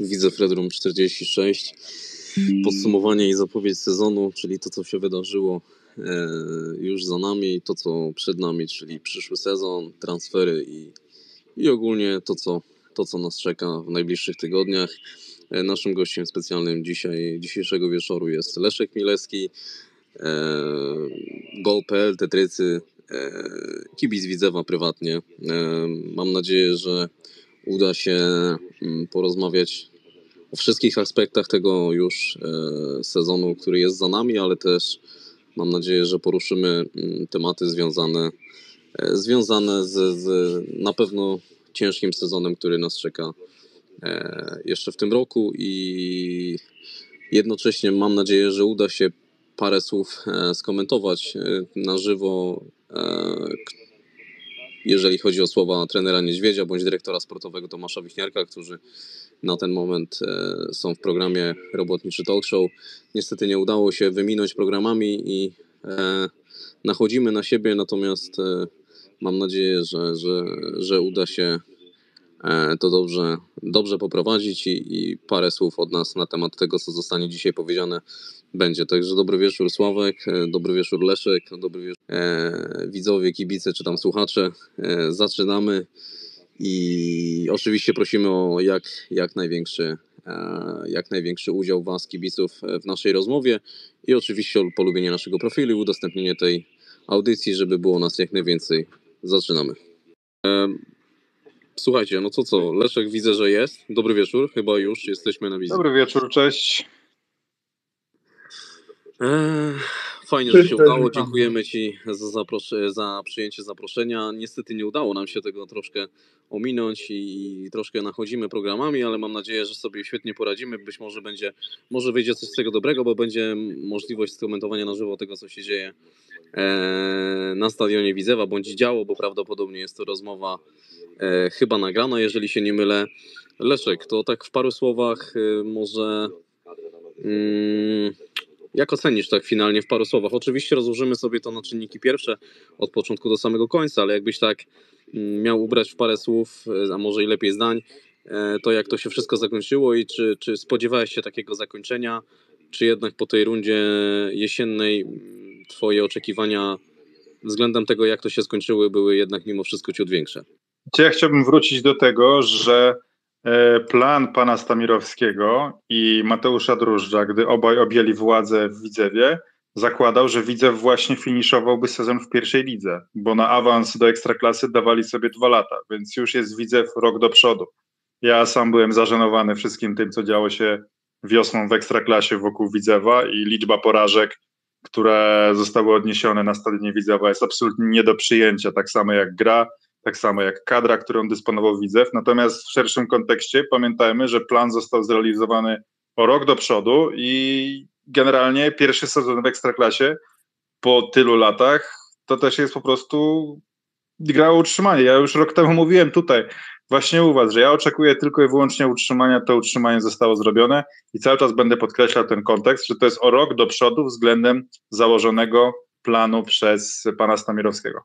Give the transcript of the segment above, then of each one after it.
Widzę Fredrum 46. Podsumowanie i zapowiedź sezonu, czyli to, co się wydarzyło e, już za nami, to, co przed nami, czyli przyszły sezon, transfery i, i ogólnie to co, to, co nas czeka w najbliższych tygodniach. E, naszym gościem specjalnym dzisiaj, dzisiejszego wieczoru jest Leszek Milewski, e, Gol.pl, Tetrycy, kibic Widzewa prywatnie. Mam nadzieję, że uda się mm, porozmawiać o wszystkich aspektach tego już sezonu, który jest za nami, ale też mam nadzieję, że poruszymy mm, tematy związane, związane z, z na pewno ciężkim sezonem, który nas czeka E, jeszcze w tym roku i jednocześnie mam nadzieję, że uda się parę słów e, skomentować e, na żywo, jeżeli chodzi o słowa trenera Niedźwiedzia bądź dyrektora sportowego Tomasza Wichniarka, którzy na ten moment są w programie Robotniczy Talk Show. Niestety nie udało się wyminąć programami i nachodzimy na siebie, natomiast mam nadzieję, że, że, że uda się E, to dobrze, dobrze poprowadzić i, i, parę słów od nas na temat tego, co zostanie dzisiaj powiedziane będzie. Także dobry wieczór Sławek, e, dobry wieczór Leszek, dobry wieczór e, widzowie, kibice czy tam słuchacze. E, zaczynamy i oczywiście prosimy o jak, jak największy e, jak największy udział Was, kibiców, w naszej rozmowie i oczywiście polubienie naszego profilu i udostępnienie tej audycji, żeby było nas jak najwięcej. Zaczynamy. Słuchajcie, no to co, Leszek widzę, że jest. Dobry wieczór, chyba już jesteśmy na wizji. Dobry wieczór, cześć. Fajnie, że się udało. Dziękujemy Ci za, zapros- za przyjęcie zaproszenia. Niestety nie udało nam się tego troszkę ominąć i troszkę nachodzimy programami, ale mam nadzieję, że sobie świetnie poradzimy. Być może będzie, może wyjdzie coś z tego dobrego, bo będzie możliwość skomentowania na żywo tego, co się dzieje eee, na stadionie Widzewa bądź działo, bo prawdopodobnie jest to rozmowa e, chyba nagrana, jeżeli się nie mylę. Leszek, to tak w paru słowach e, może mm, jak ocenisz tak finalnie w paru słowach? Oczywiście rozłożymy sobie to na czynniki pierwsze od początku do samego końca, ale jakbyś tak mm, miał ubrać w parę słów, e, a może i lepiej zdań, e, to jak to się wszystko zakończyło i czy, czy spodziewałeś się takiego zakończenia, czy jednak po tej rundzie jesiennej mm, twoje oczekiwania względem tego, jak to się skończyły, były jednak mimo wszystko ciut większe? Ja chciałbym wrócić do tego, że plan pana Stamirowskiego i Mateusza Drużdża, gdy obaj objęli władzę w Widzewie, zakładał, że Widzew właśnie finiszowałby sezon w pierwszej lidze, bo na awans do Ekstraklasy dawali sobie dwa lata, więc już jest Widzew rok do przodu. Ja sam byłem zażenowany wszystkim tym, co działo się wiosną w Ekstraklasie wokół Widzewa i liczba porażek, które zostały odniesione na stadionie Widzewa jest absolutnie nie do przyjęcia, tak samo jak gra, tak samo jak kadra, którą dysponował Widzew. Natomiast w szerszym kontekście pamiętajmy, że plan został zrealizowany o rok do przodu i generalnie pierwszy sezon w Ekstraklasie po tylu latach to też jest po prostu gra o utrzymanie. Ja już rok temu mówiłem tutaj, właśnie u Was, że ja oczekuję tylko i wyłącznie utrzymania, to utrzymanie zostało zrobione i cały czas będę podkreślał ten kontekst, że to jest o rok do przodu względem założonego planu przez pana Stamirowskiego.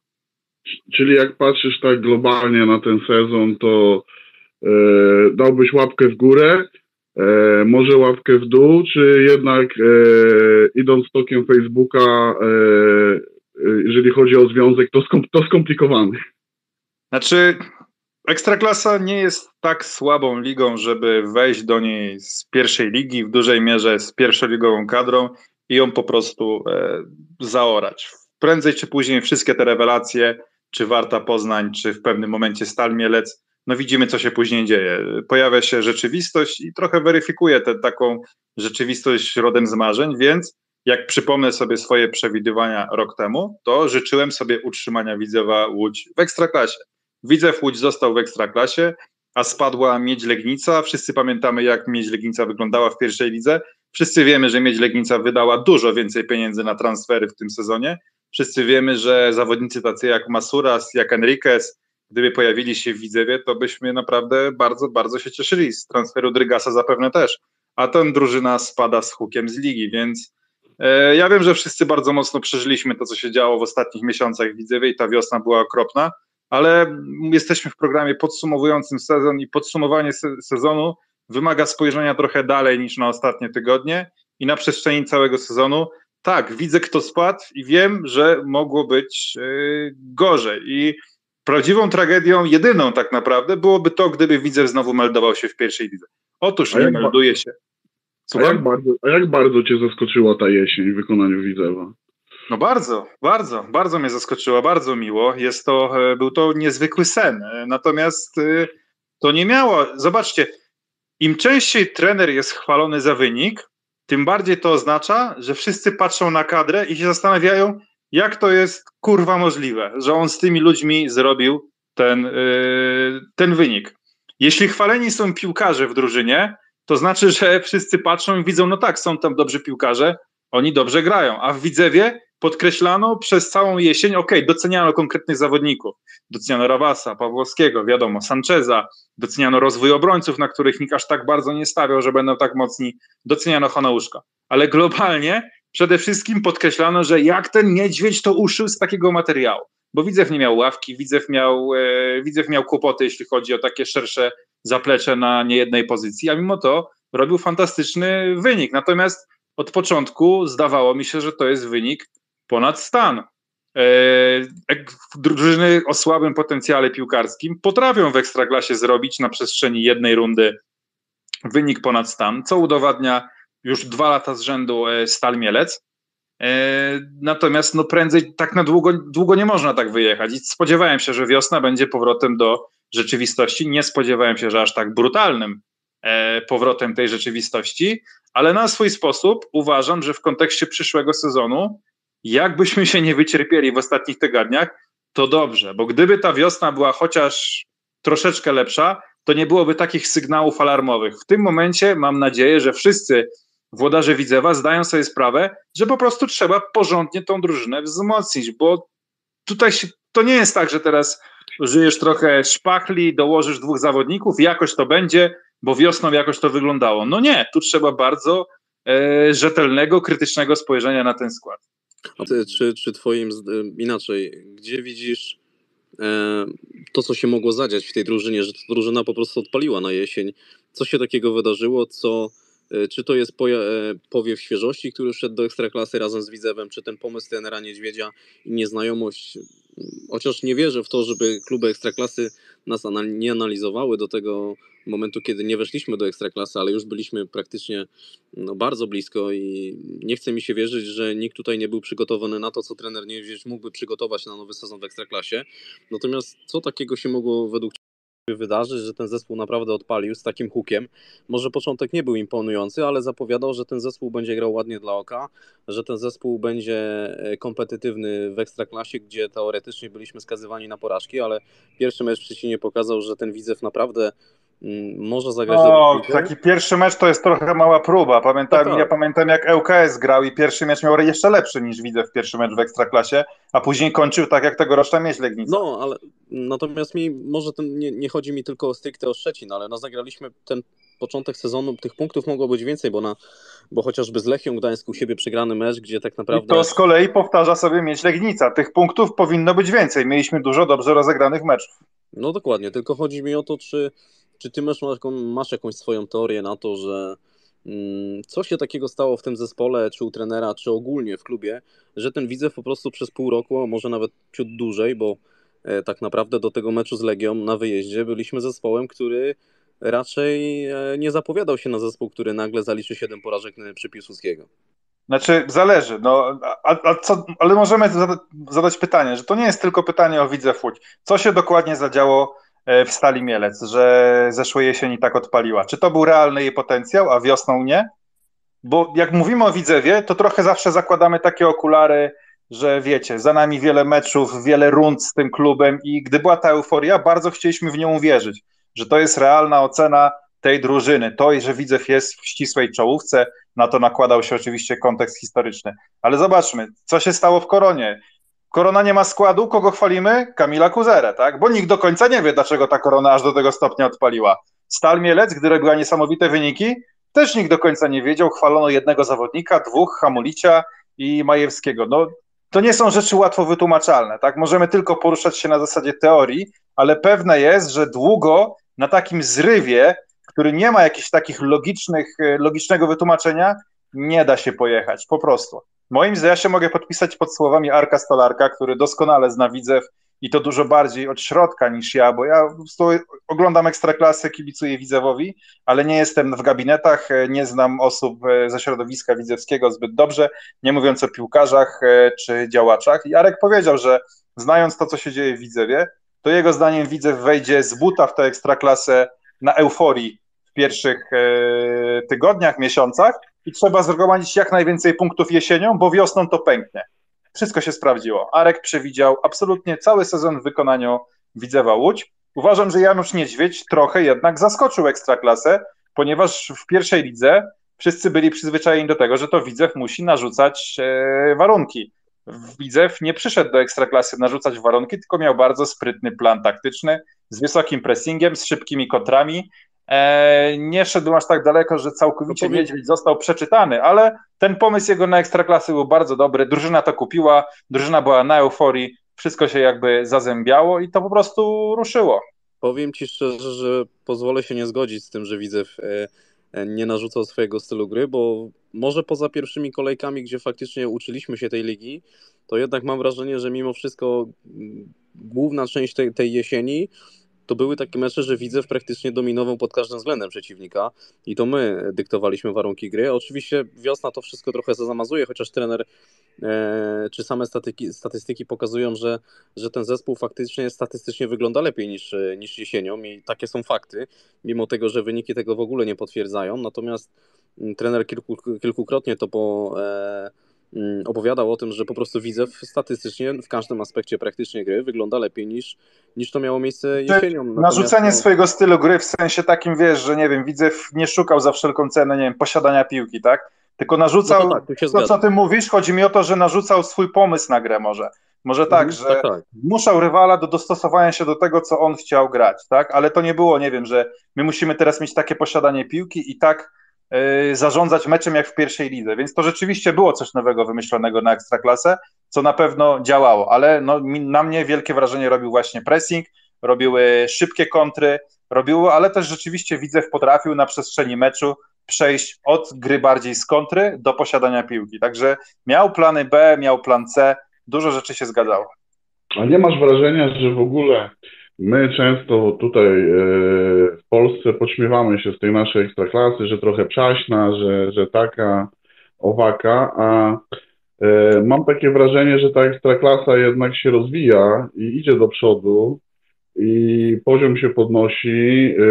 Czyli jak patrzysz tak globalnie na ten sezon, to e, dałbyś łapkę w górę, e, może łapkę w dół, czy jednak e, idąc tokiem Facebooka, e, e, jeżeli chodzi o związek, to, skom to skomplikowany? Znaczy, Ekstraklasa nie jest tak słabą ligą, żeby wejść do niej z pierwszej ligi, w dużej mierze z pierwszoligową kadrą i ją po prostu e, zaorać. Prędzej czy później wszystkie te rewelacje, czy Warta Poznań, czy w pewnym momencie Stal Mielec, no widzimy, co się później dzieje. Pojawia się rzeczywistość i trochę weryfikuje tę taką rzeczywistość rodem z marzeń, więc jak przypomnę sobie swoje przewidywania rok temu, to życzyłem sobie utrzymania Widzewa Łódź w Ekstraklasie. Widzew Łódź został w Ekstraklasie, a spadła Miedź Legnica. Wszyscy pamiętamy, jak Miedź Legnica wyglądała w pierwszej lidze. Wszyscy wiemy, że Miedź Legnica wydała dużo więcej pieniędzy na transfery w tym sezonie. Wszyscy wiemy, że zawodnicy tacy jak Masuras, jak Enriquez, gdyby pojawili się w Widzewie, to byśmy naprawdę bardzo, bardzo się cieszyli. Z transferu Drygasa zapewne też. A ten drużyna spada z hukiem z ligi, więc e, ja wiem, że wszyscy bardzo mocno przeżyliśmy to, co się działo w ostatnich miesiącach w Widzewie i ta wiosna była okropna ale jesteśmy w programie podsumowującym sezon i podsumowanie se sezonu wymaga spojrzenia trochę dalej niż na ostatnie tygodnie i na przestrzeni całego sezonu. Tak, widzę kto spadł i wiem, że mogło być yy, gorzej. I prawdziwą tragedią, jedyną tak naprawdę, byłoby to, gdyby Widzew znowu meldował się w pierwszej lidze. Otóż nie melduje się. A jak, bardzo, a jak bardzo cię zaskoczyła ta jesień w wykonaniu Widzewa? No bardzo, bardzo, bardzo mnie zaskoczyła, bardzo miło. Jest to, e, był to niezwykły sen. E, natomiast e, to nie miało, zobaczcie, im częściej trener jest chwalony za wynik, tym bardziej to oznacza, że wszyscy patrzą na kadrę i się zastanawiają, jak to jest kurwa możliwe, że on z tymi ludźmi zrobił ten, ten wynik. Jeśli chwaleni są piłkarze w drużynie, to znaczy, że wszyscy patrzą i widzą, no tak, są tam dobrzy piłkarze, oni dobrze grają, a w Widzewie podkreślano przez całą jesień, ok, doceniano konkretnych zawodników, doceniano Rawasa, Pawłowskiego, wiadomo, Sancheza, doceniano rozwój obrońców, na których nikt aż tak bardzo nie stawiał, że będą tak mocni, doceniano Honauszka, ale globalnie przede wszystkim podkreślano, że jak ten niedźwiedź to uszył z takiego materiału, bo Widzew nie miał ławki, Widzew miał, e, Widzew miał kłopoty, jeśli chodzi o takie szersze zaplecze na niejednej pozycji, a mimo to robił fantastyczny wynik, natomiast od początku zdawało mi się, że to jest wynik ponad stan. E, drużyny o słabym potencjale piłkarskim potrafią w ekstraklasie zrobić na przestrzeni jednej rundy wynik ponad stan, co udowadnia już dwa lata z rzędu e, Stal Mielec. E, natomiast no prędzej tak na długo, długo nie można tak wyjechać. I spodziewałem się, że wiosna będzie powrotem do rzeczywistości. Nie spodziewałem się, że aż tak brutalnym powrotem tej rzeczywistości, ale na swój sposób uważam, że w kontekście przyszłego sezonu jakbyśmy się nie wycierpieli w ostatnich tygodniach, to dobrze, bo gdyby ta wiosna była chociaż troszeczkę lepsza, to nie byłoby takich sygnałów alarmowych. W tym momencie mam nadzieję, że wszyscy włodarze Widzewa zdają sobie sprawę, że po prostu trzeba porządnie tą drużynę wzmocnić, bo tutaj się, to nie jest tak, że teraz żyjesz trochę szpachli, dołożysz dwóch zawodników jakoś to będzie, bo wiosną jakoś to wyglądało. No nie, tu trzeba bardzo e, rzetelnego, krytycznego spojrzenia na ten skład. A ty, czy, czy twoim, inaczej, gdzie widzisz e, to, co się mogło zadziać w tej drużynie, że ta drużyna po prostu odpaliła na jesień? Co się takiego wydarzyło, co... E, czy to jest e, powiew świeżości, który wszedł do Ekstraklasy razem z Widzewem, czy ten pomysł trenera Niedźwiedzia i nieznajomość chociaż nie wierzę w to, żeby kluby ekstraklasy nas nie analizowały do tego momentu, kiedy nie weszliśmy do ekstraklasy, ale już byliśmy praktycznie no, bardzo blisko i nie chce mi się wierzyć, że nikt tutaj nie był przygotowany na to, co trener Niewieś mógłby przygotować na nowy sezon w ekstraklasie. Natomiast co takiego się mogło według wydarzyć, że ten zespół naprawdę odpalił z takim hukiem. Może początek nie był imponujący, ale zapowiadał, że ten zespół będzie grał ładnie dla oka, że ten zespół będzie e, kompetytywny w ekstraklasie, gdzie teoretycznie byliśmy skazywani na porażki, ale pierwszy mecz przeciwnie pokazał, że ten Widzew naprawdę Mm, może zagrać no, taki pierwszy mecz to jest trochę mała próba. Pamiętam, no tak. Ja pamiętam jak ŁKS grał i pierwszy mecz miał jeszcze lepszy niż widzę w pierwszy mecz w Ekstraklasie, a później kończył tak jak tegoroczna mieć Legnica. No, ale natomiast mi może ten, nie, nie chodzi mi tylko o stricte o Szczecin, ale no zagraliśmy ten początek sezonu, tych punktów mogło być więcej, bo, na, bo chociażby z Lechią Gdańsk u siebie przegrany mecz, gdzie tak naprawdę... I to z kolei powtarza sobie mieć Legnica. Tych punktów powinno być więcej. Mieliśmy dużo dobrze rozegranych meczów. No dokładnie, tylko chodzi mi o to, czy czy ty masz, masz jakąś swoją teorię na to, że mm, co się takiego stało w tym zespole, czy u trenera, czy ogólnie w klubie, że ten Widzew po prostu przez pół roku, a może nawet ciut dłużej, bo e, tak naprawdę do tego meczu z Legią na wyjeździe byliśmy zespołem, który raczej e, nie zapowiadał się na zespół, który nagle zaliczy 7 porażek przy Piłsudskiego. Znaczy, zależy, no, a, a co, ale możemy zadać pytanie, że to nie jest tylko pytanie o Widzew Łódź. Co się dokładnie zadziało E, w Stali Mielec, że zeszłej jesieni tak odpaliła. Czy to był realny jej potencjał, a wiosną nie? Bo jak mówimy o Widzewie, to trochę zawsze zakładamy takie okulary, że wiecie, za nami wiele meczów, wiele rund z tym klubem i gdy była ta euforia, bardzo chcieliśmy w nią uwierzyć, że to jest realna ocena tej drużyny, to, że Widzew jest w ścisłej czołówce, na to nakładał się oczywiście kontekst historyczny. Ale zobaczmy, co się stało w Koronie. Korona nie ma składu, kogo chwalimy? Kamila Kuzerę, tak? Bo nikt do końca nie wie, dlaczego ta korona aż do tego stopnia odpaliła. Stal Mielec, gdy robiła niesamowite wyniki, też nikt do końca nie wiedział. Chwalono jednego zawodnika, dwóch, Hamulicia i Majewskiego. No, to nie są rzeczy łatwo wytłumaczalne, tak? Możemy tylko poruszać się na zasadzie teorii, ale pewne jest, że długo na takim zrywie, który nie ma jakichś takich logicznych, e, logicznego wytłumaczenia, nie da się pojechać, po prostu. Moim zdaniem ja się mogę podpisać pod słowami Arka Stolarka, który doskonale zna Widzew i to dużo bardziej od środka niż ja, bo ja po prostu oglądam Ekstraklasę, kibicuję Widzewowi, ale nie jestem w gabinetach, e, nie znam osób e, ze środowiska widzewskiego zbyt dobrze, nie mówiąc o piłkarzach e, czy działaczach. I Arek powiedział, że znając to, co się dzieje w Widzewie, to jego zdaniem Widzew wejdzie z buta w tę Ekstraklasę na euforii w pierwszych tygodniach, miesiącach i trzeba zgromadzić jak najwięcej punktów jesienią, bo wiosną to pęknie. Wszystko się sprawdziło. Arek przewidział absolutnie cały sezon w wykonaniu Widzewa Łódź. Uważam, że Janusz Niedźwiedź trochę jednak zaskoczył Ekstraklasę, ponieważ w pierwszej lidze wszyscy byli przyzwyczajeni do tego, że to Widzew musi narzucać e, warunki. Widzew nie przyszedł do Ekstraklasy narzucać warunki, tylko miał bardzo sprytny plan taktyczny z wysokim pressingiem, z szybkimi kontrami, nie szedł aż tak daleko, że całkowicie Niedźwiedź został przeczytany, ale ten pomysł jego na ekstraklasy był bardzo dobry. Drużyna to kupiła, drużyna była na euforii, wszystko się jakby zazębiało i to po prostu ruszyło. Powiem ci szczerze, że pozwolę się nie zgodzić z tym, że widzę e, e, nie narzucał swojego stylu gry, bo może poza pierwszymi kolejkami, gdzie faktycznie uczyliśmy się tej ligi, to jednak mam wrażenie, że mimo wszystko główna część tej, tej jesieni to były takie mecze, że Widzew praktycznie dominował pod każdym względem przeciwnika i to my dyktowaliśmy warunki gry. Oczywiście wiosna to wszystko trochę zamazuje, chociaż trener e, czy same statyki, statystyki pokazują, że, że ten zespół faktycznie statystycznie wygląda lepiej niż, niż jesienią i takie są fakty, mimo tego, że wyniki tego w ogóle nie potwierdzają. Natomiast mm, trener kilku, kilkukrotnie to po e, opowiadał o tym, że po prostu Widzew statystycznie w każdym aspekcie praktycznie gry wygląda lepiej niż, niż to miało miejsce jesienią. Narzucenie no... swojego stylu gry w sensie takim, wiesz, że nie wiem, Widzew nie szukał za wszelką cenę, nie wiem, posiadania piłki, tak? Tylko narzucał, no to, tak, to co ty mówisz, chodzi mi o to, że narzucał swój pomysł na grę może. Może tak, mhm, że tak, tak. zmuszał rywala do dostosowania się do tego, co on chciał grać, tak? Ale to nie było, nie wiem, że my musimy teraz mieć takie posiadanie piłki i tak zarządzać meczem jak w pierwszej lidze, więc to rzeczywiście było coś nowego wymyślonego na Ekstraklasę, co na pewno działało, ale no, na mnie wielkie wrażenie robił właśnie pressing, robiły szybkie kontry, robiło, ale też rzeczywiście Widzew potrafił na przestrzeni meczu przejść od gry bardziej z kontry do posiadania piłki, także miał plany B, miał plan C, dużo rzeczy się zgadzało. A nie masz wrażenia, że w ogóle My często tutaj e, w Polsce podśmiewamy się z tej naszej ekstraklasy, że trochę przaśna, że, że taka, owaka, a e, mam takie wrażenie, że ta ekstraklasa jednak się rozwija i idzie do przodu i poziom się podnosi. E,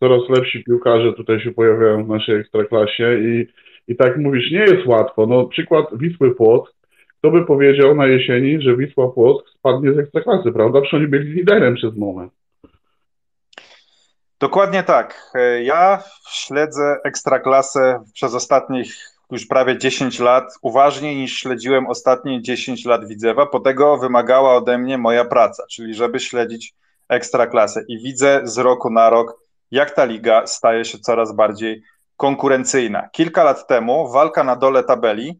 coraz lepsi piłkarze tutaj się pojawiają w naszej ekstraklasie i, i tak mówisz, nie jest łatwo. No przykład Wisły Płot, kto by powiedział na jesieni, że Wisła Płock spadnie z Ekstraklasy, prawda? Przecież oni byli liderem przez moment. Dokładnie tak. Ja śledzę Ekstraklasę przez ostatnich już prawie 10 lat uważniej niż śledziłem ostatnie 10 lat Widzewa, po tego wymagała ode mnie moja praca, czyli żeby śledzić Ekstraklasę i widzę z roku na rok, jak ta liga staje się coraz bardziej konkurencyjna. Kilka lat temu walka na dole tabeli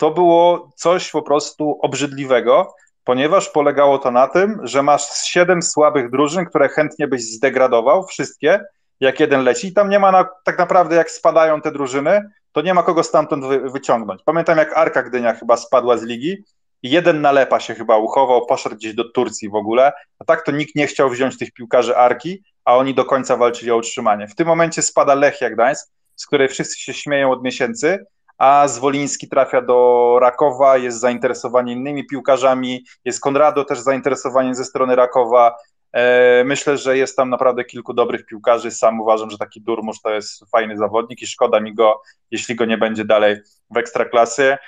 to było coś po prostu obrzydliwego, ponieważ polegało to na tym, że masz siedem słabych drużyn, które chętnie byś zdegradował, wszystkie, jak jeden leci. I tam nie ma na, tak naprawdę, jak spadają te drużyny, to nie ma kogo stamtąd wy, wyciągnąć. Pamiętam, jak Arka Gdynia chyba spadła z ligi jeden nalepa się chyba uchował, poszedł gdzieś do Turcji w ogóle, a tak to nikt nie chciał wziąć tych piłkarzy Arki, a oni do końca walczyli o utrzymanie. W tym momencie spada Lechia Gdańsk, z której wszyscy się śmieją od miesięcy, a Zwoliński trafia do Rakowa, jest zainteresowanie innymi piłkarzami, jest Konrado też zainteresowanie ze strony Rakowa. E, myślę, że jest tam naprawdę kilku dobrych piłkarzy. Sam uważam, że taki Durmusz to jest fajny zawodnik i szkoda mi go, jeśli go nie będzie dalej w ekstraklasie.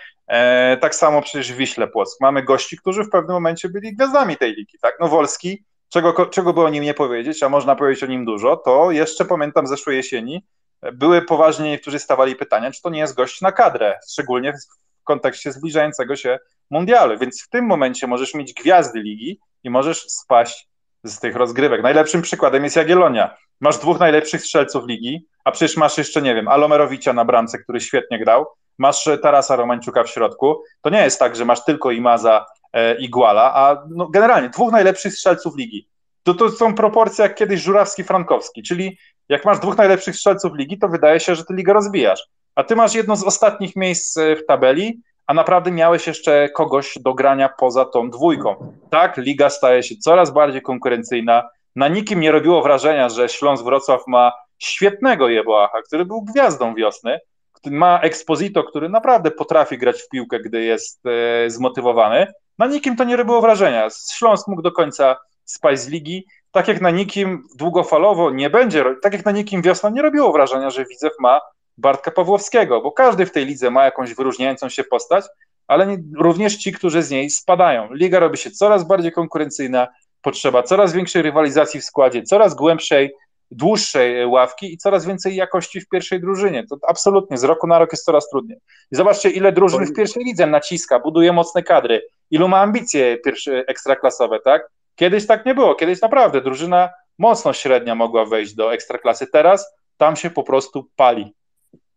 Tak samo przecież w Wiśle Płock. Mamy gości, którzy w pewnym momencie byli gwiazdami tej ligi. Tak? No Wolski, czego, czego by o nim nie powiedzieć, a można powiedzieć o nim dużo, to jeszcze pamiętam zeszłej jesieni, były poważnie niektórzy stawali pytania, czy to nie jest gość na kadrę, szczególnie w kontekście zbliżającego się mundialu. Więc w tym momencie możesz mieć gwiazdy ligi i możesz spaść z tych rozgrywek. Najlepszym przykładem jest Jagiellonia. Masz dwóch najlepszych strzelców ligi, a przecież masz jeszcze, nie wiem, Alomerowicza na bramce, który świetnie grał, masz Tarasa Romańczuka w środku. To nie jest tak, że masz tylko Imaza e, i Guala, a no, generalnie dwóch najlepszych strzelców ligi. To, to są proporcje jak kiedyś Żurawski-Frankowski, czyli Jak masz dwóch najlepszych strzelców ligi, to wydaje się, że ty ligę rozbijasz. A ty masz jedno z ostatnich miejsc e, w tabeli, a naprawdę miałeś jeszcze kogoś do grania poza tą dwójką. Tak, liga staje się coraz bardziej konkurencyjna. Na nikim nie robiło wrażenia, że Śląsk Wrocław ma świetnego Jeboacha, który był gwiazdą wiosny, ma Exposito, który naprawdę potrafi grać w piłkę, gdy jest e, zmotywowany. Na nikim to nie robiło wrażenia. Śląsk mógł do końca spaść z ligi. Tak jak na nikim długofalowo nie będzie, tak jak na nikim wiosna nie robiło wrażenia, że Widzew ma Bartka Pawłowskiego, bo każdy w tej lidze ma jakąś wyróżniającą się postać, ale nie, również ci, którzy z niej spadają. Liga robi się coraz bardziej konkurencyjna, potrzeba coraz większej rywalizacji w składzie, coraz głębszej, dłuższej ławki i coraz więcej jakości w pierwszej drużynie. To absolutnie z roku na rok jest coraz trudniej. I zobaczcie, ile drużyn w pierwszej lidze naciska, buduje mocne kadry, ilu ma ambicje pierwsze ekstraklasowe, tak? Kiedyś tak nie było, kiedyś naprawdę drużyna mocno średnia mogła wejść do ekstraklasy. Teraz tam się po prostu pali.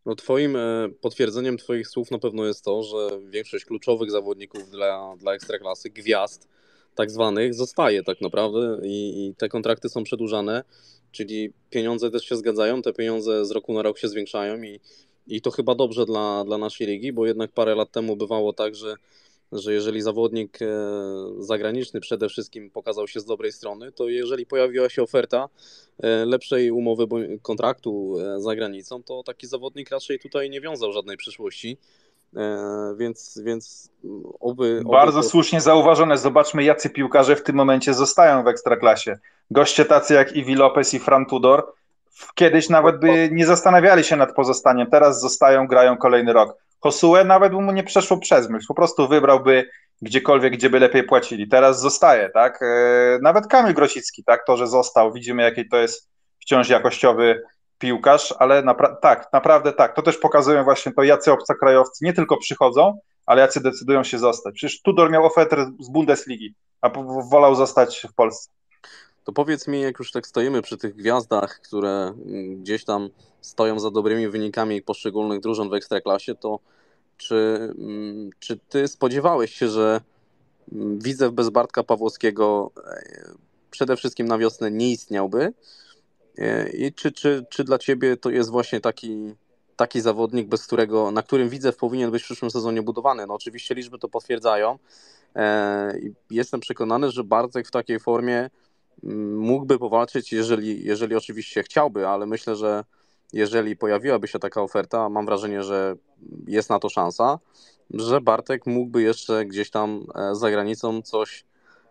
No twoim e, potwierdzeniem twoich słów na pewno jest to, że większość kluczowych zawodników dla, dla ekstraklasy, gwiazd tak zwanych, zostaje tak naprawdę i, i te kontrakty są przedłużane, czyli pieniądze też się zgadzają, te pieniądze z roku na rok się zwiększają i, i to chyba dobrze dla, dla naszej ligi, bo jednak parę lat temu bywało tak, że że jeżeli zawodnik e, zagraniczny przede wszystkim pokazał się z dobrej strony, to jeżeli pojawiła się oferta e, lepszej umowy kontraktu e, za granicą, to taki zawodnik raczej tutaj nie wiązał żadnej przyszłości. Więc, więc oby. Bardzo oby to... słusznie zauważone. Zobaczmy, jacy piłkarze w tym momencie zostają w ekstraklasie. Goście tacy jak Iwi Lopez i Fran Tudor kiedyś nawet by nie zastanawiali się nad pozostaniem. Teraz zostają, grają kolejny rok. Hosue nawet mu nie przeszło przez myśl, po prostu wybrałby gdziekolwiek, gdzie by lepiej płacili. Teraz zostaje, tak? E, nawet Kamil Grosicki, tak? To, że został, widzimy, jaki to jest wciąż jakościowy piłkarz, ale napra tak, naprawdę tak. To też pokazują właśnie to, jacy obcokrajowcy nie tylko przychodzą, ale jacy decydują się zostać. Przecież Tudor miał ofertę z Bundesligi, a wolał zostać w Polsce. To powiedz mi, jak już tak stoimy przy tych gwiazdach, które mm, gdzieś tam stoją za dobrymi wynikami poszczególnych drużyn w Ekstraklasie, to czy, mm, czy ty spodziewałeś się, że mm, Widzew bez Bartka Pawłowskiego e, przede wszystkim na wiosnę nie istniałby? E, I czy, czy, czy dla ciebie to jest właśnie taki, taki zawodnik, bez którego, na którym Widzew powinien być w przyszłym sezonie budowany? No oczywiście liczby to potwierdzają. E, jestem przekonany, że Bartek w takiej formie mógłby powalczyć, jeżeli, jeżeli oczywiście chciałby, ale myślę, że jeżeli pojawiłaby się taka oferta, mam wrażenie, że jest na to szansa, że Bartek mógłby jeszcze gdzieś tam e, za granicą coś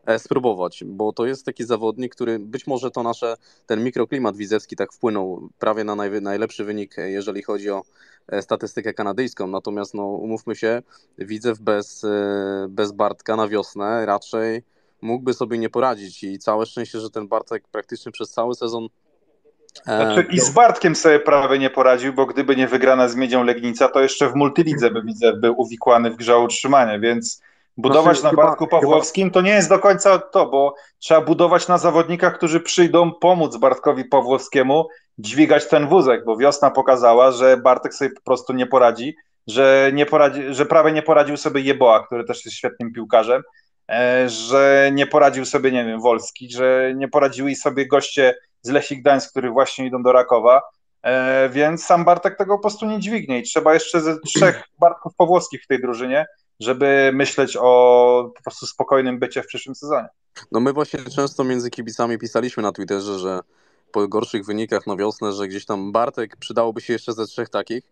e, spróbować, bo to jest taki zawodnik, który być może to nasze, ten mikroklimat widzewski tak wpłynął prawie na naj, najlepszy wynik, jeżeli chodzi o e, statystykę kanadyjską, natomiast no, umówmy się, Widzew bez, bez Bartka na wiosnę raczej mógłby sobie nie poradzić i całe szczęście, że ten Bartek praktycznie przez cały sezon e, znaczy, I z Bartkiem sobie prawie nie poradził, bo gdyby nie wygrana z Miedzią Legnica, to jeszcze w multilidze by widzę był uwikłany w grze o utrzymanie, więc budować znaczy, na Bartku Pawłowskim to nie jest do końca to, bo trzeba budować na zawodnikach, którzy przyjdą pomóc Bartkowi Pawłowskiemu dźwigać ten wózek, bo wiosna pokazała, że Bartek sobie po prostu nie poradzi, że, nie poradzi, że prawie nie poradził sobie Jeboa, który też jest świetnym piłkarzem, E, że nie poradził sobie, nie wiem, Wolski, że nie poradziły sobie goście z Lechii Gdańsk, którzy właśnie idą do Rakowa, e, więc sam Bartek tego po prostu nie dźwignie i trzeba jeszcze ze trzech Bartków powłoskich w tej drużynie, żeby myśleć o po prostu spokojnym bycie w przyszłym sezonie. No my właśnie często między kibicami pisaliśmy na Twitterze, że po gorszych wynikach na wiosnę, że gdzieś tam Bartek przydałoby się jeszcze ze trzech takich,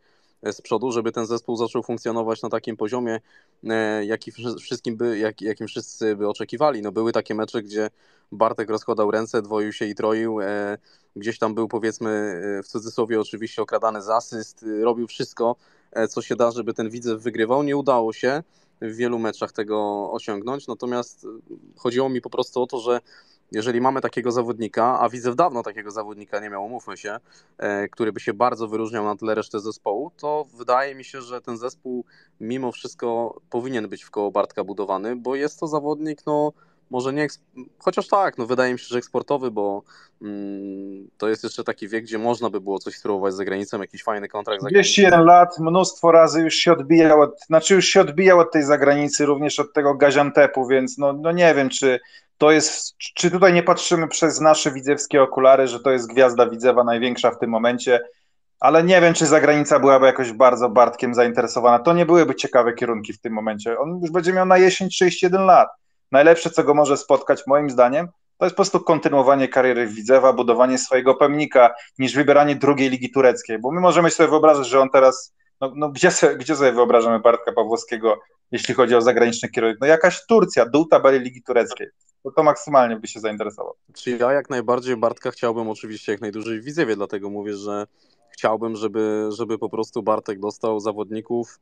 z przodu, żeby ten zespół zaczął funkcjonować na takim poziomie, e, jaki wszystkim by, jak, jakim wszyscy by oczekiwali. No były takie mecze, gdzie Bartek rozkładał ręce, dwoił się i troił, e, gdzieś tam był powiedzmy e, w cudzysłowie oczywiście okradany z asyst, robił wszystko, co się da, żeby ten widzew wygrywał. Nie udało się w wielu meczach tego osiągnąć, natomiast chodziło mi po prostu o to, że jeżeli mamy takiego zawodnika, a widzę dawno takiego zawodnika nie miał, umówmy się, e, który by się bardzo wyróżniał na tle reszty zespołu, to wydaje mi się, że ten zespół mimo wszystko powinien być w koło Bartka budowany, bo jest to zawodnik, no może nie, chociaż tak, no wydaje mi się, że eksportowy, bo mm, to jest jeszcze taki wiek, gdzie można by było coś spróbować za granicą, jakiś fajny kontrakt za 201 lat, mnóstwo razy już się odbijał, od, znaczy już się odbijał od tej zagranicy, również od tego Gaziantepu, więc no, no nie wiem, czy to jest, czy tutaj nie patrzymy przez nasze widzewskie okulary, że to jest gwiazda widzewa największa w tym momencie, ale nie wiem, czy zagranica byłaby jakoś bardzo Bartkiem zainteresowana. To nie byłyby ciekawe kierunki w tym momencie. On już będzie miał na jesień 31 lat. Najlepsze, co go może spotkać, moim zdaniem, to jest po prostu kontynuowanie kariery Widzewa, budowanie swojego pemnika, niż wybieranie drugiej ligi tureckiej, bo my możemy sobie wyobrazić, że on teraz, no, no gdzie, sobie, gdzie sobie wyobrażamy Bartka Pawłowskiego, jeśli chodzi o zagraniczny kierunek? No jakaś Turcja, dół tabeli ligi tureckiej. To, to maksymalnie by się zainteresował. Czyli ja jak najbardziej Bartka chciałbym oczywiście jak najdłużej w Widzewie, dlatego mówię, że chciałbym, żeby, żeby po prostu Bartek dostał zawodników,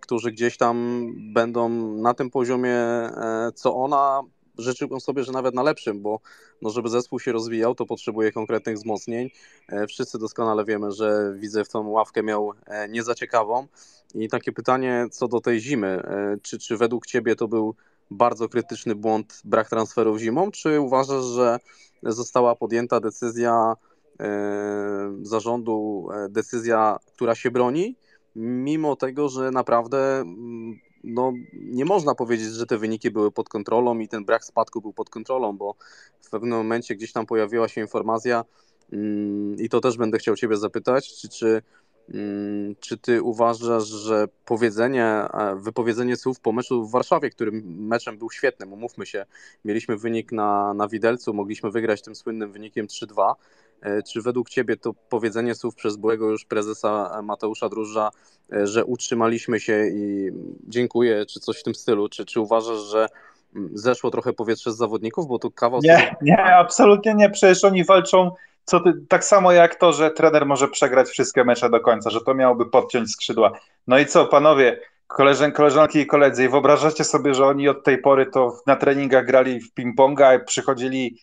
którzy gdzieś tam będą na tym poziomie, e, co ona. Życzyłbym sobie, że nawet na lepszym, bo no, żeby zespół się rozwijał, to potrzebuje konkretnych wzmocnień. E, wszyscy doskonale wiemy, że widzę w tą ławkę miał nie za ciekawą. I takie pytanie co do tej zimy. Czy, czy według Ciebie to był bardzo krytyczny błąd brak transferów zimą, czy uważasz, że została podjęta decyzja E, zarządu e, decyzja, która się broni, mimo tego, że naprawdę mm, no, nie można powiedzieć, że te wyniki były pod kontrolą i ten brak spadku był pod kontrolą, bo w pewnym momencie gdzieś tam pojawiła się informacja mm, i to też będę chciał Ciebie zapytać, czy, czy Mm, czy ty uważasz, że powiedzenie, e, wypowiedzenie słów po meczu w Warszawie, którym meczem był świetnym, umówmy się, mieliśmy wynik na, na widelcu, mogliśmy wygrać tym słynnym wynikiem 3-2. E, czy według ciebie to powiedzenie słów przez byłego już prezesa Mateusza Druża, e, że utrzymaliśmy się i dziękuję, czy coś w tym stylu, czy, czy uważasz, że mm, zeszło trochę powietrze z zawodników, bo tu kawał... Nie, nie, absolutnie nie, przecież oni walczą co ty, tak samo jak to, że trener może przegrać wszystkie mecze do końca, że to miałoby podciąć skrzydła. No i co, panowie, koleżan, koleżanki i koledzy, wyobrażacie sobie, że oni od tej pory to na treningach grali w ping-ponga, przychodzili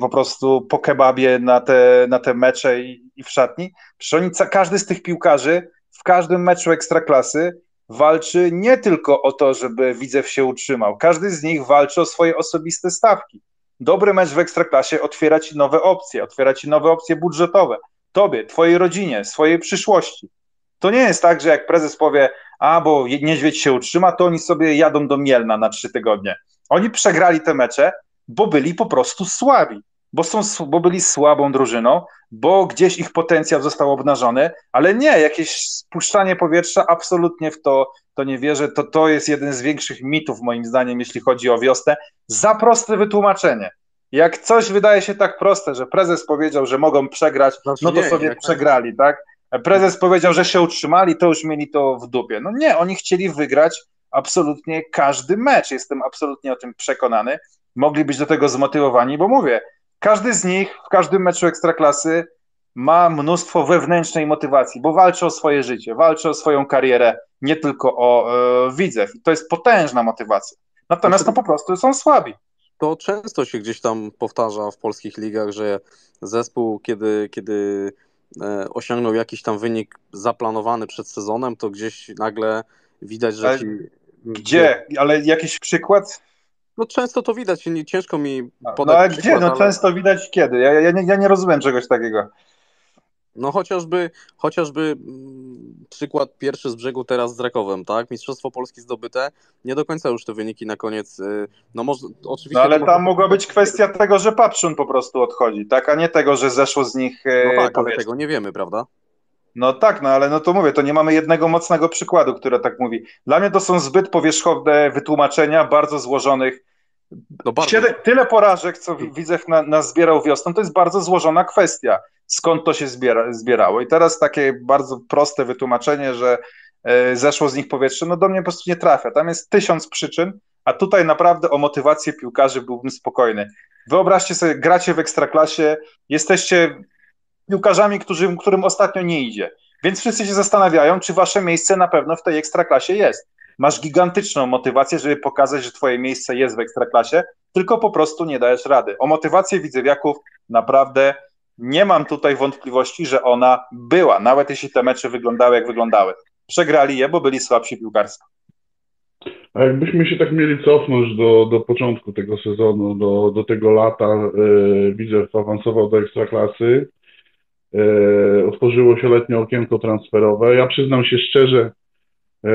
po prostu po kebabie na te, na te mecze i, i w szatni? Przecież każdy z tych piłkarzy w każdym meczu ekstraklasy walczy nie tylko o to, żeby Widzew się utrzymał. Każdy z nich walczy o swoje osobiste stawki dobry mecz w Ekstraklasie otwiera ci nowe opcje, otwiera ci nowe opcje budżetowe. Tobie, twojej rodzinie, swojej przyszłości. To nie jest tak, że jak prezes powie, a bo niedźwiedź się utrzyma, to oni sobie jadą do Mielna na trzy tygodnie. Oni przegrali te mecze, bo byli po prostu słabi, bo, są, bo byli słabą drużyną, bo gdzieś ich potencjał został obnażony, ale nie, jakieś spuszczanie powietrza, absolutnie w to, to nie wierzę. To, to jest jeden z większych mitów, moim zdaniem, jeśli chodzi o wiosnę. Za proste wytłumaczenie. Jak coś wydaje się tak proste, że prezes powiedział, że mogą przegrać, znaczy no to nie, sobie nie, przegrali, tak? Prezes powiedział, że się utrzymali, to już mieli to w dupie. No nie, oni chcieli wygrać absolutnie każdy mecz. Jestem absolutnie o tym przekonany. Mogli być do tego zmotywowani, bo mówię, każdy z nich w każdym meczu ekstraklasy ma mnóstwo wewnętrznej motywacji, bo walczy o swoje życie, walczy o swoją karierę, nie tylko o e, widzew. I to jest potężna motywacja. Natomiast no po prostu są słabi. To często się gdzieś tam powtarza w polskich ligach, że zespół, kiedy, kiedy e, osiągnął jakiś tam wynik zaplanowany przed sezonem, to gdzieś nagle widać, że. Ci... Gdzie? Ale jakiś przykład? No często to widać, ciężko mi no, podać. No ale gdzie? No ale... często widać kiedy? Ja, ja, nie, ja nie rozumiem czegoś takiego. No chociażby, chociażby mm, przykład pierwszy z brzegu teraz z Rakowem, tak? Mistrzostwo Polski zdobyte, nie do końca już te wyniki na koniec, y, no może oczywiście... No ale tam mogła być kwestia tego, że Papszun po prostu odchodzi, tak? A nie tego, że zeszło z nich No tak, ale tego nie wiemy, prawda? No tak, no ale no to mówię, to nie mamy jednego mocnego przykładu, który tak mówi. Dla mnie to są zbyt powierzchowne wytłumaczenia bardzo złożonych. No bardzo. Tyle porażek, co widzę na, nas zbierał wiosną, to jest bardzo złożona kwestia, skąd to się zbiera, zbierało. I teraz takie bardzo proste wytłumaczenie, że e, zeszło z nich powietrze, no do mnie po prostu nie trafia. Tam jest tysiąc przyczyn, a tutaj naprawdę o motywację piłkarzy byłbym spokojny. Wyobraźcie sobie, gracie w ekstraklasie, jesteście piłkarzami, którzy, którym ostatnio nie idzie. Więc wszyscy się zastanawiają, czy wasze miejsce na pewno w tej ekstraklasie jest. Masz gigantyczną motywację, żeby pokazać, że twoje miejsce jest w ekstraklasie, tylko po prostu nie dajesz rady. O motywację widzewiaków naprawdę nie mam tutaj wątpliwości, że ona była, nawet jeśli te mecze wyglądały jak wyglądały. Przegrali je, bo byli słabsi piłkarsko. A jakbyśmy się tak mieli cofnąć do, do początku tego sezonu, do, do tego lata, e, Widzew awansował do Ekstraklasy, otworzyło się letnie okienko transferowe. Ja przyznam się szczerze, e,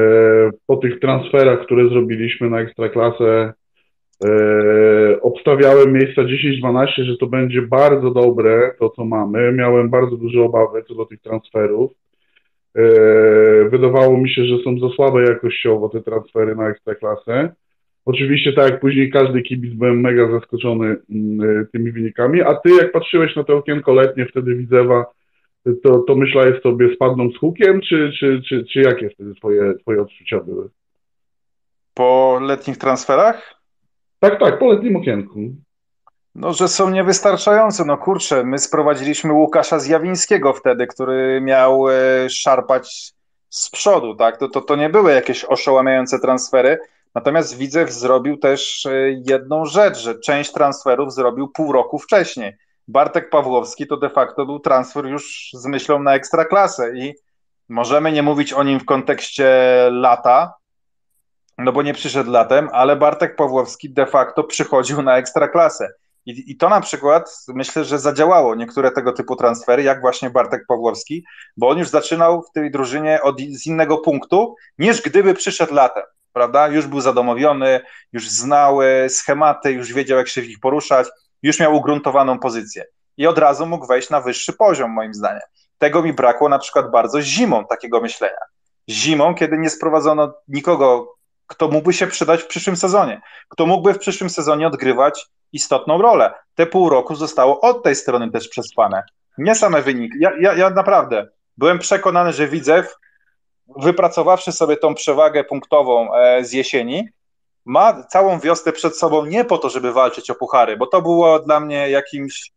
po tych transferach, które zrobiliśmy na Ekstraklasę, e, obstawiałem miejsca 10-12, że to będzie bardzo dobre to, co mamy. Miałem bardzo duże obawy co do tych transferów. E, wydawało mi się, że są za słabe jakościowo te transfery na ekstraklasę. Oczywiście, tak jak później każdy kibic, byłem mega zaskoczony mm, e, tymi wynikami. A ty, jak patrzyłeś na to okienko letnie wtedy Widzewa, to, to myślałeś sobie, spadną z hukiem, czy, czy, czy, czy jakie wtedy twoje, twoje odczucia były? Po letnich transferach? Tak, tak, po letnim okienku. No, że są niewystarczające. No kurczę, my sprowadziliśmy Łukasza Zjawińskiego wtedy, który miał e, szarpać z przodu, tak? To, to, to nie były jakieś oszałamiające transfery. Natomiast Widzew zrobił też e, jedną rzecz, że część transferów zrobił pół roku wcześniej. Bartek Pawłowski to de facto był transfer już z myślą na ekstraklasę i możemy nie mówić o nim w kontekście lata, no bo nie przyszedł latem, ale Bartek Pawłowski de facto przychodził na ekstraklasę. I, I to na przykład myślę, że zadziałało niektóre tego typu transfery, jak właśnie Bartek Pawłowski, bo on już zaczynał w tej drużynie od, z innego punktu, niż gdyby przyszedł latem, prawda? Już był zadomowiony, już znał e, schematy, już wiedział, jak się w nich poruszać, już miał ugruntowaną pozycję. I od razu mógł wejść na wyższy poziom, moim zdaniem. Tego mi brakło na przykład bardzo zimą takiego myślenia. Zimą, kiedy nie sprowadzono nikogo, kto mógłby się przydać w przyszłym sezonie, kto mógłby w przyszłym sezonie odgrywać istotną rolę. Te pół roku zostało od tej strony też przespane. Nie same wyniki. Ja, ja, ja naprawdę byłem przekonany, że Widzew, wypracowawszy sobie tą przewagę punktową e, z jesieni, ma całą wiosnę przed sobą nie po to, żeby walczyć o puchary, bo to było dla mnie jakimś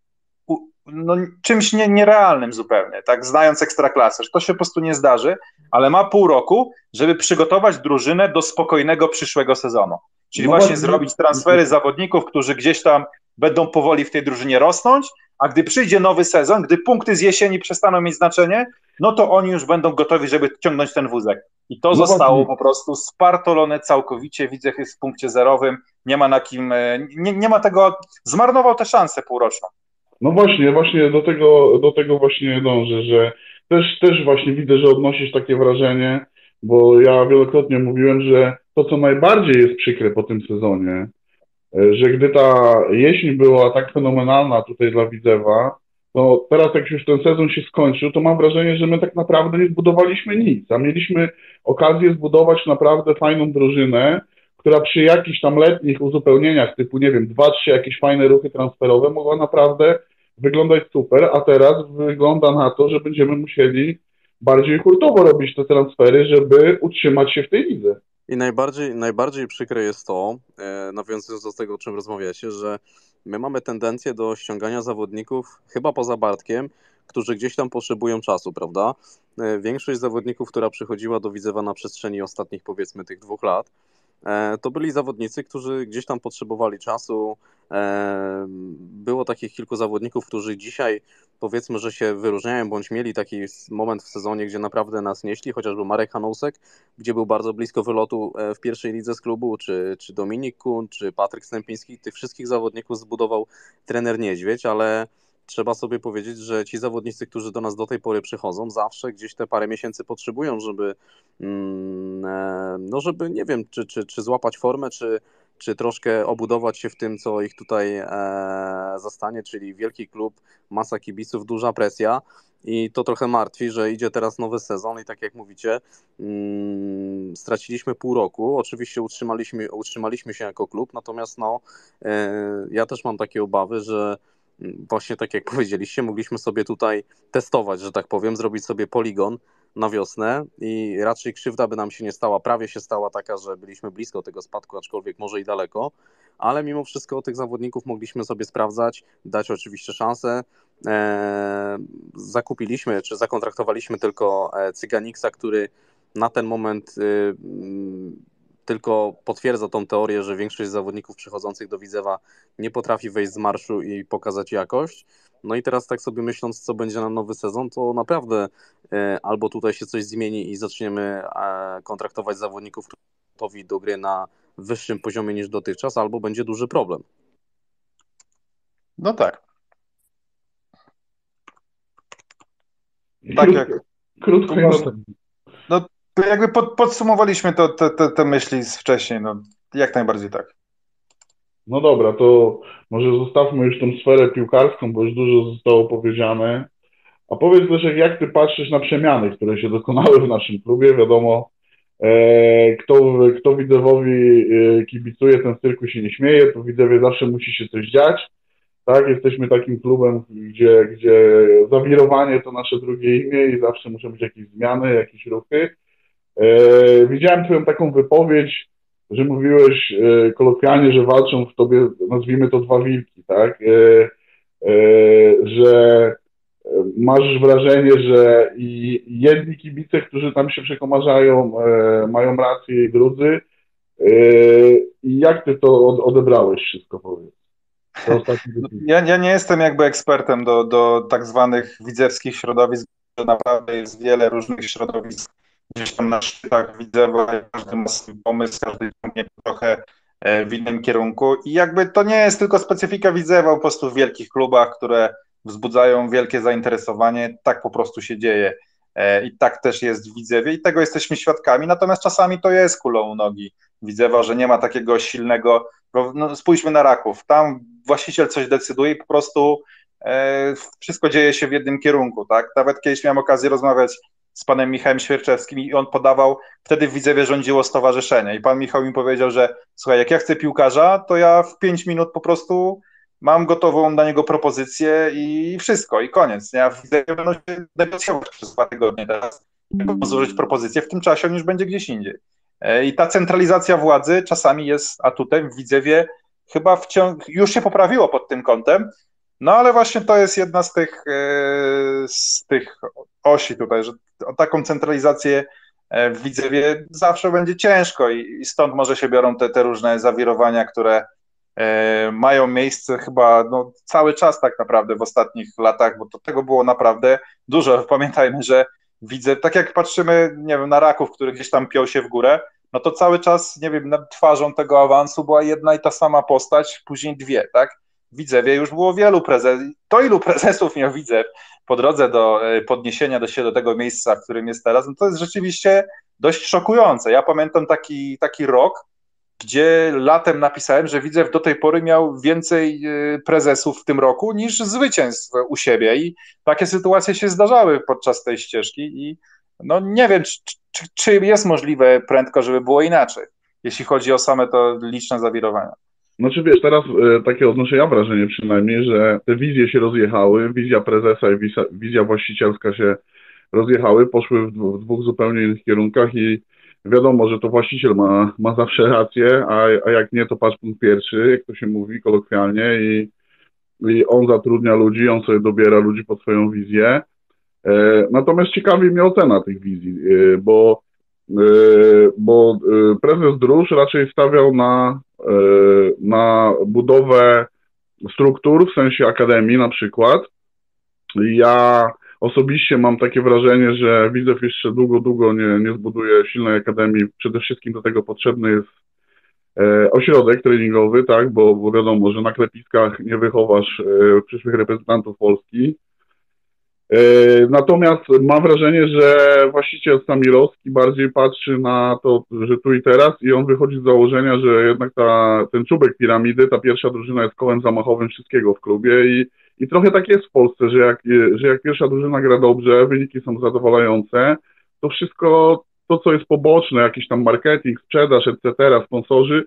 no, czymś nie, nierealnym zupełnie, tak, znając ekstraklasę, że to się po prostu nie zdarzy, ale ma pół roku, żeby przygotować drużynę do spokojnego przyszłego sezonu. Czyli no właśnie zrobić transfery zawodników, którzy gdzieś tam będą powoli w tej drużynie rosnąć, a gdy przyjdzie nowy sezon, gdy punkty z jesieni przestaną mieć znaczenie, no to oni już będą gotowi, żeby ciągnąć ten wózek. I to no zostało właśnie. po prostu spartolone całkowicie. Widzę, jest w punkcie zerowym, nie ma na kim, e, nie, nie ma tego, zmarnował tę szansę półroczną. No właśnie, właśnie do tego, do tego właśnie dążę, że też, też właśnie widzę, że odnosisz takie wrażenie, bo ja wielokrotnie mówiłem, że to, co najbardziej jest przykre po tym sezonie, e, że gdy ta jesień była tak fenomenalna tutaj dla Widzewa, to teraz jak już ten sezon się skończył, to mam wrażenie, że my tak naprawdę nie zbudowaliśmy nic, a mieliśmy okazję zbudować naprawdę fajną drużynę, która przy jakichś tam letnich uzupełnieniach, typu, nie wiem, dwa, trzy jakieś fajne ruchy transferowe, mogła naprawdę wyglądać super, a teraz wygląda na to, że będziemy musieli bardziej hurtowo robić te transfery, żeby utrzymać się w tej lidze. I najbardziej, najbardziej przykre jest to, e, nawiązując do tego, o czym rozmawiacie, że my mamy tendencję do ściągania zawodników, chyba poza Bartkiem, którzy gdzieś tam potrzebują czasu, prawda? E, większość zawodników, która przychodziła do Widzewa na przestrzeni ostatnich, powiedzmy, tych dwóch lat, E, to byli zawodnicy, którzy gdzieś tam potrzebowali czasu. E, było takich kilku zawodników, którzy dzisiaj powiedzmy, że się wyróżniają, bądź mieli taki moment w sezonie, gdzie naprawdę nas nieśli, chociażby Marek Hanousek, gdzie był bardzo blisko wylotu e, w pierwszej lidze z klubu, czy, czy Dominik Kun, czy Patryk Stępiński. Tych wszystkich zawodników zbudował trener Niedźwiedź, ale trzeba sobie powiedzieć, że ci zawodnicy, którzy do nas do tej pory przychodzą, zawsze gdzieś te parę miesięcy potrzebują, żeby, mm, e, no żeby nie wiem, czy, czy, czy złapać formę, czy, czy troszkę obudować się w tym, co ich tutaj e, zastanie, czyli wielki klub, masa kibiców, duża presja. I to trochę martwi, że idzie teraz nowy sezon i tak jak mówicie, mm, straciliśmy pół roku. Oczywiście utrzymaliśmy, utrzymaliśmy się jako klub, natomiast no, e, ja też mam takie obawy, że właśnie tak jak powiedzieliście, mogliśmy sobie tutaj testować, że tak powiem, zrobić sobie poligon na wiosnę i raczej krzywda by nam się nie stała. Prawie się stała taka, że byliśmy blisko tego spadku, aczkolwiek może i daleko, ale mimo wszystko tych zawodników mogliśmy sobie sprawdzać, dać oczywiście szansę. Eee, zakupiliśmy czy zakontraktowaliśmy tylko e, Cyganiksa, który na ten moment y, tylko potwierdza tą teorię, że większość zawodników przychodzących do Widzewa nie potrafi wejść z marszu i pokazać jakość. No i teraz tak sobie myśląc, co będzie na nowy sezon, to naprawdę e, albo tutaj się coś zmieni i zaczniemy e, kontraktować zawodników, gotowi do gry na wyższym poziomie niż dotychczas, albo będzie duży problem. No tak. Tak jak. Krótko i No, jakby pod, podsumowaliśmy to, te, te, te myśli z wcześniej, no jak najbardziej tak. No dobra, to może zostawmy już tą sferę piłkarską, bo już dużo zostało powiedziane. A powiedz też, jak ty patrzysz na przemiany, które się dokonały w naszym klubie. Wiadomo, e, kto, kto Widzewowi e, kibicuje, ten cyrku się nie śmieje, to Widzewie zawsze musi się coś dziać. Tak, jesteśmy takim klubem, gdzie, gdzie zawirowanie to nasze drugie imię i zawsze muszą być jakieś zmiany, jakieś ruchy. E, widziałem Twoją taką wypowiedź, że mówiłeś e, kolokwialnie, że walczą w Tobie, nazwijmy to dwa wilki, tak? E, e że masz wrażenie, że i jedni kibice, którzy tam się przekomarzają, e, mają rację i drudzy. E, I jak ty to odebrałeś wszystko, powiedz? Ja, ja, nie jestem jakby ekspertem do, do tak zwanych widzewskich środowisk, że naprawdę jest wiele różnych środowisk gdzieś tam na szczytach Widzewa, każdy ma swój pomysł, każdy ciągnie trochę e, w innym kierunku. I jakby to nie jest tylko specyfika Widzewa, po prostu w wielkich klubach, które wzbudzają wielkie zainteresowanie, tak po prostu się dzieje e, i tak też jest w Widzewie i tego jesteśmy świadkami, natomiast czasami to jest kulą u nogi Widzewa, że nie ma takiego silnego, no, spójrzmy na Raków, tam właściciel coś decyduje i po prostu e, wszystko dzieje się w jednym kierunku, tak? Nawet kiedyś miałem okazję rozmawiać z panem Michałem Świerczewskim i on podawał, wtedy w Widzewie rządziło stowarzyszenie i pan Michał mi powiedział, że słuchaj, jak ja chcę piłkarza, to ja w pięć minut po prostu mam gotową dla niego propozycję i wszystko, i koniec. Ja w Widzewie będę się negocjować przez dwa tygodnie teraz, złożyć propozycję, w tym czasie on już będzie gdzieś indziej. E, I ta centralizacja władzy czasami jest atutem w Widzewie, chyba już się poprawiło pod tym kątem, no ale właśnie to jest jedna z tych, e, z tych osi tutaj, że o taką centralizację e, w Widzewie zawsze będzie ciężko i, stąd może się biorą te, te różne zawirowania, które e, mają miejsce chyba no, cały czas tak naprawdę w ostatnich latach, bo to tego było naprawdę dużo. Pamiętajmy, że widzę, tak jak patrzymy, nie wiem, na Raków, który gdzieś tam piął się w górę, no to cały czas, nie wiem, nad twarzą tego awansu była jedna i ta sama postać, później dwie, tak? Widzewie już było wielu prezesów, to ilu prezesów miał Widzew po drodze do e, podniesienia do się do tego miejsca, w którym jest teraz, no to jest rzeczywiście dość szokujące. Ja pamiętam taki, taki rok, gdzie latem napisałem, że Widzew do tej pory miał więcej e, prezesów w tym roku niż zwycięstw u siebie i takie sytuacje się zdarzały podczas tej ścieżki i no nie wiem, czy, czy, czy jest możliwe prędko, żeby było inaczej, jeśli chodzi o same to liczne zawirowania. Znaczy wiesz, teraz e, takie odnoszę ja wrażenie przynajmniej, że te wizje się rozjechały, wizja prezesa i wizja, wizja właścicielska się rozjechały, poszły w, w, dwóch zupełnie innych kierunkach i wiadomo, że to właściciel ma, ma zawsze rację, a, a jak nie, to patrz punkt pierwszy, jak to się mówi kolokwialnie i, i on zatrudnia ludzi, on sobie dobiera ludzi pod swoją wizję. E, natomiast ciekawi mnie ocena tych wizji, e, bo, bo e, prezes Drusz raczej stawiał na E, na budowę struktur, w sensie akademii na przykład. Ja osobiście mam takie wrażenie, że Widzew jeszcze długo, długo nie, nie zbuduje silnej akademii. Przede wszystkim do tego potrzebny jest e, ośrodek treningowy, tak, bo, wiadomo, że na klepiskach nie wychowasz e, przyszłych reprezentantów Polski. E, natomiast mam wrażenie, że właściciel Samirowski bardziej patrzy na to, że tu i teraz i on wychodzi z założenia, że jednak ta, ten czubek piramidy, ta pierwsza drużyna jest kołem zamachowym wszystkiego w klubie i, i trochę tak jest w Polsce, że jak, że jak pierwsza drużyna gra dobrze, wyniki są zadowalające, to wszystko to, co jest poboczne, jakiś tam marketing, sprzedaż, etc., sponsorzy,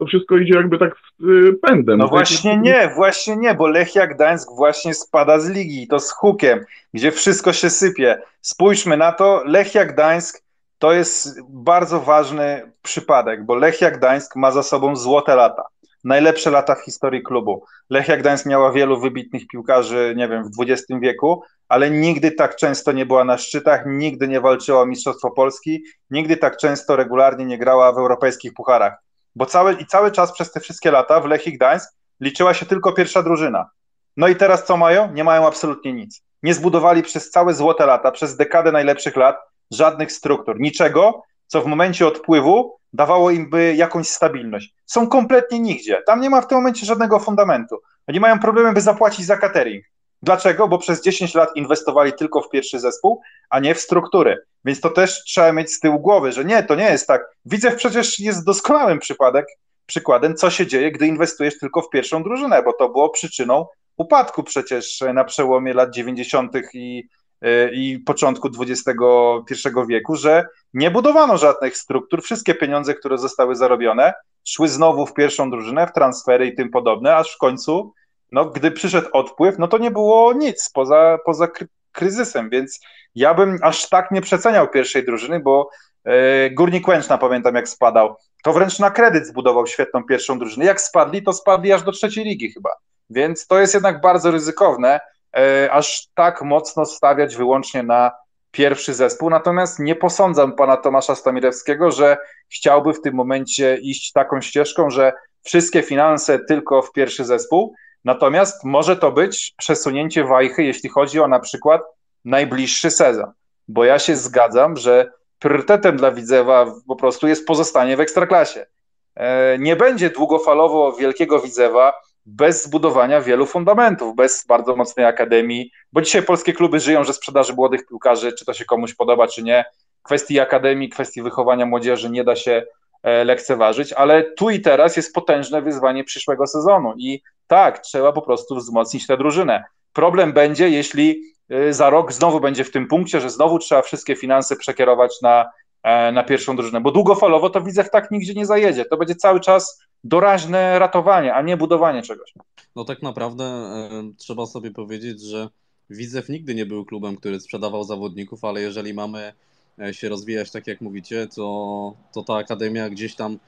to wszystko idzie jakby tak z y, pędem. No właśnie nie, właśnie nie, bo Lechia Gdańsk właśnie spada z ligi, to z hukiem, gdzie wszystko się sypie. Spójrzmy na to, Lechia Gdańsk to jest bardzo ważny przypadek, bo Lechia Gdańsk ma za sobą złote lata. Najlepsze lata w historii klubu. Lechia Gdańsk miała wielu wybitnych piłkarzy, nie wiem, w XX wieku, ale nigdy tak często nie była na szczytach, nigdy nie walczyła o Mistrzostwo Polski, nigdy tak często regularnie nie grała w europejskich pucharach bo cały, i cały czas przez te wszystkie lata w Lechii Gdańsk liczyła się tylko pierwsza drużyna. No i teraz co mają? Nie mają absolutnie nic. Nie zbudowali przez całe złote lata, przez dekadę najlepszych lat żadnych struktur, niczego, co w momencie odpływu dawało im by jakąś stabilność. Są kompletnie nigdzie. Tam nie ma w tym momencie żadnego fundamentu. Oni mają problemy, by zapłacić za catering. Dlaczego? Bo przez 10 lat inwestowali tylko w pierwszy zespół, a nie w struktury. Więc to też trzeba mieć z tyłu głowy, że nie, to nie jest tak. Widzę przecież jest doskonałym przypadek, przykładem, co się dzieje, gdy inwestujesz tylko w pierwszą drużynę, bo to było przyczyną upadku przecież na przełomie lat 90. i, y, i początku XXI wieku, że nie budowano żadnych struktur. Wszystkie pieniądze, które zostały zarobione, szły znowu w pierwszą drużynę, w transfery i tym podobne, aż w końcu, no, gdy przyszedł odpływ, no to nie było nic poza, poza kryzysem, więc ja bym aż tak nie przeceniał pierwszej drużyny, bo e, Górnik Łęczna, pamiętam jak spadał, to wręcz na kredyt zbudował świetną pierwszą drużynę. Jak spadli, to spadli aż do trzeciej ligi chyba. Więc to jest jednak bardzo ryzykowne, e, aż tak mocno stawiać wyłącznie na pierwszy zespół. Natomiast nie posądzam pana Tomasza Stamirewskiego, że chciałby w tym momencie iść taką ścieżką, że wszystkie finanse tylko w pierwszy zespół. Natomiast może to być przesunięcie wajchy, jeśli chodzi o na przykład najbliższy sezon. Bo ja się zgadzam, że priorytetem dla Widzewa po prostu jest pozostanie w ekstraklasie. E, nie będzie długofalowo wielkiego Widzewa bez zbudowania wielu fundamentów, bez bardzo mocnej akademii, bo dzisiaj polskie kluby żyją ze sprzedaży młodych piłkarzy, czy to się komuś podoba, czy nie. Kwestii akademii, kwestii wychowania młodzieży nie da się e, lekceważyć, ale tu i teraz jest potężne wyzwanie przyszłego sezonu i tak, trzeba po prostu wzmocnić tę drużynę. Problem będzie, jeśli y, za rok znowu będzie w tym punkcie, że znowu trzeba wszystkie finanse przekierować na, e, na pierwszą drużynę, bo długofalowo to widzę tak nigdzie nie zajedzie. To będzie cały czas doraźne ratowanie, a nie budowanie czegoś. No tak naprawdę e, trzeba sobie powiedzieć, że Widzew nigdy nie był klubem, który sprzedawał zawodników, ale jeżeli mamy e, się rozwijać tak jak mówicie, to, to ta akademia gdzieś tam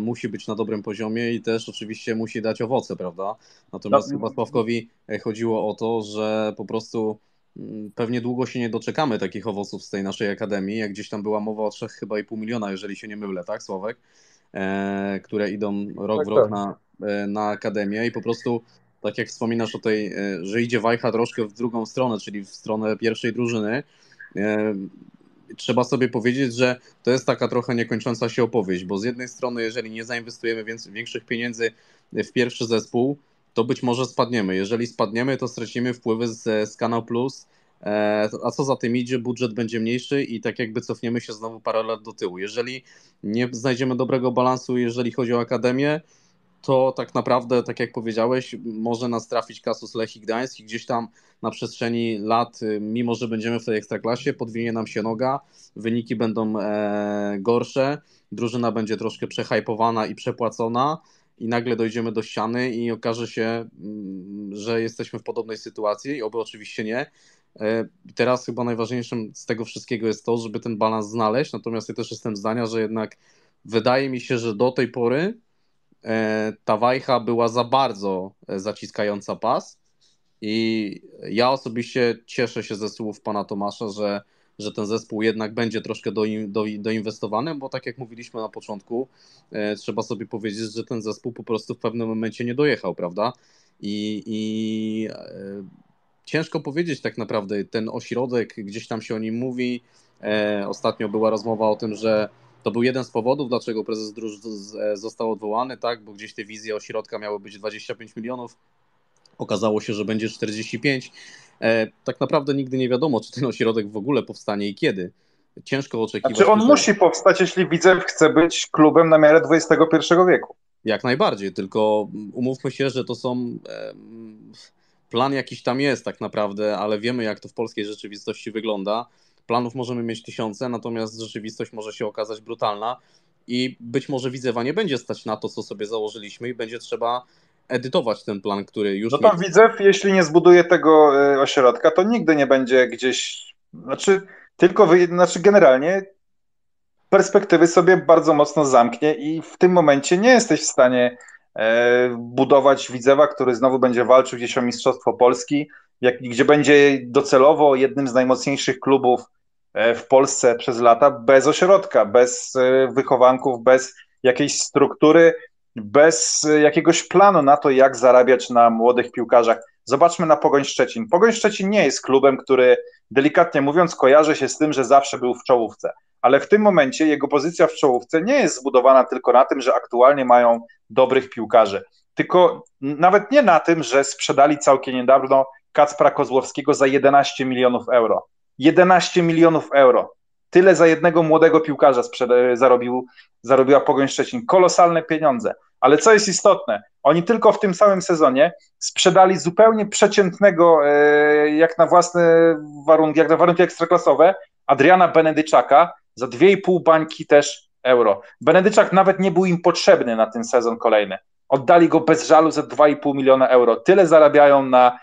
musi być na dobrym poziomie i też oczywiście musi dać owoce, prawda? Natomiast chyba Sławkowi e, chodziło o to, że po prostu mm, pewnie długo się nie doczekamy takich owoców z tej naszej akademii, jak gdzieś tam była mowa o 3 chyba i pół miliona, jeżeli się nie mylę, tak Sławek? E, które idą rok tak, w rok tak. na, na akademię i po prostu tak jak wspominasz o tej, że idzie Wajcha troszkę w drugą stronę, czyli w stronę pierwszej drużyny, trzeba sobie powiedzieć, że to jest taka trochę niekończąca się opowieść, bo z jednej strony, jeżeli nie zainwestujemy większych pieniędzy w pierwszy zespół, to być może spadniemy. Jeżeli spadniemy, to stracimy wpływy z, z Kanał Plus, e, a co za tym idzie, budżet będzie mniejszy i tak jakby cofniemy się znowu parę lat do tyłu. Jeżeli nie znajdziemy dobrego balansu, jeżeli chodzi o akademię, to tak naprawdę, tak jak powiedziałeś, może nas trafić Kasus Lechii Gdańsk i gdzieś tam na przestrzeni lat, y, mimo że będziemy w tej ekstraklasie, podwinie nam się noga, wyniki będą e, gorsze, drużyna będzie troszkę przehajpowana i przepłacona i nagle dojdziemy do ściany i okaże się, mm, że jesteśmy w podobnej sytuacji, oby oczywiście nie. E, teraz chyba najważniejszym z tego wszystkiego jest to, żeby ten balans znaleźć, natomiast ja też jestem zdania, że jednak wydaje mi się, że do tej pory ta wajcha była za bardzo e, zaciskająca pas. I ja osobiście cieszę się ze słów pana Tomasza, że, że ten zespół jednak będzie troszkę do, do, doinwestowany, bo tak jak mówiliśmy na początku, e, trzeba sobie powiedzieć, że ten zespół po prostu w pewnym momencie nie dojechał, prawda? I, i e, ciężko powiedzieć tak naprawdę. Ten ośrodek, gdzieś tam się o nim mówi. E, ostatnio była rozmowa o tym, że to był jeden z powodów, dlaczego prezes Druż został odwołany, tak, bo gdzieś te wizje ośrodka miały być 25 milionów, okazało się, że będzie 45. E, tak naprawdę nigdy nie wiadomo, czy ten ośrodek w ogóle powstanie i kiedy. Ciężko oczekiwać. Znaczy on że... musi powstać, jeśli Widzew chce być klubem na miarę XXI wieku. Jak najbardziej, tylko umówmy się, że to są... Plan jakiś tam jest tak naprawdę, ale wiemy jak to w polskiej rzeczywistości wygląda Planów możemy mieć tysiące, natomiast rzeczywistość może się okazać brutalna i być może Widzewa nie będzie stać na to, co sobie założyliśmy i będzie trzeba edytować ten plan, który już... No to Widzew, jeśli nie zbuduje tego e, ośrodka, to nigdy nie będzie gdzieś... Znaczy, tylko wy... znaczy generalnie perspektywy sobie bardzo mocno zamknie i w tym momencie nie jesteś w stanie e, budować Widzewa, który znowu będzie walczył gdzieś o Mistrzostwo Polski, jak, gdzie będzie docelowo jednym z najmocniejszych klubów w Polsce przez lata bez ośrodka, bez e, wychowanków, bez jakiejś struktury, bez e, jakiegoś planu na to, jak zarabiać na młodych piłkarzach. Zobaczmy na Pogoń Szczecin. Pogoń Szczecin nie jest klubem, który delikatnie mówiąc kojarzy się z tym, że zawsze był w czołówce. ale w tym momencie jego pozycja w czołówce nie jest zbudowana tylko na tym, że aktualnie mają dobrych piłkarzy, tylko nawet nie na tym, że sprzedali całkiem niedawno Kacpra Kozłowskiego za 11 milionów euro. 11 milionów euro. Tyle za jednego młodego piłkarza zarobił, zarobiła Pogoń Szczecin. Kolosalne pieniądze. Ale co jest istotne, oni tylko w tym samym sezonie sprzedali zupełnie przeciętnego, e, jak na własne warunki, jak na warunki ekstraklasowe, Adriana Benedyczaka za 2,5 bańki też euro. Benedyczak nawet nie był im potrzebny na ten sezon kolejny. Oddali go bez żalu za 2,5 miliona euro. Tyle zarabiają na e,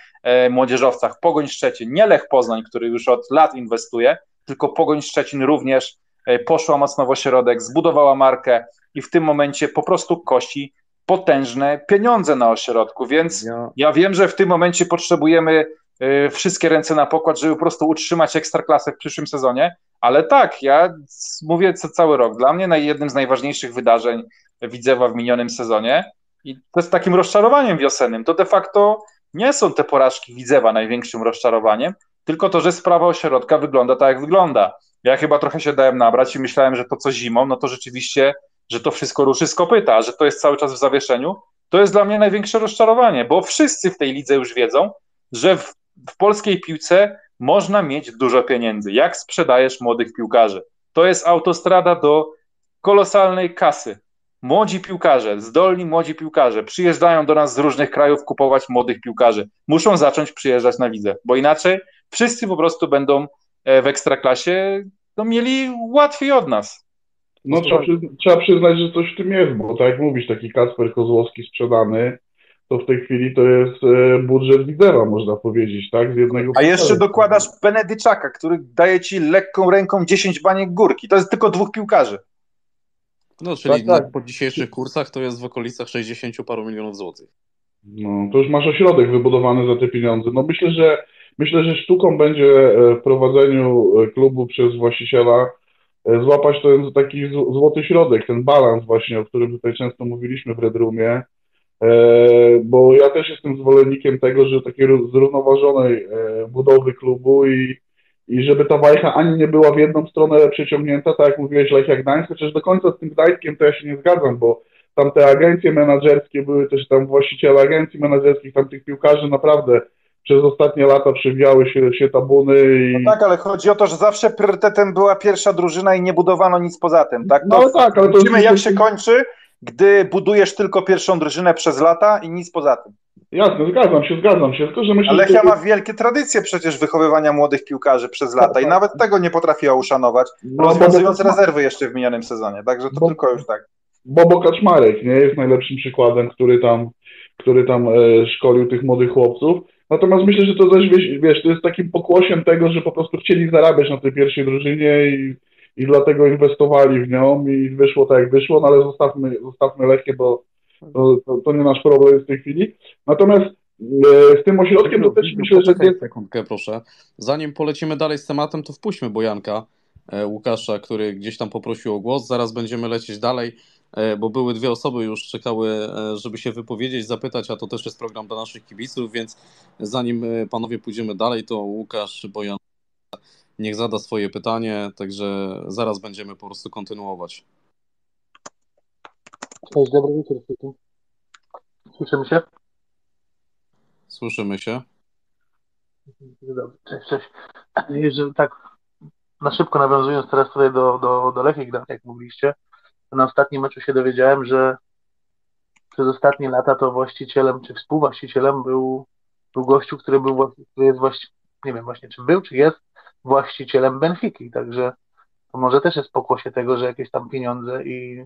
młodzieżowcach. Pogoń Szczecin, nie Lech Poznań, który już od lat inwestuje, tylko Pogoń Szczecin również e, poszła mocno w ośrodek, zbudowała markę i w tym momencie po prostu kości potężne pieniądze na ośrodku, więc ja, ja wiem, że w tym momencie potrzebujemy y, wszystkie ręce na pokład, żeby po prostu utrzymać ekstraklasę w przyszłym sezonie, ale tak, ja mówię co cały rok, dla mnie jednym z najważniejszych wydarzeń Widzewa w minionym sezonie i to jest takim rozczarowaniem wiosennym, to de facto nie są te porażki Widzewa największym rozczarowaniem, tylko to, że sprawa ośrodka wygląda tak, jak wygląda. Ja chyba trochę się dałem nabrać i myślałem, że to co zimą, no to rzeczywiście że to wszystko ruszy z kopyta, że to jest cały czas w zawieszeniu, to jest dla mnie największe rozczarowanie, bo wszyscy w tej lidze już wiedzą, że w, w polskiej piłce można mieć dużo pieniędzy. Jak sprzedajesz młodych piłkarzy? To jest autostrada do kolosalnej kasy. Młodzi piłkarze, zdolni młodzi piłkarze przyjeżdżają do nas z różnych krajów kupować młodych piłkarzy. Muszą zacząć przyjeżdżać na widzę, bo inaczej wszyscy po prostu będą e, w ekstraklasie no, mieli łatwiej od nas. No trzeba, trzeba przyznać, że coś w tym jest, bo tak jak mówisz, taki Kasper Kozłowski sprzedany, to w tej chwili to jest e, budżet Widera, można powiedzieć, tak? Z jednego A jeszcze dokładasz Benedyczaka, który daje ci lekką ręką 10 baniek górki. To jest tylko dwóch piłkarzy. No, czyli tak, tak. po dzisiejszych kursach to jest w okolicach 60 paru milionów złotych. No, to już masz ośrodek wybudowany za te pieniądze. No myślę, że myślę, że sztuką będzie e, w prowadzeniu e, klubu przez właściciela E, złapać ten taki złoty środek, ten balans właśnie, o którym tutaj często mówiliśmy w Red Roomie, bo ja też jestem zwolennikiem tego, że takiej zrównoważonej budowy klubu i, i żeby ta wajcha ani nie była w jedną stronę przeciągnięta, tak jak mówiłeś Lechia Gdańsk, chociaż do końca z tym Gdańskiem to ja się nie zgadzam, bo tam te agencje menedżerskie były też tam właściciele agencji menedżerskich, tam tych piłkarzy naprawdę przez ostatnie lata przewijały się, się tabuny. I... No tak, ale chodzi o to, że zawsze priorytetem była pierwsza drużyna i nie budowano nic poza tym. Tak? To no tak, ale to widzimy, jak się kończy, gdy budujesz tylko pierwszą drużynę przez lata i nic poza tym. Jasne, zgadzam się, zgadzam się. Tylko, że myślę, Ale Lechia ma wielkie tradycje przecież wychowywania młodych piłkarzy przez lata tak, i tak. nawet tego nie potrafiła uszanować, no, rozwiązując rezerwy jeszcze w minionym sezonie. Także to bo... tylko już tak. Bobo Kaczmarek nie jest najlepszym przykładem, który tam, który tam e, szkolił tych młodych chłopców. Natomiast myślę, że to też, wiesz, wiesz, to jest takim pokłosiem tego, że po prostu chcieli zarabiać na tej pierwszej drużynie i, i dlatego inwestowali w nią i wyszło tak jak wyszło, no ale zostawmy, zostawmy lekkie, bo to, to, to nie nasz problem w tej chwili. Natomiast e, z tym ośrodkiem to też myślę, że... Sekundkę, proszę. Zanim polecimy dalej z tematem, to wpuśćmy Bojanka e, Łukasza, który gdzieś tam poprosił o głos. Zaraz będziemy lecieć dalej. E, bo były dwie osoby już czekały, żeby się wypowiedzieć, zapytać, a to też jest program dla naszych kibiców, więc zanim panowie pójdziemy dalej, to Łukasz Bojan niech zada swoje pytanie, także zaraz będziemy po prostu kontynuować. Cześć, dobry wieczór wszystkim. Słyszymy się? Słyszymy się. Dobrze, cześć, cześć. Jeżeli tak na szybko nawiązując teraz tutaj do, do, do Lechii jak mówiliście, na ostatnim meczu się dowiedziałem, że przez ostatnie lata to właścicielem czy współwłaścicielem był, był gościu, który był który jest właścicielem, nie wiem właśnie czy był, czy jest właścicielem Benfiki, także to może też jest pokłosie tego, że jakieś tam pieniądze i,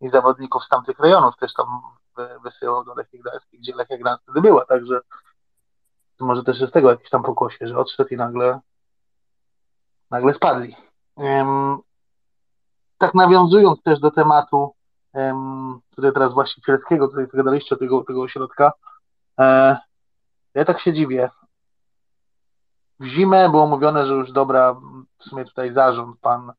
i zawodników z tamtych rejonów też tam wysyłał do Lechii Gdańskiej, gdzie Lechia Gdańsk wtedy była, także może też jest tego jakieś tam pokłosie, że odszedł i nagle nagle spadli tak nawiązując też do tematu tutaj teraz właścicielskiego, tutaj gadaliście o tego, tego ośrodka, e, ja tak się dziwię. W zimę było mówione, że już dobra, w sumie tutaj zarząd, pan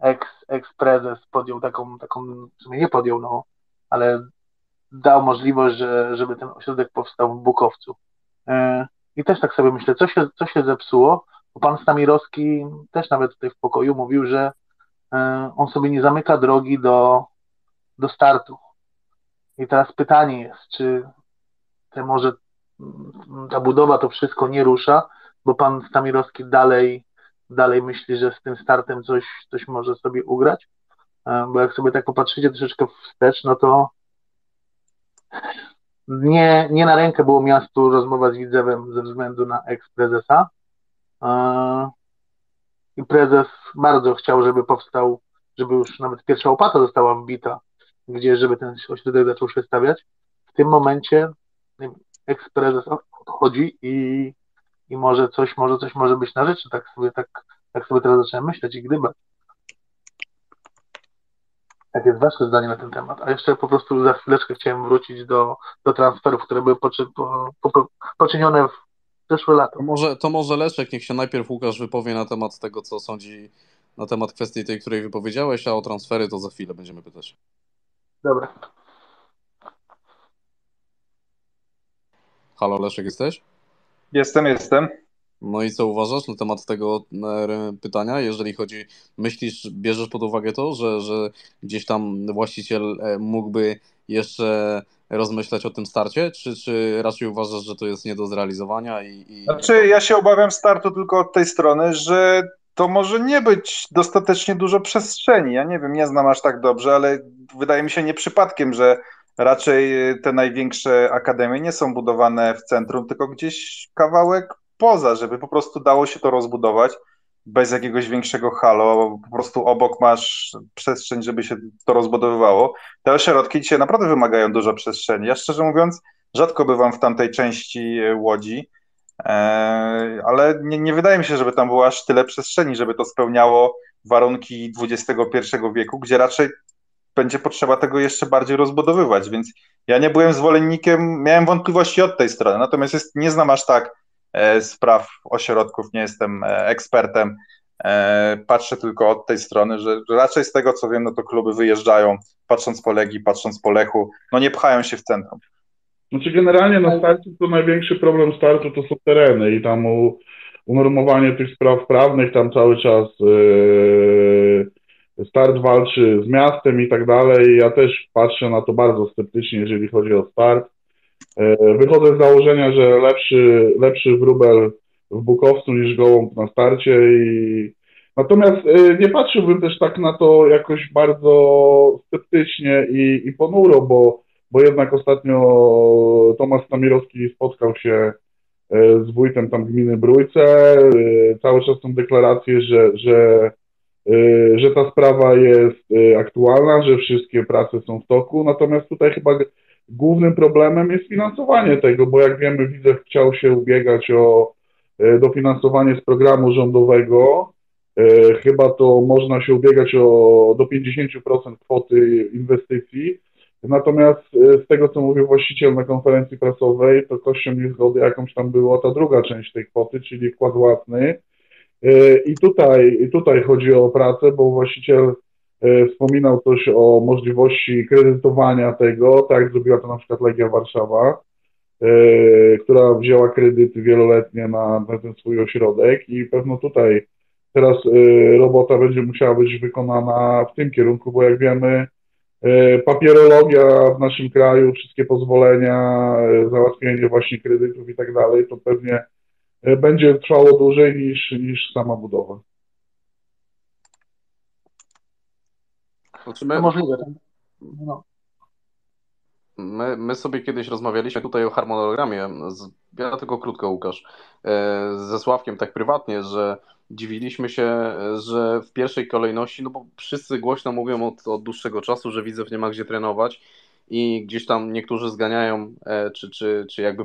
ex, ex-prezes podjął taką, taką, w sumie nie podjął, no, ale dał możliwość, że, żeby ten ośrodek powstał w Bukowcu. E, I też tak sobie myślę, co się, co się zepsuło, bo pan Stamirowski też nawet tutaj w pokoju mówił, że e, on sobie nie zamyka drogi do, do startu. I teraz pytanie jest, czy te może ta budowa to wszystko nie rusza, bo pan Stamirowski dalej, dalej myśli, że z tym startem coś, coś może sobie ugrać. E, bo jak sobie tak popatrzycie troszeczkę wstecz, no to nie, nie na rękę było miastu rozmowa z Widzewem ze względu na eks-prezesa. E, I prezes bardzo chciał, żeby powstał, żeby już nawet pierwsza opłata została wbita, gdzie żeby ten ośrodek zaczął się stawiać. W tym momencie eks-prezes odchodzi i, i może coś, może coś może być na rzeczy. Tak sobie, tak, tak sobie teraz zacząłem myśleć i gdybać. Jak jest wasze zdanie na ten temat? A jeszcze po prostu za chwileczkę chciałem wrócić do, do transferów, które były poczy, po, po, poczynione w zeszłe lato. To może, to może Leszek, niech się najpierw Łukasz wypowie na temat tego, co sądzi na temat kwestii tej, której wypowiedziałeś, a o transfery to za chwilę będziemy pytać. Dobra. Halo Leszek, jesteś? Jestem, jestem. No i co uważasz na temat tego e, pytania, jeżeli chodzi, myślisz, bierzesz pod uwagę to, że, że gdzieś tam właściciel e, mógłby jeszcze rozmyślać o tym starcie, czy, czy raczej uważasz, że to jest nie do zrealizowania? I, i... Znaczy, ja się obawiam startu tylko od tej strony, że to może nie być dostatecznie dużo przestrzeni. Ja nie wiem, nie znam aż tak dobrze, ale wydaje mi się nie przypadkiem, że raczej te największe akademie nie są budowane w centrum, tylko gdzieś kawałek poza, żeby po prostu dało się to rozbudować bez jakiegoś większego halo, po prostu obok masz przestrzeń, żeby się to rozbudowywało. Te ośrodki dzisiaj naprawdę wymagają dużo przestrzeni. Ja szczerze mówiąc, rzadko bywam w tamtej części e, Łodzi, e, ale nie, nie wydaje mi się, żeby tam było aż tyle przestrzeni, żeby to spełniało warunki XXI wieku, gdzie raczej będzie potrzeba tego jeszcze bardziej rozbudowywać, więc ja nie byłem zwolennikiem, miałem wątpliwości od tej strony, natomiast jest, nie znam aż tak E, spraw ośrodków, nie jestem e, ekspertem. E, patrzę tylko od tej strony, że raczej z tego co wiem, no to kluby wyjeżdżają, patrząc po Legii, patrząc po Lechu, no nie pchają się w centrum. Znaczy generalnie na starcie to największy problem startu to są tereny i tam u, unormowanie tych spraw prawnych, tam cały czas yy, start walczy z miastem i tak dalej. Ja też patrzę na to bardzo sceptycznie, jeżeli chodzi o start. E, wychodzę z założenia, że lepszy, lepszy wróbel w Bukowcu niż gołąb na starcie i natomiast e, nie patrzyłbym też tak na to jakoś bardzo sceptycznie i, i ponuro, bo, bo jednak ostatnio Tomasz Stamirowski spotkał się e, z wójtem tam gminy Brójce, cały czas są deklaracje, że, że, że ta sprawa jest aktualna, że wszystkie prace są w toku, natomiast tutaj chyba głównym problemem jest finansowanie tego, bo jak wiemy, Widzew chciał się ubiegać o e, dofinansowanie z programu rządowego. Chyba to można się ubiegać o do 50% kwoty inwestycji. Natomiast z tego, co mówił właściciel na konferencji prasowej, to kością niezgody jakąś tam była ta druga część tej kwoty, czyli wkład własny. I tutaj, i tutaj chodzi o pracę, bo właściciel E, wspominał coś o możliwości kredytowania tego, tak zrobiła to na przykład Legia Warszawa, e, która wzięła kredyty wieloletnie na, na ten swój ośrodek i pewno tutaj teraz e, robota będzie musiała być wykonana w tym kierunku, bo jak wiemy, papierologia w naszym kraju, wszystkie pozwolenia, załatwienie właśnie kredytów i tak dalej, to pewnie będzie trwało dłużej niż, niż sama budowa. Znaczy my, możliwe. No. My, my sobie kiedyś rozmawialiśmy tutaj o harmonogramie, z, ja tylko krótko Łukasz, e, ze Sławkiem tak prywatnie, że dziwiliśmy się, że w pierwszej kolejności, no bo wszyscy głośno mówią od, od dłuższego czasu, że Widzew nie ma gdzie trenować i gdzieś tam niektórzy zganiają, e, czy, czy, czy jakby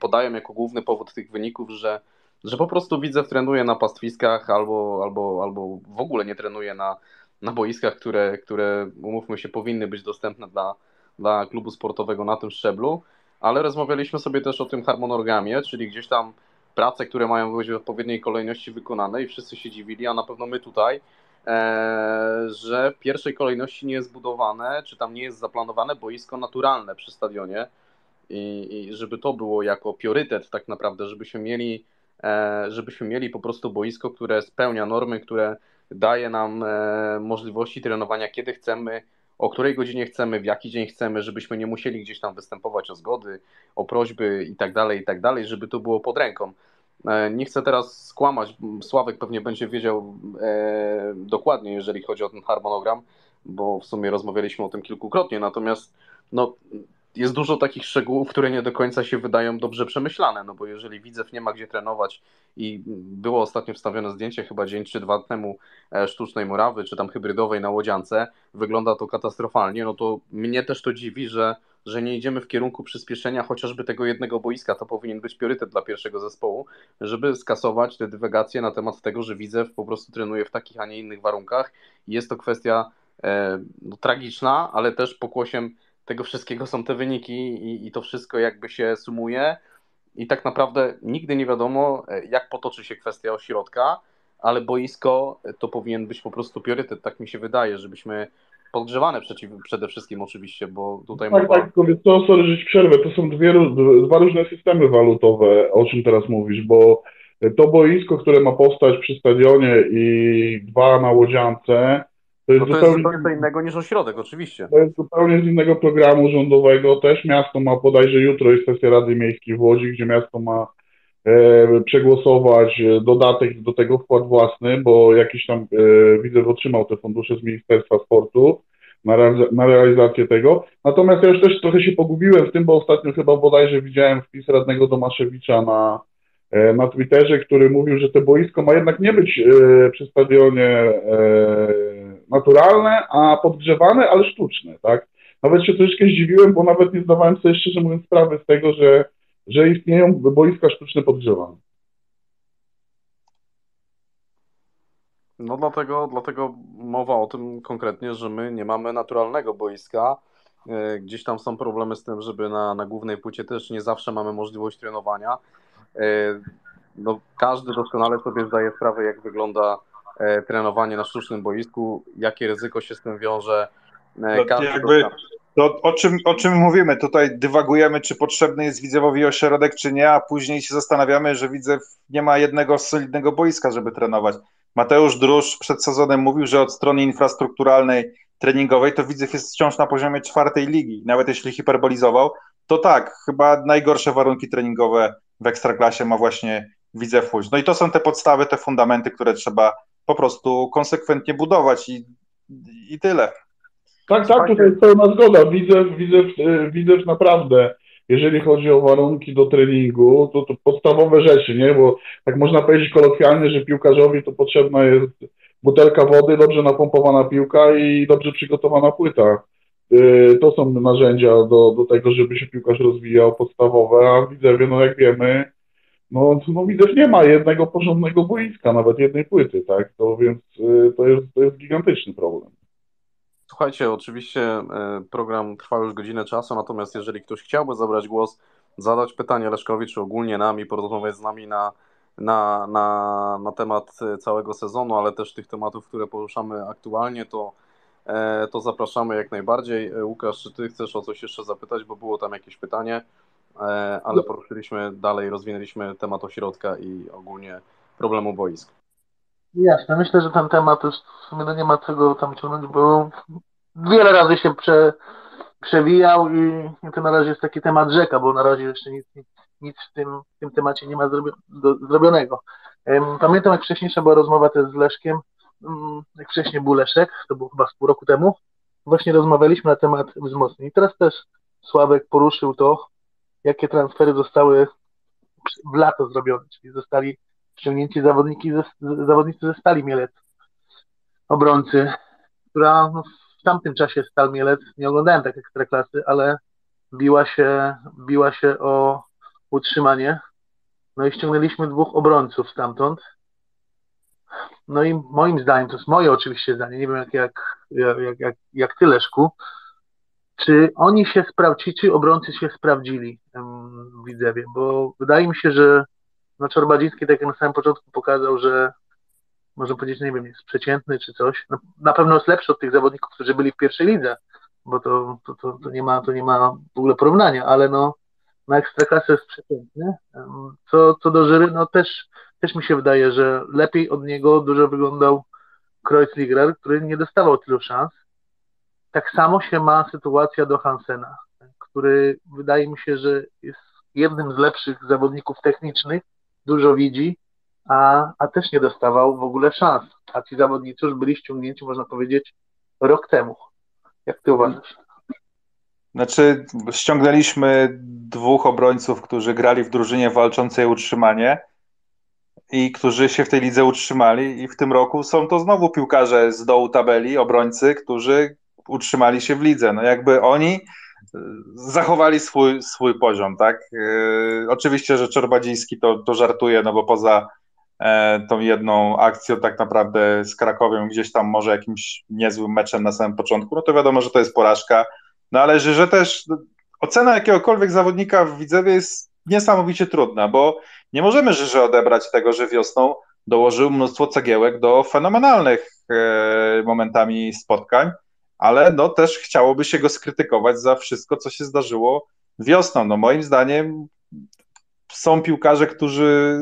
podają jako główny powód tych wyników, że, że po prostu Widzew trenuje na pastwiskach albo, albo, albo w ogóle nie trenuje na, na boiskach, które, które umówmy się, powinny być dostępne dla, dla klubu sportowego na tym szczeblu, ale rozmawialiśmy sobie też o tym harmonogramie, czyli gdzieś tam prace, które mają być w odpowiedniej kolejności wykonane i wszyscy się dziwili, a na pewno my tutaj, że w pierwszej kolejności nie jest budowane, czy tam nie jest zaplanowane boisko naturalne przy stadionie i, i żeby to było jako priorytet tak naprawdę, żebyśmy mieli, e, żebyśmy mieli po prostu boisko, które spełnia normy, które daje nam e, możliwości trenowania kiedy chcemy, o której godzinie chcemy, w jaki dzień chcemy, żebyśmy nie musieli gdzieś tam występować o zgody, o prośby i tak dalej, i tak dalej, żeby to było pod ręką. E, nie chcę teraz skłamać, Sławek pewnie będzie wiedział e, dokładnie, jeżeli chodzi o ten harmonogram, bo w sumie rozmawialiśmy o tym kilkukrotnie, natomiast no, jest dużo takich szczegółów, które nie do końca się wydają dobrze przemyślane, no bo jeżeli widzew nie ma gdzie trenować i było ostatnio wstawione zdjęcie chyba dzień czy dwa temu e, sztucznej murawy, czy tam hybrydowej na Łodziance, wygląda to katastrofalnie, no to mnie też to dziwi, że, że nie idziemy w kierunku przyspieszenia chociażby tego jednego boiska, to powinien być priorytet dla pierwszego zespołu, żeby skasować te dywagacje na temat tego, że widzew po prostu trenuje w takich, a nie innych warunkach. Jest to kwestia e, no, tragiczna, ale też pokłosiem tego wszystkiego są te wyniki i, i to wszystko jakby się sumuje. I tak naprawdę nigdy nie wiadomo, e, jak potoczy się kwestia ośrodka, ale boisko to powinien być po prostu priorytet, tak mi się wydaje, żebyśmy podgrzewane przeciw, przede wszystkim oczywiście, bo tutaj tak, mowa... Tak, to, sorry, że ci przerwę, to są dwie, dwa różne systemy walutowe, o czym teraz mówisz, bo to boisko, które ma powstać przy stadionie i dwa na łodziance, to jest, no to zupełnie, jest zupełnie innego niż ośrodek, oczywiście. To jest zupełnie z innego programu rządowego. Też miasto ma, bodajże jutro jest sesja Rady Miejskiej w Łodzi, gdzie miasto ma e, przegłosować dodatek do tego wkład własny, bo jakiś tam, e, widzę, otrzymał te fundusze z Ministerstwa Sportu na, na realizację tego. Natomiast ja już też trochę się pogubiłem w tym, bo ostatnio chyba bodajże widziałem wpis radnego Domaszewicza na, e, na Twitterze, który mówił, że to boisko ma jednak nie być e, przy stadionie e, naturalne, a podgrzewane, ale sztuczne, tak? Nawet się troszeczkę zdziwiłem, bo nawet nie zdawałem sobie szczerze mówiąc sprawy z tego, że, że istnieją boiska sztuczne podgrzewane. No dlatego, dlatego mowa o tym konkretnie, że my nie mamy naturalnego boiska. E, gdzieś tam są problemy z tym, żeby na, na głównej płycie też nie zawsze mamy możliwość trenowania. E, no, każdy doskonale sobie zdaje sprawę, jak wygląda E, trenowanie na sztucznym boisku, jakie ryzyko się z tym wiąże. No, jakby, to o czym, o czym mówimy? Tutaj dywagujemy, czy potrzebny jest Widzewowi ośrodek, czy nie, a później się zastanawiamy, że Widzew nie ma jednego solidnego boiska, żeby trenować. Mateusz Drusz przed sezonem mówił, że od strony infrastrukturalnej, treningowej, to Widzew jest wciąż na poziomie czwartej ligi. Nawet jeśli hiperbolizował, to tak, chyba najgorsze warunki treningowe w Ekstraklasie ma właśnie Widzew Łódź. No i to są te podstawy, te fundamenty, które trzeba po prostu konsekwentnie budować i, i tyle. Tak, tak, tutaj jest pełna zgoda. Widzę, widzę, widzę naprawdę, jeżeli chodzi o warunki do treningu, to, to podstawowe rzeczy, nie? Bo tak można powiedzieć kolokwialnie, że piłkarzowi to potrzebna jest butelka wody, dobrze napompowana piłka i dobrze przygotowana płyta. Y, to są narzędzia do, do tego, żeby się piłkarz rozwijał podstawowe, a widzę, no jak wiemy, no, no widać nie ma jednego porządnego boiska, nawet jednej płyty, tak? To więc y, to jest, to jest gigantyczny problem. Słuchajcie, oczywiście e, program trwa już godzinę czasu, natomiast jeżeli ktoś chciałby zabrać głos, zadać pytanie Leszkowi, czy ogólnie nami, porozmawiać z nami na, na, na, na temat całego sezonu, ale też tych tematów, które poruszamy aktualnie, to, e, to zapraszamy jak najbardziej. E, Łukasz, czy ty chcesz o coś jeszcze zapytać, bo było tam jakieś pytanie? E, ale poruszyliśmy dalej, rozwinęliśmy temat ośrodka i ogólnie problemu boisk. Jasne, myślę, że ten temat już w sumie no nie ma czego tam ciągnąć, bo wiele razy się prze, przewijał i to na razie jest taki temat rzeka, bo na razie jeszcze nic, nic w, tym, w tym temacie nie ma do, zrobionego. Pamiętam, jak wcześniejsza była rozmowa też z Leszkiem, mm, jak wcześniej był Leszek, to było chyba z pół roku temu, właśnie rozmawialiśmy na temat wzmocnień. Teraz też Sławek poruszył to, jakie transfery zostały w lato zrobione, czyli zostali ściągnięci zawodniki ze, zawodnicy ze Stali Mielec, obrońcy, która no, w tamtym czasie Stal Mielec, nie oglądałem tak ekstraklasy, ale biła się, biła się o utrzymanie. No i ściągnęliśmy dwóch obrońców stamtąd. No i moim zdaniem, to jest moje oczywiście zdanie, nie wiem jak, jak, jak, jak, jak ty Leszku, czy oni się sprawdzili, czy obrońcy się sprawdzili w Widzewie? Bo wydaje mi się, że no Czorbadziński tak jak na samym początku pokazał, że można powiedzieć, nie wiem, jest przeciętny czy coś. No, na pewno jest lepszy od tych zawodników, którzy byli w pierwszej lidze, bo to, to, to, to, nie, ma, to nie ma w ogóle porównania, ale no na ekstraklasę jest przeciętny. Co, co do Żyry, no też, też mi się wydaje, że lepiej od niego dużo wyglądał Kreuzliger, który nie dostawał tylu szans. Tak samo się ma sytuacja do Hansena, który wydaje mi się, że jest jednym z lepszych zawodników technicznych, dużo widzi, a, a też nie dostawał w ogóle szans. A ci zawodnicy już byli ściągnięci, można powiedzieć, rok temu. Jak ty uważasz? Znaczy, ściągnęliśmy dwóch obrońców, którzy grali w drużynie walczącej utrzymanie i którzy się w tej lidze utrzymali i w tym roku są to znowu piłkarze z dołu tabeli, obrońcy, którzy utrzymali się w lidze. No jakby oni zachowali swój, swój poziom, tak? Yy, oczywiście, że Czorbadziński to, to żartuje, no bo poza e, tą jedną akcją tak naprawdę z Krakowiem, gdzieś tam może jakimś niezłym meczem na samym początku, no to wiadomo, że to jest porażka, no ale że, że też ocena jakiegokolwiek zawodnika w Widzewie jest niesamowicie trudna, bo nie możemy Żyży odebrać tego, że wiosną dołożył mnóstwo cegiełek do fenomenalnych e, momentami spotkań, ale no też chciałoby się go skrytykować za wszystko, co się zdarzyło wiosną. No moim zdaniem są piłkarze, którzy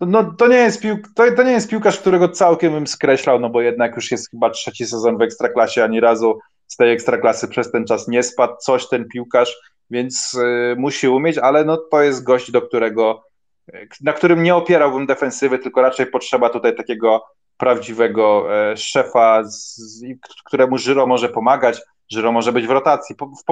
no, to, nie jest pił, to, to nie jest piłkarz, którego całkiem bym skreślał, no bo jednak już jest chyba trzeci sezon w Ekstraklasie, ani razu z tej Ekstraklasy przez ten czas nie spadł, coś ten piłkarz, więc y, musi umieć, ale no to jest gość, do którego, na którym nie opierałbym defensywy, tylko raczej potrzeba tutaj takiego prawdziwego e, szefa, z, któremu Żyro może pomagać, Żyro może być w rotacji. Po, w,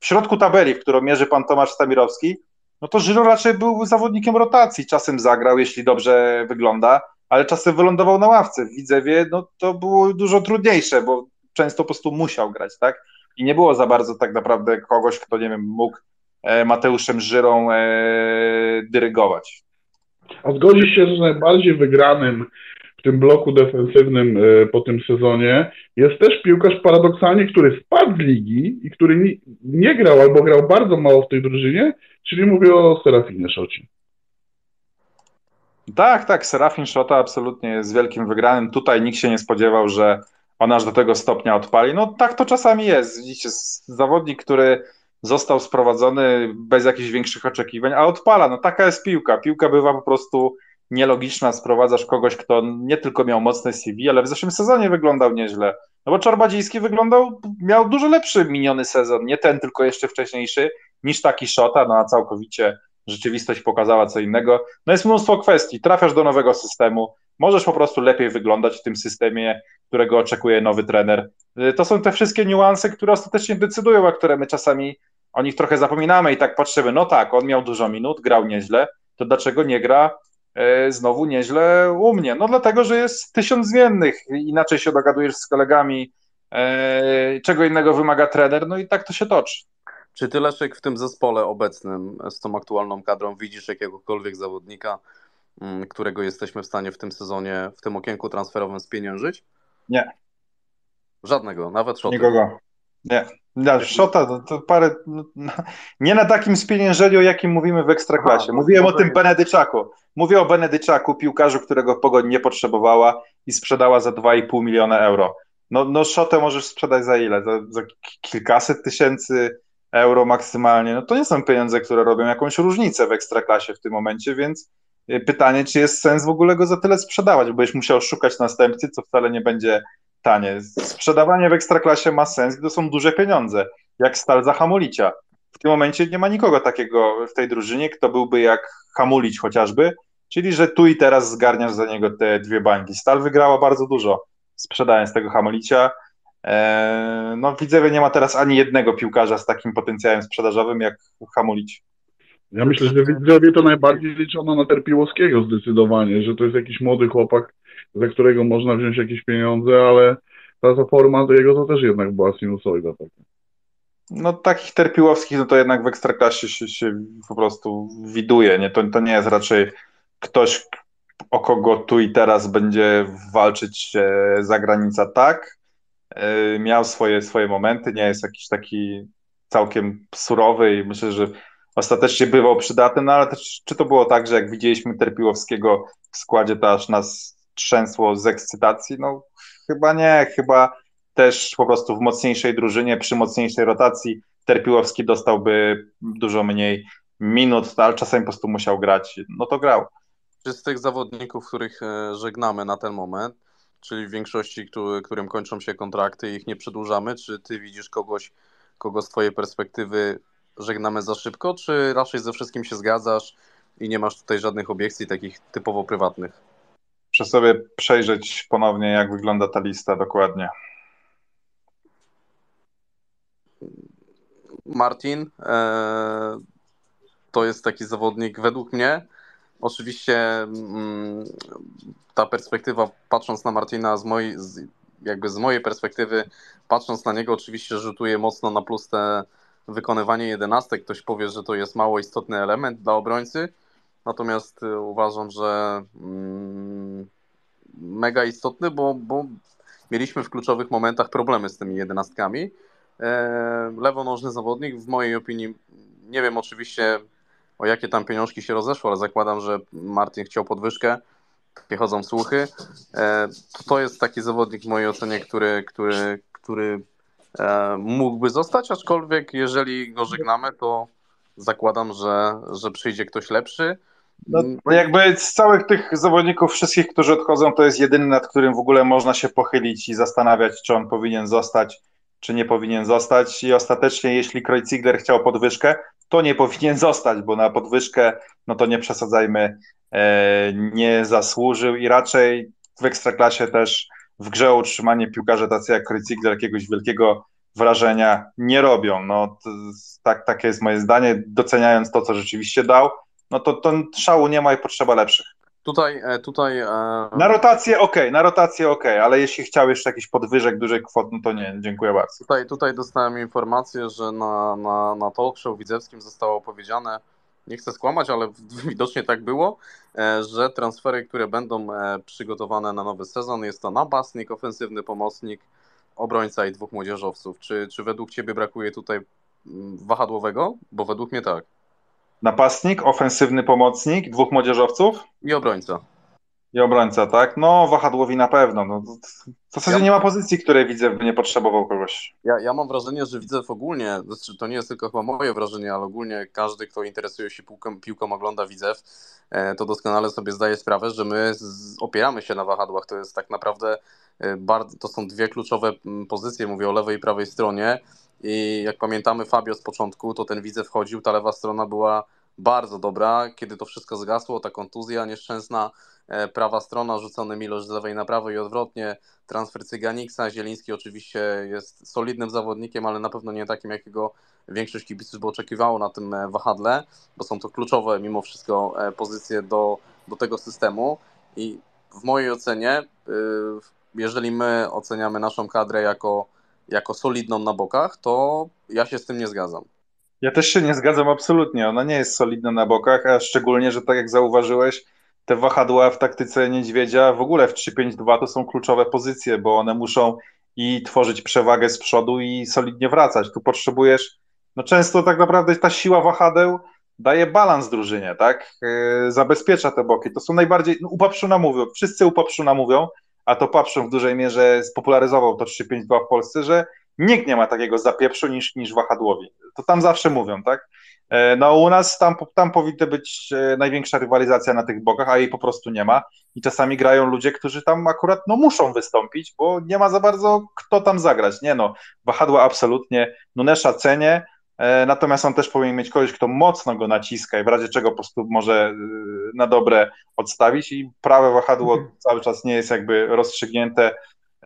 w, środku tabeli, w którą mierzy pan Tomasz Stamirowski, no to Żyro raczej był zawodnikiem rotacji. Czasem zagrał, jeśli dobrze wygląda, ale czasem wylądował na ławce. W Widzewie no, to było dużo trudniejsze, bo często po prostu musiał grać, tak? I nie było za bardzo tak naprawdę kogoś, kto, nie wiem, mógł e, Mateuszem Żyrą e, dyrygować. A zgodzisz się, że najbardziej wygranym w tym bloku defensywnym e, po tym sezonie jest też piłkarz paradoksalnie, który spadł z ligi i który nie, grał albo grał bardzo mało w tej drużynie, czyli mówię o Serafinie Szoci. Tak, tak, Serafin Szota absolutnie jest wielkim wygranym. Tutaj nikt się nie spodziewał, że on aż do tego stopnia odpali. No tak to czasami jest. Widzicie, zawodnik, który został sprowadzony bez jakichś większych oczekiwań, a odpala. No taka jest piłka. Piłka bywa po prostu nielogiczna. Sprowadzasz kogoś, kto nie tylko miał mocne CV, ale w zeszłym sezonie wyglądał nieźle. No bo Czarbadziński wyglądał, miał dużo lepszy miniony sezon, nie ten, tylko jeszcze wcześniejszy, niż taki Szota, no a całkowicie rzeczywistość pokazała co innego. No jest mnóstwo kwestii. Trafiasz do nowego systemu, możesz po prostu lepiej wyglądać w tym systemie, którego oczekuje nowy trener. Y, to są te wszystkie niuanse, które ostatecznie decydują, a które my czasami o nich trochę zapominamy i tak patrzymy, no tak, on miał dużo minut, grał nieźle, to dlaczego nie gra znowu nieźle u mnie? No dlatego, że jest tysiąc zmiennych, inaczej się dogadujesz z kolegami, y, czego innego wymaga trener, no i tak to się toczy. Czy ty, Leszek, w tym zespole obecnym z tą aktualną kadrą widzisz jakiegokolwiek zawodnika, mm, którego jesteśmy w stanie w tym sezonie, w tym okienku transferowym spieniężyć? Nie. Żadnego, nawet Szota. Nikogo. Nie. Ja, Szota to, to parę. No, nie na takim spieniężeniu, jakim mówimy w ekstraklasie. Aha, Mówiłem o tym Benedyczaku. Mówię o Benedyczaku, piłkarzu, którego Pogoń nie potrzebowała i sprzedała za 2,5 miliona euro. No, no Szotę możesz sprzedać za ile? Za, za kilkaset tysięcy euro maksymalnie. No to nie są pieniądze, które robią jakąś różnicę w ekstraklasie w tym momencie, więc y, pytanie, czy jest sens w ogóle go za tyle sprzedawać, bo byś musiał szukać następcy, co wcale nie będzie tanie. Sprzedawanie w ekstraklasie ma sens, gdy są duże pieniądze, jak stal za Hamulicia. W tym momencie nie ma nikogo takiego w tej drużynie, kto byłby jak Hamulić chociażby, czyli że tu i teraz zgarniasz za niego te dwie bańki. Stal wygrała bardzo dużo sprzedając tego Hamulicia. Eee, no, Widzewie nie ma teraz ani jednego piłkarza z takim potencjałem sprzedażowym jak Hamulić. Ja myślę, że Widzewie to najbardziej liczono na Terpiłowskiego zdecydowanie, że to jest jakiś młody chłopak, za którego można wziąć jakieś pieniądze, ale ta forma do jego to też jednak była sinusoida. Taka. No takich terpiłowskich, no to jednak w Ekstraklasie się, się po prostu widuje, nie? To, to nie jest raczej ktoś, o kogo tu i teraz będzie walczyć zagranica tak. E, miał swoje, swoje momenty, nie jest jakiś taki całkiem surowy i myślę, że ostatecznie bywał przydatny, no ale też czy to było tak, że jak widzieliśmy Terpiłowskiego w składzie, to aż nas trzęsło z ekscytacji? No chyba nie, chyba też po prostu w mocniejszej drużynie, przy mocniejszej rotacji Terpiłowski dostałby dużo mniej minut, ale czasem po prostu musiał grać, no to grał. Z tych zawodników, których e, żegnamy na ten moment, czyli w większości, który, którym kończą się kontrakty, ich nie przedłużamy. Czy ty widzisz kogoś, kogo z twojej perspektywy żegnamy za szybko, czy raczej ze wszystkim się zgadzasz i nie masz tutaj żadnych obiekcji takich typowo prywatnych? Muszę sobie przejrzeć ponownie, jak wygląda ta lista dokładnie. Martin e, to jest taki zawodnik według mnie. Oczywiście mm, ta perspektywa, patrząc na Martina z mojej, jakby z mojej perspektywy, patrząc na niego, oczywiście rzutuje mocno na plus te wykonywanie jedenastek. Ktoś powie, że to jest mało istotny element dla obrońcy, natomiast y, uważam, że mm, mega istotny, bo, bo mieliśmy w kluczowych momentach problemy z tymi jedenastkami. E, lewonożny zawodnik, w mojej opinii, nie wiem oczywiście o jakie tam pieniążki się rozeszło, ale zakładam, że Martin chciał podwyżkę, takie chodzą słuchy. E, to jest taki zawodnik w mojej ocenie, który, który, który e, mógłby zostać, aczkolwiek jeżeli go żegnamy, to zakładam, że, że przyjdzie ktoś lepszy. No, jakby z całych tych zawodników, wszystkich, którzy odchodzą, to jest jedyny, nad którym w ogóle można się pochylić i zastanawiać, czy on powinien zostać czy nie powinien zostać i ostatecznie jeśli Kreutzigler chciał podwyżkę, to nie powinien zostać, bo na podwyżkę, no to nie przesadzajmy, e, nie zasłużył i raczej w Ekstraklasie też w grze o utrzymanie piłkarze tacy jak Kreutzigler jakiegoś wielkiego wrażenia nie robią. No, tak, takie jest moje zdanie, doceniając to, co rzeczywiście dał, no to, to szału nie ma i potrzeba lepszych. Tutaj, e, tutaj. E, na rotację ok, na rotację ok, ale jeśli chciał jeszcze jakiś podwyżek dużej kwot, no to nie, dziękuję bardzo. Tutaj, tutaj dostałem informację, że na, na, na talk show widzewskim zostało powiedziane, nie chcę skłamać, ale widocznie tak było, e, że transfery, które będą przygotowane na nowy sezon, jest to napastnik, ofensywny pomocnik, obrońca i dwóch młodzieżowców. Czy, czy według Ciebie brakuje tutaj mm, wahadłowego? Bo według mnie tak. Napastnik, ofensywny pomocnik, dwóch młodzieżowców. I obrońca. I obrońca, tak? No, wahadłowi na pewno. No, w zasadzie ja... nie ma pozycji, której widzę, by nie potrzebował kogoś. Ja, ja mam wrażenie, że widzę w ogólnie, znaczy to nie jest tylko chyba moje wrażenie, ale ogólnie każdy, kto interesuje się piłką, piłką ogląda widzew, e, to doskonale sobie zdaje sprawę, że my opieramy się na wahadłach. To jest tak naprawdę e, bardzo, to są dwie kluczowe pozycje, mówię o lewej i prawej stronie. I jak pamiętamy Fabio z początku, to ten widzę wchodził, ta lewa strona była bardzo dobra. Kiedy to wszystko zgasło, ta kontuzja nieszczęsna, e, prawa strona, rzucony Milosz z lewej na prawo i odwrotnie, transfer Cyganiksa, Zieliński oczywiście jest solidnym zawodnikiem, ale na pewno nie takim, jakiego większość kibiców by oczekiwało na tym e, wahadle, bo są to kluczowe mimo wszystko e, pozycje do, do tego systemu i w mojej ocenie, jeżeli my oceniamy naszą kadrę jako jako solidną na bokach, to ja się z tym nie zgadzam. Ja też się nie zgadzam absolutnie. Ona nie jest solidna na bokach, a szczególnie, że tak jak zauważyłeś, te wahadła w taktyce niedźwiedzia w ogóle w 3-5-2 to są kluczowe pozycje, bo one muszą i tworzyć przewagę z przodu i solidnie wracać. Tu potrzebujesz, no często tak naprawdę ta siła wahadeł daje balans drużynie, tak? Yy, zabezpiecza te boki. To są najbardziej, no, u Papszuna mówią, wszyscy u Papszuna mówią, a to Papszun w dużej mierze spopularyzował to 3-5-2 w Polsce, że nikt nie ma takiego zapieprzu niż, niż wahadłowi. To tam zawsze mówią, tak? E, no u nas tam, tam powinna być e, największa rywalizacja na tych bokach, a jej po prostu nie ma. I czasami grają ludzie, którzy tam akurat no, muszą wystąpić, bo nie ma za bardzo kto tam zagrać. Nie no, wahadła absolutnie. Nunesza cenię, E, natomiast on też powinien mieć kogoś, kto mocno go naciska i w razie czego po prostu może e, na dobre odstawić i prawe wahadło mhm. cały czas nie jest jakby rozstrzygnięte.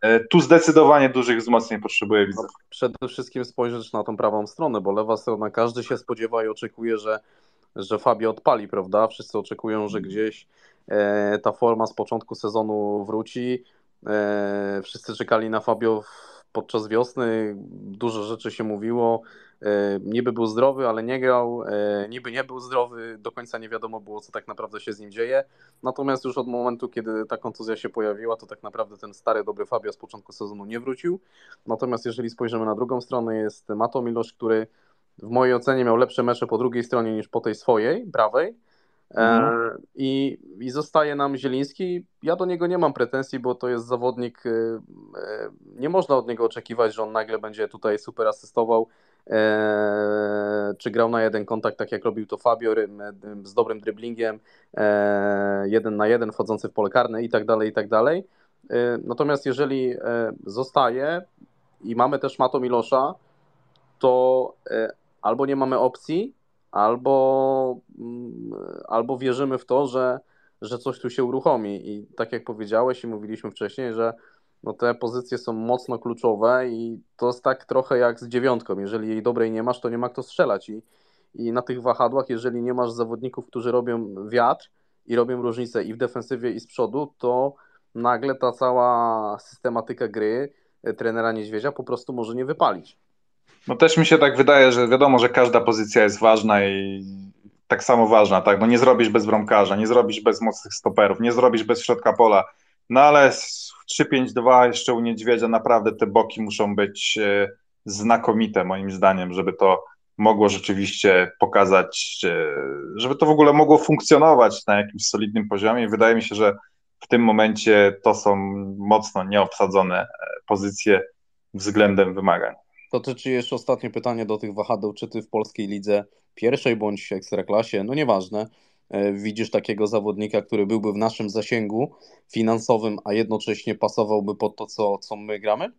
E, tu zdecydowanie dużych wzmocnień potrzebuje widzę. No, przede wszystkim spojrzeć na tą prawą stronę, bo lewa strona każdy się spodziewa i oczekuje, że, że Fabio odpali, prawda? Wszyscy oczekują, że gdzieś e, ta forma z początku sezonu wróci. E, wszyscy czekali na Fabio podczas wiosny, dużo rzeczy się mówiło. E, niby był zdrowy, ale nie grał, e, niby nie był zdrowy, do końca nie wiadomo było, co tak naprawdę się z nim dzieje. Natomiast już od momentu, kiedy ta kontuzja się pojawiła, to tak naprawdę ten stary, dobry Fabio z początku sezonu nie wrócił. Natomiast jeżeli spojrzymy na drugą stronę, jest Mato Milosz, który w mojej ocenie miał lepsze mecze po drugiej stronie niż po tej swojej, prawej. E, mhm. I, I zostaje nam Zieliński. Ja do niego nie mam pretensji, bo to jest zawodnik. Nie można od niego oczekiwać, że on nagle będzie tutaj super asystował czy grał na jeden kontakt, tak jak robił to Fabio, z dobrym dribblingiem, e, jeden na jeden, wchodzący w pole karne i tak dalej, i tak dalej. Natomiast jeżeli zostaje i mamy też Mato Milosza, to albo nie mamy opcji, albo, mm, albo wierzymy w to, że, że coś tu się uruchomi. I tak jak powiedziałeś i mówiliśmy wcześniej, że no te pozycje są mocno kluczowe i to jest tak trochę jak z dziewiątką. Jeżeli jej dobrej nie masz, to nie ma kto strzelać. I, i na tych wahadłach, jeżeli nie masz zawodników, którzy robią wiatr i robią różnicę i w defensywie, i z przodu, to nagle ta cała systematyka gry e, trenera Niedźwiedzia po prostu może nie wypalić. No też mi się tak wydaje, że wiadomo, że każda pozycja jest ważna i tak samo ważna, tak? No nie zrobisz bez bramkarza, nie zrobisz bez mocnych stoperów, nie zrobisz bez środka pola. No ale w 3-5-2 jeszcze u Niedźwiedzia naprawdę te boki muszą być e, znakomite moim zdaniem, żeby to mogło rzeczywiście pokazać, e, żeby to w ogóle mogło funkcjonować na jakimś solidnym poziomie. Wydaje mi się, że w tym momencie to są mocno nieobsadzone e, pozycje względem wymagań. To ty, czy jeszcze ostatnie pytanie do tych wahadeł, czy ty w polskiej lidze pierwszej bądź ekstraklasie, no nieważne, widzisz takiego zawodnika, który byłby w naszym zasięgu finansowym, a jednocześnie pasowałby pod to, co, co my gramy?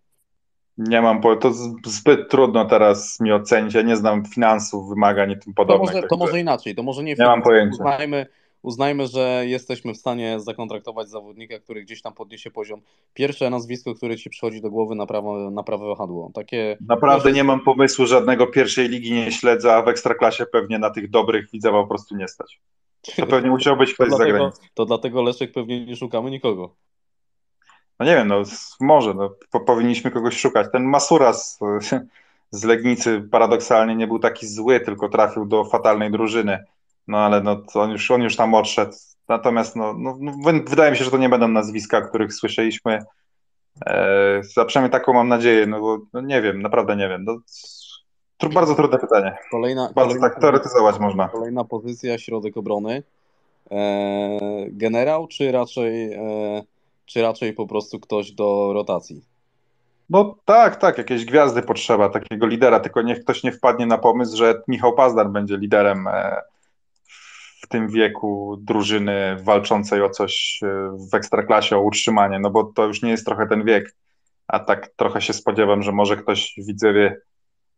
Nie mam, to zbyt trudno teraz mi ocenić. Ja nie znam finansów, wymagań i tym podobnych. To może, to może inaczej, to może nie. Nie mam pojęcia. Uznajmy, uznajmy, że jesteśmy w stanie zakontraktować zawodnika, który gdzieś tam podniesie poziom. Pierwsze nazwisko, które ci przychodzi do głowy na prawe, na prawe wahadło. Takie... Naprawdę nie mam pomysłu żadnego pierwszej ligi nie śledzę, a w ekstraklasie pewnie na tych dobrych widzę po prostu nie stać. To pewnie musiał być ktoś z zagranicy. To dlatego Leszek pewnie nie szukamy nikogo. No nie wiem, no może, no, po, powinniśmy kogoś szukać. Ten Masura z, z Legnicy paradoksalnie nie był taki zły, tylko trafił do fatalnej drużyny. No ale no, on, już, on już tam odszedł. Natomiast no, no, no wydaje mi się, że to nie będą nazwiska, których słyszeliśmy. E, a przynajmniej taką mam nadzieję, no bo no, nie wiem, naprawdę nie wiem. No, bardzo trudne pytanie. Kolejna, bardzo kolejna, tak teoretyzować można. Kolejna pozycja, środek obrony. E, generał, czy raczej, e, czy raczej po prostu ktoś do rotacji? No tak, tak, jakieś gwiazdy potrzeba, takiego lidera, tylko niech ktoś nie wpadnie na pomysł, że Michał Pazdar będzie liderem e, w tym wieku drużyny walczącej o coś e, w ekstraklasie, o utrzymanie, no bo to już nie jest trochę ten wiek, a tak trochę się spodziewam, że może ktoś widzowie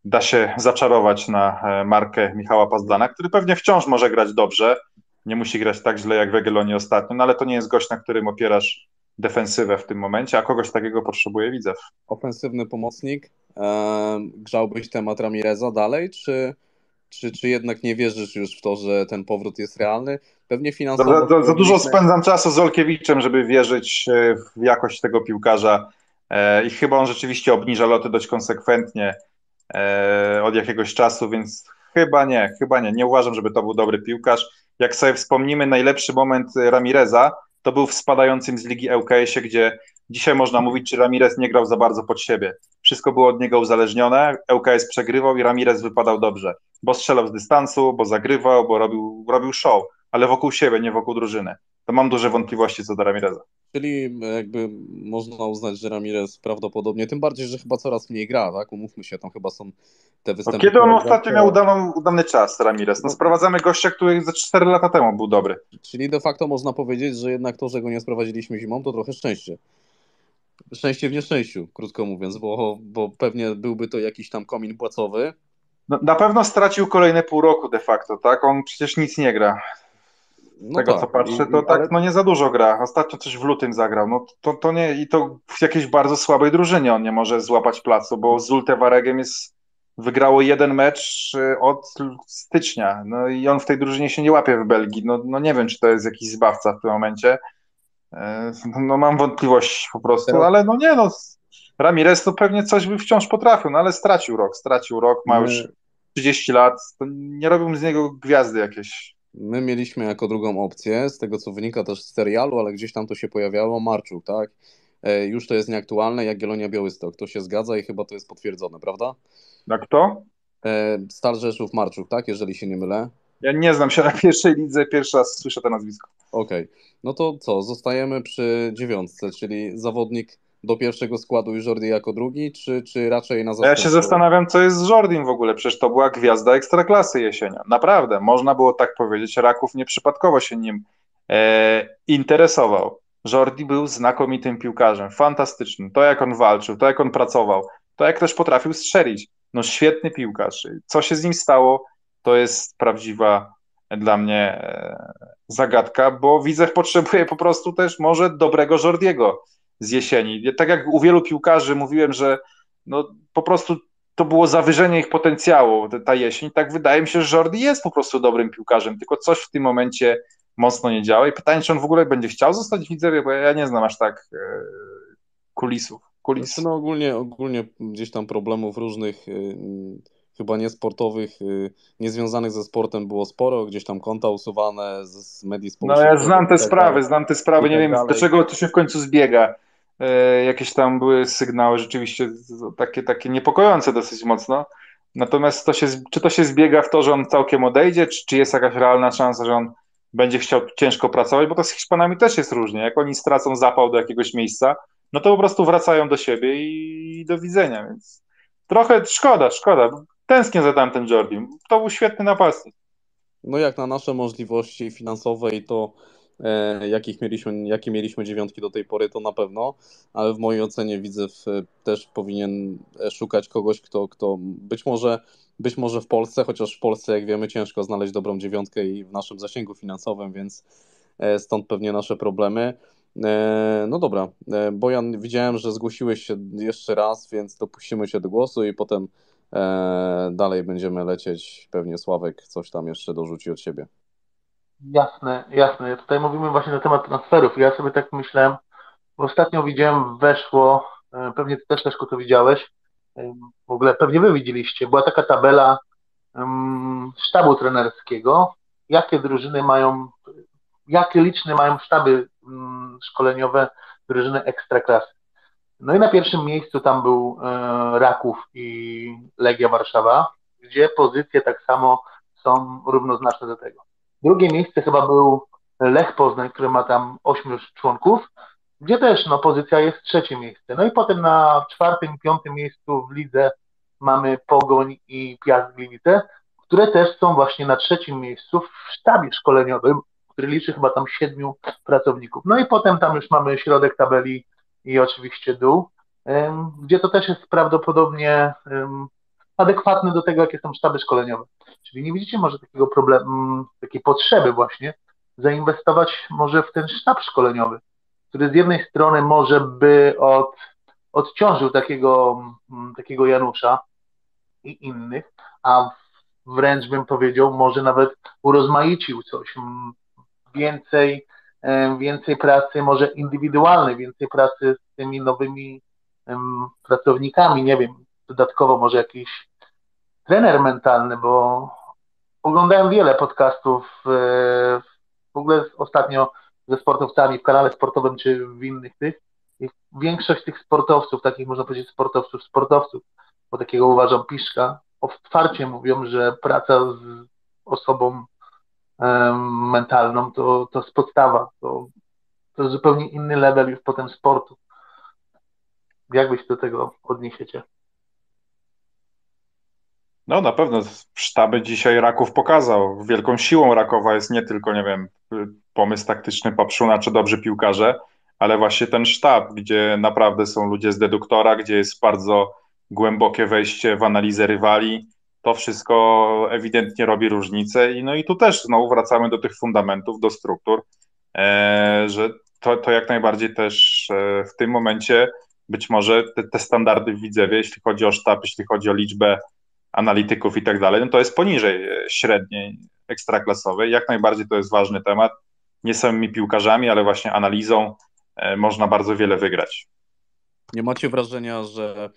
da się zaczarować na e, markę Michała Pazdana, który pewnie wciąż może grać dobrze, nie musi grać tak źle jak w Egelonie ostatnio, no ale to nie jest gość, na którym opierasz defensywę w tym momencie, a kogoś takiego potrzebuje Widzew. Ofensywny pomocnik. Grzałbyś temat Ramireza dalej, czy czy, czy jednak nie wierzysz już w to, że ten powrót jest realny? Pewnie finansowo. Za, za, za dużo spędzam czasu z Olkiewiczem, żeby wierzyć e, w jakość tego piłkarza. E, I chyba on rzeczywiście obniża loty dość konsekwentnie e, od jakiegoś czasu, więc chyba nie, chyba nie. Nie uważam, żeby to był dobry piłkarz. Jak sobie wspomnimy, najlepszy moment Ramireza to był w spadającym z ligi ŁKS-ie, gdzie dzisiaj można mówić, czy Ramirez nie grał za bardzo pod siebie. Wszystko było od niego uzależnione, ŁKS przegrywał i Ramirez wypadał dobrze bo strzelał z dystansu, bo zagrywał, bo robił, robił show, ale wokół siebie, nie wokół drużyny. To mam duże wątpliwości co do Ramireza. Czyli jakby można uznać, że Ramirez prawdopodobnie, tym bardziej, że chyba coraz mniej gra, tak? Umówmy się, tam chyba są te występy. kiedy on ostatnio miał udany, udany czas, Ramirez? No sprowadzamy gościa, który ze 4 lata temu był dobry. Czyli de facto można powiedzieć, że jednak to, że go nie sprowadziliśmy zimą, to trochę szczęście. Szczęście w nieszczęściu, krótko mówiąc, bo, bo pewnie byłby to jakiś tam komin płacowy, no, na pewno stracił kolejne pół roku de facto, tak? On przecież nic nie gra. Z no tego tak. co patrzę, to I, tak ale... no nie za dużo gra. Ostatnio coś w lutym zagrał. No to, to nie, i to w jakiejś bardzo słabej drużynie on nie może złapać placu, bo z Ultewaregiem jest wygrało jeden mecz y, od stycznia. No i on w tej drużynie się nie łapie w Belgii. No, no nie wiem, czy to jest jakiś zbawca w tym momencie. E, no mam wątpliwość po prostu, ale no nie no, Ramirez to pewnie coś by wciąż potrafił, no ale stracił rok, stracił rok, ma już 30 lat, to nie robią z niego gwiazdy jakieś. My mieliśmy jako drugą opcję, z tego co wynika też z serialu, ale gdzieś tam to się pojawiało, Marczuk, tak? E, już to jest nieaktualne, Jagiellonia Białystok, to się zgadza i chyba to jest potwierdzone, prawda? Na kto? E, Stal Rzeszów Marczuk, tak? Jeżeli się nie mylę. Ja nie znam się na pierwszej lidze, pierwszy raz słyszę to nazwisko. Okej, okay. no to co, zostajemy przy dziewiątce, czyli zawodnik do pierwszego składu i Jordi jako drugi, czy, czy raczej na zastępstwo? Ja się zastanawiam, co jest z Jordim w ogóle, przecież to była gwiazda ekstraklasy jesienią. Naprawdę, można było tak powiedzieć, Raków nieprzypadkowo się nim e, interesował. Jordi był znakomitym piłkarzem, fantastycznym. To jak on walczył, to jak on pracował, to jak też potrafił strzelić. No świetny piłkarz. Co się z nim stało, to jest prawdziwa dla mnie e, zagadka, bo Widzew potrzebuje po prostu też może dobrego Jordiego z jesieni. Tak jak u wielu piłkarzy mówiłem, że no, po prostu to było zawyżenie ich potencjału ta jesień, tak wydaje mi się, że Jordi jest po prostu dobrym piłkarzem, tylko coś w tym momencie mocno nie działa i pytanie, czy on w ogóle będzie chciał zostać w Widzewie, bo ja nie znam aż tak e, kulisów. Kulis. Znaczy, no ogólnie, ogólnie gdzieś tam problemów różnych y, chyba niesportowych, y, niezwiązanych ze sportem było sporo, gdzieś tam konta usuwane z, medii społecznych. No ja znam te sprawy, znam te sprawy, nie tak wiem do czego to się w końcu zbiega. E, jakieś tam były sygnały rzeczywiście takie, takie niepokojące dosyć mocno. Natomiast to się, czy to się zbiega w to, że on całkiem odejdzie, czy, czy jest jakaś realna szansa, że on będzie chciał ciężko pracować, bo to z Hiszpanami też jest różnie. Jak oni stracą zapał do jakiegoś miejsca, no to po prostu wracają do siebie i do widzenia, więc trochę szkoda, szkoda. Tęsknię za tamten Jordi. To był świetny napastnik. No jak na nasze możliwości finansowe i to e, jakich mieliśmy, jakie mieliśmy dziewiątki do tej pory, to na pewno, ale w mojej ocenie widzę w, też powinien szukać kogoś, kto, kto być może być może w Polsce, chociaż w Polsce, jak wiemy, ciężko znaleźć dobrą dziewiątkę i w naszym zasięgu finansowym, więc e, stąd pewnie nasze problemy. E, no dobra, e, Bojan, widziałem, że zgłosiłeś się jeszcze raz, więc dopuścimy się do głosu i potem dalej będziemy lecieć. Pewnie Sławek coś tam jeszcze dorzuci od siebie. Jasne, jasne. Tutaj mówimy właśnie na temat transferów. Ja sobie tak myślałem, bo ostatnio widziałem, weszło, pewnie ty też Leszku to widziałeś, w ogóle pewnie wy widzieliście, była taka tabela um, sztabu trenerskiego, jakie drużyny mają, jakie liczne mają sztaby um, szkoleniowe drużyny ekstraklasy. No i na pierwszym miejscu tam był e, Raków i Legia Warszawa, gdzie pozycje tak samo są równoznaczne do tego. Drugie miejsce chyba był Lech Poznań, który ma tam ośmiu członków, gdzie też no, pozycja jest trzecie miejsce. No i potem na czwartym piątym miejscu w lidze mamy Pogoń i Piast Gliwice, które też są właśnie na trzecim miejscu w sztabie szkoleniowym, który liczy chyba tam siedmiu pracowników. No i potem tam już mamy środek tabeli i oczywiście dół, gdzie to też jest prawdopodobnie adekwatne do tego, jakie są sztaby szkoleniowe. Czyli nie widzicie może takiego problemu, takiej potrzeby właśnie zainwestować może w ten sztab szkoleniowy który z jednej strony może by od, odciążył takiego, takiego Janusza i innych, a wręcz bym powiedział, może nawet urozmaicił coś. Więcej, więcej pracy, może indywidualnej, więcej pracy z tymi nowymi pracownikami, nie wiem, dodatkowo może jakiś trener mentalny, bo oglądałem wiele podcastów, e, w ogóle ostatnio ze sportowcami w kanale sportowym czy w innych tych. I większość tych sportowców, takich można powiedzieć sportowców, sportowców, bo takiego uważam Piszka, otwarcie mówią, że praca z osobą mentalną to, to jest podstawa, to, to jest zupełnie inny level już potem sportu. Jak byś do tego odniesiecie? No na pewno sztaby dzisiaj Raków pokazał. Wielką siłą Rakowa jest nie tylko, nie wiem, pomysł taktyczny Papszuna czy dobrzy piłkarze, ale właśnie ten sztab, gdzie naprawdę są ludzie z deduktora, gdzie jest bardzo głębokie wejście w analizę rywali, to wszystko ewidentnie robi różnicę i no i tu też znowu wracamy do tych fundamentów, do struktur, e, że to, to jak najbardziej też e, w tym momencie być może te, te standardy w Widzewie, jeśli chodzi o sztab, jeśli chodzi o liczbę analityków i tak dalej, no to jest poniżej e, średniej ekstraklasowej. Jak najbardziej to jest ważny temat. Nie samymi piłkarzami, ale właśnie analizą można bardzo wiele wygrać. Nie macie wrażenia, że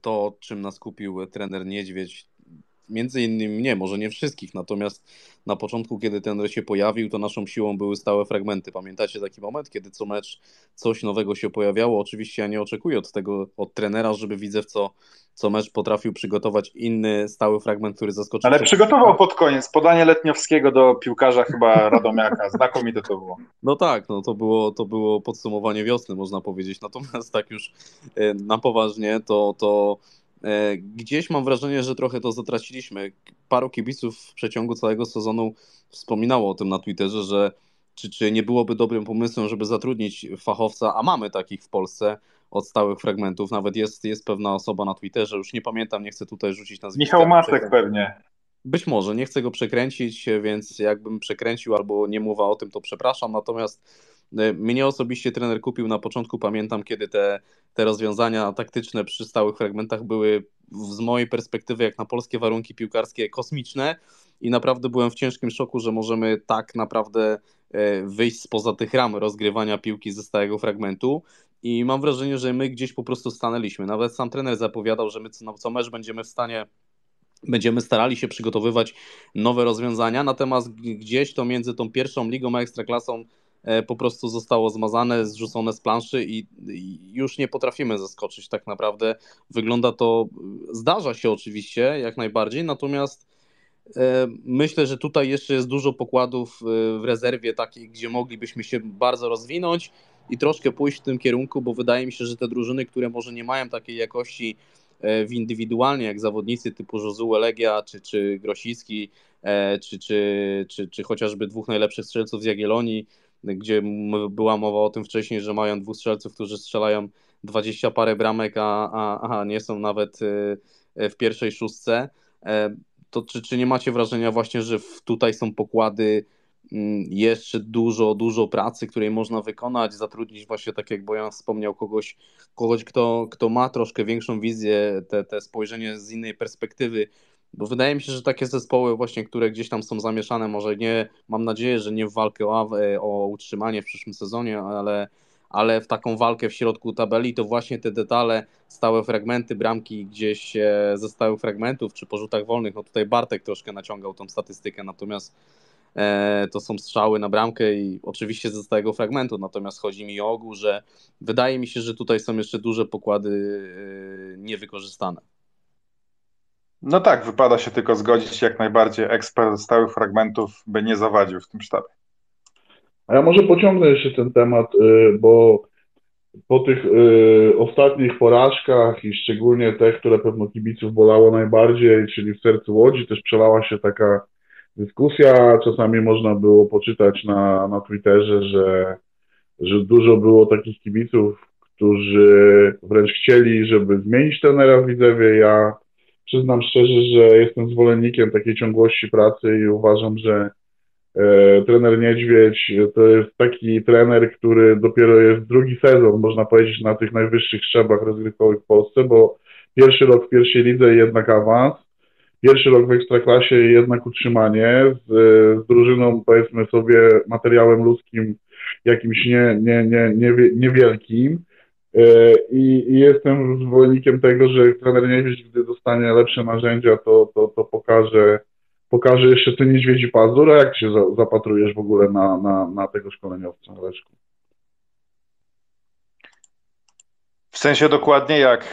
to, czym nas kupił trener Niedźwiedź, między innymi nie, może nie wszystkich, natomiast na początku, kiedy ten się pojawił, to naszą siłą były stałe fragmenty. Pamiętacie taki moment, kiedy co mecz coś nowego się pojawiało? Oczywiście ja nie oczekuję od tego, od trenera, żeby widzę w co, co mecz potrafił przygotować inny stały fragment, który zaskoczył. Ale przygotował pod koniec podanie Letniowskiego do piłkarza chyba Radomiaka. Znakomite to było. No tak, no to było, to było podsumowanie wiosny, można powiedzieć. Natomiast tak już e, na poważnie, to, to gdzieś mam wrażenie, że trochę to zatraciliśmy. Paru kibiców w przeciągu całego sezonu wspominało o tym na Twitterze, że czy, czy nie byłoby dobrym pomysłem, żeby zatrudnić fachowca, a mamy takich w Polsce, od stałych fragmentów. Nawet jest, jest pewna osoba na Twitterze, już nie pamiętam, nie chcę tutaj rzucić nazwiska. Michał Matek pewnie. Być może, nie chcę go przekręcić, więc jakbym przekręcił albo nie mowa o tym, to przepraszam. Natomiast e, mnie osobiście trener kupił na początku, pamiętam, kiedy te, te rozwiązania taktyczne przy stałych fragmentach były z mojej perspektywy, jak na polskie warunki piłkarskie, kosmiczne i naprawdę byłem w ciężkim szoku, że możemy tak naprawdę e, wyjść spoza tych ram rozgrywania piłki ze stałego fragmentu. I mam wrażenie, że my gdzieś po prostu stanęliśmy. Nawet sam trener zapowiadał, że my co, co mecz będziemy w stanie będziemy starali się przygotowywać nowe rozwiązania, natomiast gdzieś to między tą pierwszą ligą a ekstraklasą e, po prostu zostało zmazane, zrzucone z planszy i, już nie potrafimy zaskoczyć tak naprawdę. Wygląda to, zdarza się oczywiście jak najbardziej, natomiast e, myślę, że tutaj jeszcze jest dużo pokładów e, w rezerwie takich, gdzie moglibyśmy się bardzo rozwinąć i troszkę pójść w tym kierunku, bo wydaje mi się, że te drużyny, które może nie mają takiej jakości E, w indywidualnie, jak zawodnicy typu Josue Legia, czy, czy Grosicki, e, czy, czy, czy, czy chociażby dwóch najlepszych strzelców z Jagiellonii, gdzie była mowa o tym wcześniej, że mają dwóch strzelców, którzy strzelają 20 parę bramek, a, a, a nie są nawet e, w pierwszej szóstce. To czy, czy nie macie wrażenia właśnie, że tutaj są pokłady Mm, jeszcze dużo, dużo pracy, której można wykonać, zatrudnić właśnie, tak jak Bojan wspomniał, kogoś, kogoś kto, kto ma troszkę większą wizję, te, te spojrzenie z innej perspektywy, bo wydaje mi się, że takie zespoły właśnie, które gdzieś tam są zamieszane, może nie, mam nadzieję, że nie w walkę o, o utrzymanie w przyszłym sezonie, ale, ale w taką walkę w środku tabeli, to właśnie te detale, stałe fragmenty, bramki gdzieś ze stałych fragmentów, czy po rzutach wolnych, no tutaj Bartek troszkę naciągał tą statystykę, natomiast E, to są strzały na bramkę i oczywiście ze stałego fragmentu, natomiast chodzi mi o ogół, że wydaje mi się, że tutaj są jeszcze duże pokłady e, niewykorzystane. No tak, wypada się tylko zgodzić, jak najbardziej ekspert stałych fragmentów by nie zawadził w tym sztabie. A ja może pociągnę jeszcze ten temat, e, bo po tych ostatnich porażkach i szczególnie te, które pewno kibiców bolało najbardziej, czyli w sercu Łodzi, też przelała się taka dyskusja. Czasami można było poczytać na, na Twitterze, że, że dużo było takich kibiców, którzy wręcz chcieli, żeby zmienić trenera w Widzewie. Ja przyznam szczerze, że jestem zwolennikiem takiej ciągłości pracy i uważam, że e, trener Niedźwiedź to jest taki trener, który dopiero jest drugi sezon, można powiedzieć, na tych najwyższych szczeblach rozgrywkowych w Polsce, bo pierwszy rok w pierwszej lidze jednak awans, pierwszy rok w Ekstraklasie jednak utrzymanie z, z drużyną, powiedzmy sobie, materiałem ludzkim jakimś nie, nie, nie, nie, niewielkim. E, I, I jestem zwolennikiem tego, że trener Niedźwiedź, gdy dostanie lepsze narzędzia, to, to, to pokaże, pokaże jeszcze ten niedźwiedzi pazur. A jak się zapatrujesz w ogóle na, na, na tego szkoleniowca, Leszku? W sensie dokładnie jak?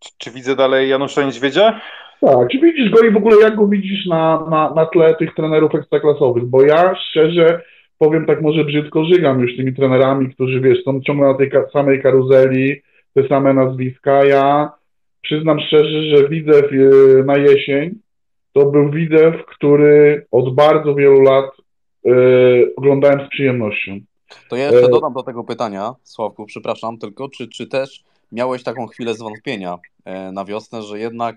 Czy, czy widzę dalej Janusza Niedźwiedzia? Tak, czy widzisz go i w ogóle jak go widzisz na, na, na tle tych trenerów ekstraklasowych? Bo ja szczerze powiem tak może brzydko żygam już tymi trenerami, którzy wiesz, są ciągle na tej samej karuzeli, te same nazwiska. Ja przyznam szczerze, że Widzew e, na jesień to był Widzew, który od bardzo wielu lat yy, oglądałem z przyjemnością. To ja jeszcze dodam do tego pytania, Sławku, przepraszam tylko, czy, czy też miałeś taką chwilę zwątpienia na wiosnę, że jednak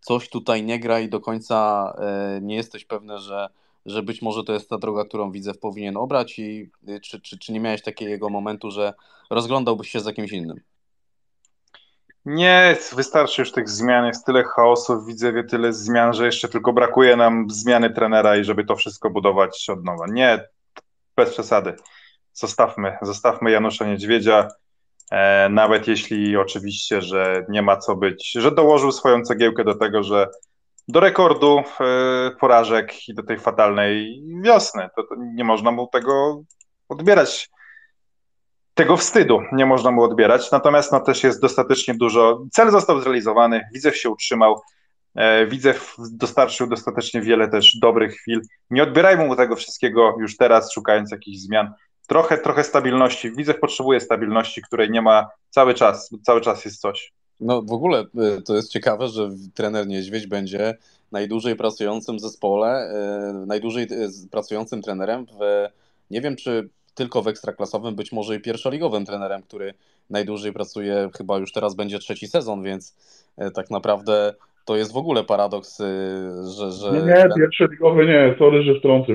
coś tutaj nie gra i do końca e, nie jesteś pewny, że, że być może to jest ta droga, którą widzę powinien obrać i y, czy, czy, czy nie miałeś takiego momentu, że rozglądałbyś się za kimś innym? Nie, wystarczy już tych zmian, jest tyle chaosu, widzę tyle zmian, że jeszcze tylko brakuje nam zmiany trenera i żeby to wszystko budować od nowa. Nie, bez przesady. Zostawmy, zostawmy Janusza Niedźwiedzia, E, nawet jeśli oczywiście, że nie ma co być, że dołożył swoją cegiełkę do tego, że do rekordu e, porażek i do tej fatalnej wiosny, to, to nie można mu tego odbierać, tego wstydu nie można mu odbierać, natomiast no, też jest dostatecznie dużo, cel został zrealizowany, Widzew się utrzymał, e, Widzew dostarczył dostatecznie wiele też dobrych chwil, nie odbierajmy mu tego wszystkiego już teraz, szukając jakichś zmian, trochę, trochę stabilności. Widzę, potrzebuje stabilności, której nie ma. Cały czas. Cały czas jest coś. No w ogóle y, to jest ciekawe, że trener Niedźwiedź będzie najdłużej pracującym zespole, y, najdłużej y, pracującym trenerem w nie wiem czy tylko w ekstraklasowym, być może i pierwszoligowym trenerem, który najdłużej pracuje, chyba już teraz będzie trzeci sezon, więc tak naprawdę to jest w ogóle paradoks, że... że nie, nie, pierwszoligowy nie, sorry, że wtrącę.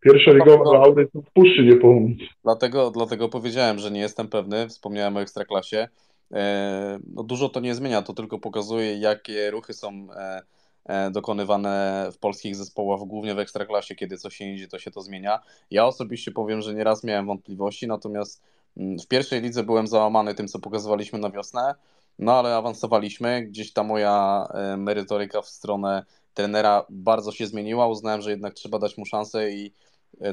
Pierwszoligowy no, audyt w puszczy nie pomóc. Dlatego, dlatego powiedziałem, że nie jestem pewny, wspomniałem o Ekstraklasie. E, no dużo to nie zmienia, to tylko pokazuje, jakie ruchy są e, e, dokonywane w polskich zespołach, głównie w Ekstraklasie, kiedy coś się idzie, to się to zmienia. Ja osobiście powiem, że nieraz miałem wątpliwości, natomiast mm, w pierwszej lidze byłem załamany tym, co pokazywaliśmy na wiosnę, no ale awansowaliśmy, gdzieś ta moja merytoryka w stronę trenera bardzo się zmieniła, uznałem, że jednak trzeba dać mu szansę i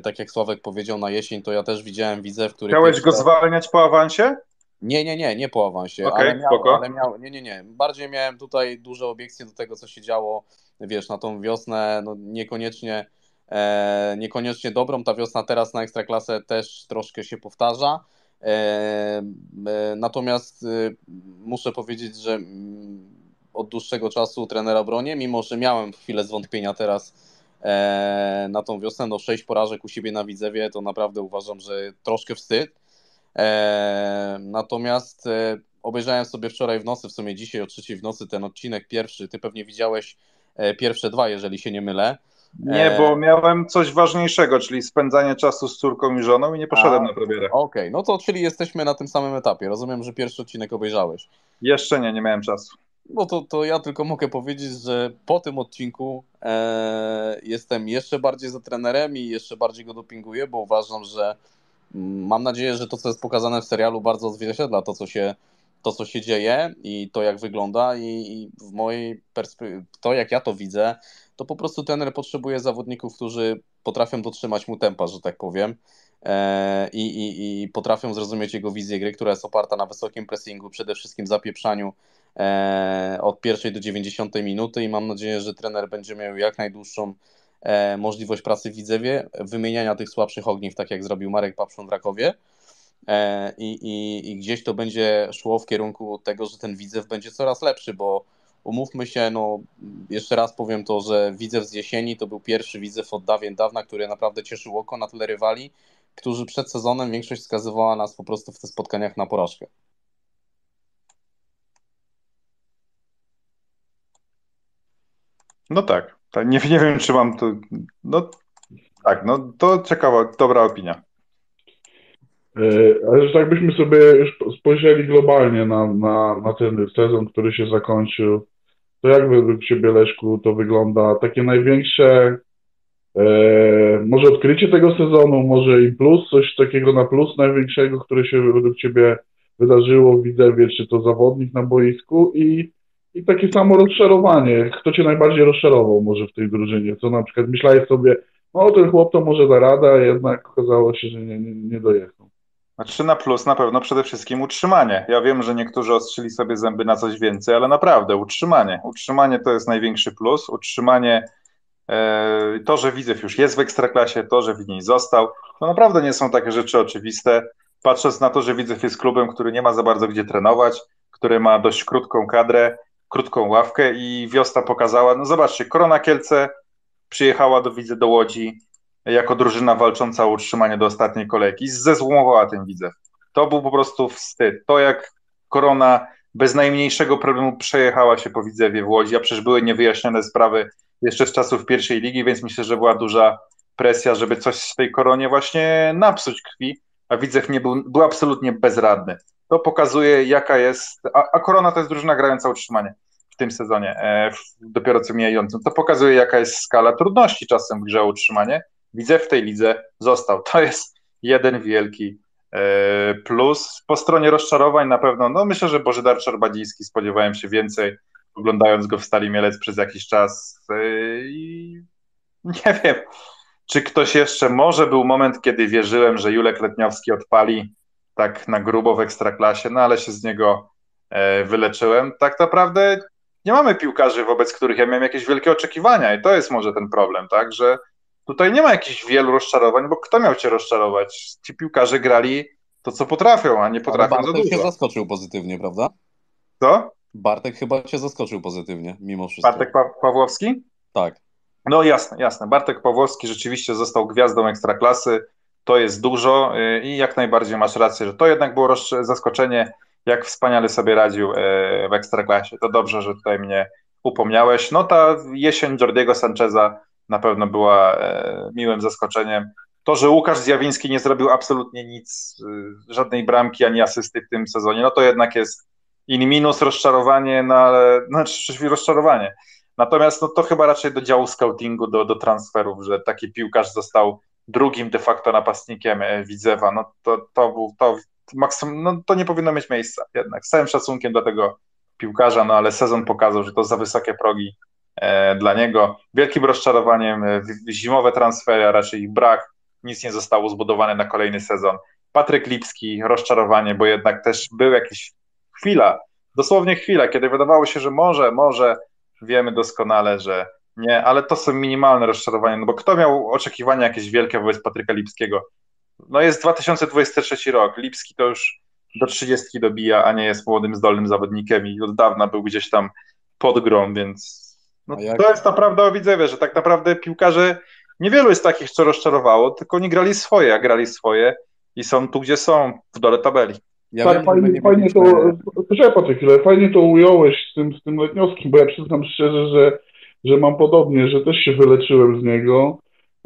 tak jak Sławek powiedział na jesień, to ja też widziałem widzę, w których... Chciałeś go zwalniać po awansie? Nie, nie, nie, nie po awansie, okay, ale, miał, ale miał, nie, nie, nie, bardziej miałem tutaj duże obiekcje do tego, co się działo, wiesz, na tą wiosnę, no niekoniecznie, e, niekoniecznie dobrą, ta wiosna teraz na Ekstraklasę też troszkę się powtarza, e, e, natomiast e, muszę powiedzieć, że mm, od dłuższego czasu trenera bronię, mimo że miałem chwilę zwątpienia teraz e, na tą wiosnę, no sześć porażek u siebie na Widzewie, to naprawdę uważam, że troszkę wstyd, E, natomiast e, obejrzałem sobie wczoraj w nocy, w sumie dzisiaj o trzeciej w nocy ten odcinek pierwszy. Ty pewnie widziałeś e, pierwsze dwa, jeżeli się nie mylę. Nie, bo miałem coś ważniejszego, czyli spędzanie czasu z córką i żoną i nie poszedłem A, na premierę. Okej, okay. no to czyli jesteśmy na tym samym etapie. Rozumiem, że pierwszy odcinek obejrzałeś. Jeszcze nie, nie miałem czasu. No to, to ja tylko mogę powiedzieć, że po tym odcinku e, jestem jeszcze bardziej za trenerem i jeszcze bardziej go dopinguję, bo uważam, że Mam nadzieję, że to, co jest pokazane w serialu, bardzo odzwierciedla to, co się, to, co się dzieje i to, jak wygląda. I, i w mojej perspektywie, to jak ja to widzę, to po prostu trener potrzebuje zawodników, którzy potrafią dotrzymać mu tempa, że tak powiem. E, I, i, i, potrafią zrozumieć jego wizję gry, która jest oparta na wysokim pressingu, przede wszystkim zapieprzaniu e, od pierwszej do 90 minuty i mam nadzieję, że trener będzie miał jak najdłuższą możliwość pracy w Widzewie, wymieniania tych słabszych ogniw, tak jak zrobił Marek Papszon w Rakowie. E, I, i, I gdzieś to będzie szło w kierunku tego, że ten Widzew będzie coraz lepszy, bo umówmy się, no jeszcze raz powiem to, że Widzew z jesieni to był pierwszy Widzew od dawien dawna, który naprawdę cieszył oko na tle rywali, którzy przed sezonem większość wskazywała nas po prostu w tych spotkaniach na porażkę. No tak. Tak, nie, nie wiem, czy mam tu. No tak, no to ciekawa, dobra opinia. E, ale że tak byśmy sobie już spojrzeli globalnie na, na, na ten sezon, który się zakończył, to jak według Ciebie, Leszku, to wygląda? Takie największe, e, może odkrycie tego sezonu, może i plus, coś takiego na plus największego, które się według Ciebie wydarzyło w Widzewie, czy to zawodnik na boisku i i takie samo rozczarowanie. Kto cię najbardziej rozczarował może w tej drużynie? Co na przykład myślałeś sobie, no ten chłop to może da radę, a jednak okazało się, że nie, nie, nie dojechał. Znaczy na plus na pewno przede wszystkim utrzymanie. Ja wiem, że niektórzy ostrzyli sobie zęby na coś więcej, ale naprawdę utrzymanie. Utrzymanie to jest największy plus. Utrzymanie, e, to, że Widzew już jest w Ekstraklasie, to, że w niej został, to naprawdę nie są takie rzeczy oczywiste. Patrząc na to, że Widzew jest klubem, który nie ma za bardzo gdzie trenować, który ma dość krótką kadrę, krótką ławkę i wiosna pokazała, no zobaczcie, Korona Kielce przyjechała do Widzy do Łodzi jako drużyna walcząca o utrzymanie do ostatniej kolejki, zezłomowała ten Widzew. To był po prostu wstyd. To jak Korona bez najmniejszego problemu przejechała się po Widzewie w Łodzi, a przecież były niewyjaśnione sprawy jeszcze z czasów pierwszej ligi, więc myślę, że była duża presja, żeby coś z tej Koronie właśnie napsuć krwi, a Widzew nie był, był absolutnie bezradny to pokazuje, jaka jest. A, a Korona to jest drużyna grająca utrzymanie w tym sezonie, e, w, dopiero co mijającym. To pokazuje, jaka jest skala trudności czasem w grze o utrzymanie. Widzę w tej lidze został. To jest jeden wielki e, plus. Po stronie rozczarowań na pewno, no myślę, że Bożydar Czarbadziński spodziewałem się więcej, oglądając go w Stali Mielec przez jakiś czas e, i nie wiem, czy ktoś jeszcze, może był moment, kiedy wierzyłem, że Julek Letniowski odpali tak na grubo w ekstraklasie, no ale się z niego e, wyleczyłem. Tak naprawdę nie mamy piłkarzy, wobec których ja miałem jakieś wielkie oczekiwania i to jest może ten problem, tak, że tutaj nie ma jakichś wielu rozczarowań, bo kto miał cię rozczarować? Ci piłkarze grali to, co potrafią, a nie potrafią ale za dużo. się zaskoczył pozytywnie, prawda? Co? Bartek chyba cię zaskoczył pozytywnie, mimo wszystko. Bartek pa Pawłowski? Tak. No jasne, jasne. Bartek Pawłowski rzeczywiście został gwiazdą ekstraklasy. To jest dużo y, i jak najbardziej masz rację, że to jednak było zaskoczenie, jak wspaniale sobie radził y, w Ekstraklasie. To dobrze, że tutaj mnie upomniałeś. No ta jesień Jordiego Sancheza na pewno była y, miłym zaskoczeniem. To, że Łukasz Zjawiński nie zrobił absolutnie nic, żadnej bramki ani asysty w tym sezonie, no to jednak jest in minus rozczarowanie, no ale znaczy rozczarowanie. Natomiast no to chyba raczej do działu scoutingu, do, do transferów, że taki piłkarz został drugim de facto napastnikiem e, Widzewa, no to, to był to maksym, no to nie powinno mieć miejsca jednak. Z całym szacunkiem do tego piłkarza, no ale sezon pokazał, że to za wysokie progi e, dla niego. Wielkim rozczarowaniem e, zimowe transfery, a raczej ich brak, nic nie zostało zbudowane na kolejny sezon. Patryk Lipski, rozczarowanie, bo jednak też był jakiś chwila, dosłownie chwila, kiedy wydawało się, że może, może wiemy doskonale, że nie, ale to są minimalne rozczarowania, no bo kto miał oczekiwania jakieś wielkie wobec Patryka Lipskiego? No jest 2023 rok, Lipski to już do 30 dobija, a nie jest młodym, zdolnym zawodnikiem i od dawna był gdzieś tam pod grą, więc no, to jest naprawdę o Widzewie, że tak naprawdę piłkarze, niewielu jest takich, co rozczarowało, tylko oni grali swoje, a grali swoje i są tu, gdzie są, w dole tabeli. Ja tak, wiem, fajnie, fajnie to, chwilę, fajnie to ująłeś z tym, z tym letniowskim, bo ja przyznam szczerze, że że mam podobnie, że też się wyleczyłem z niego.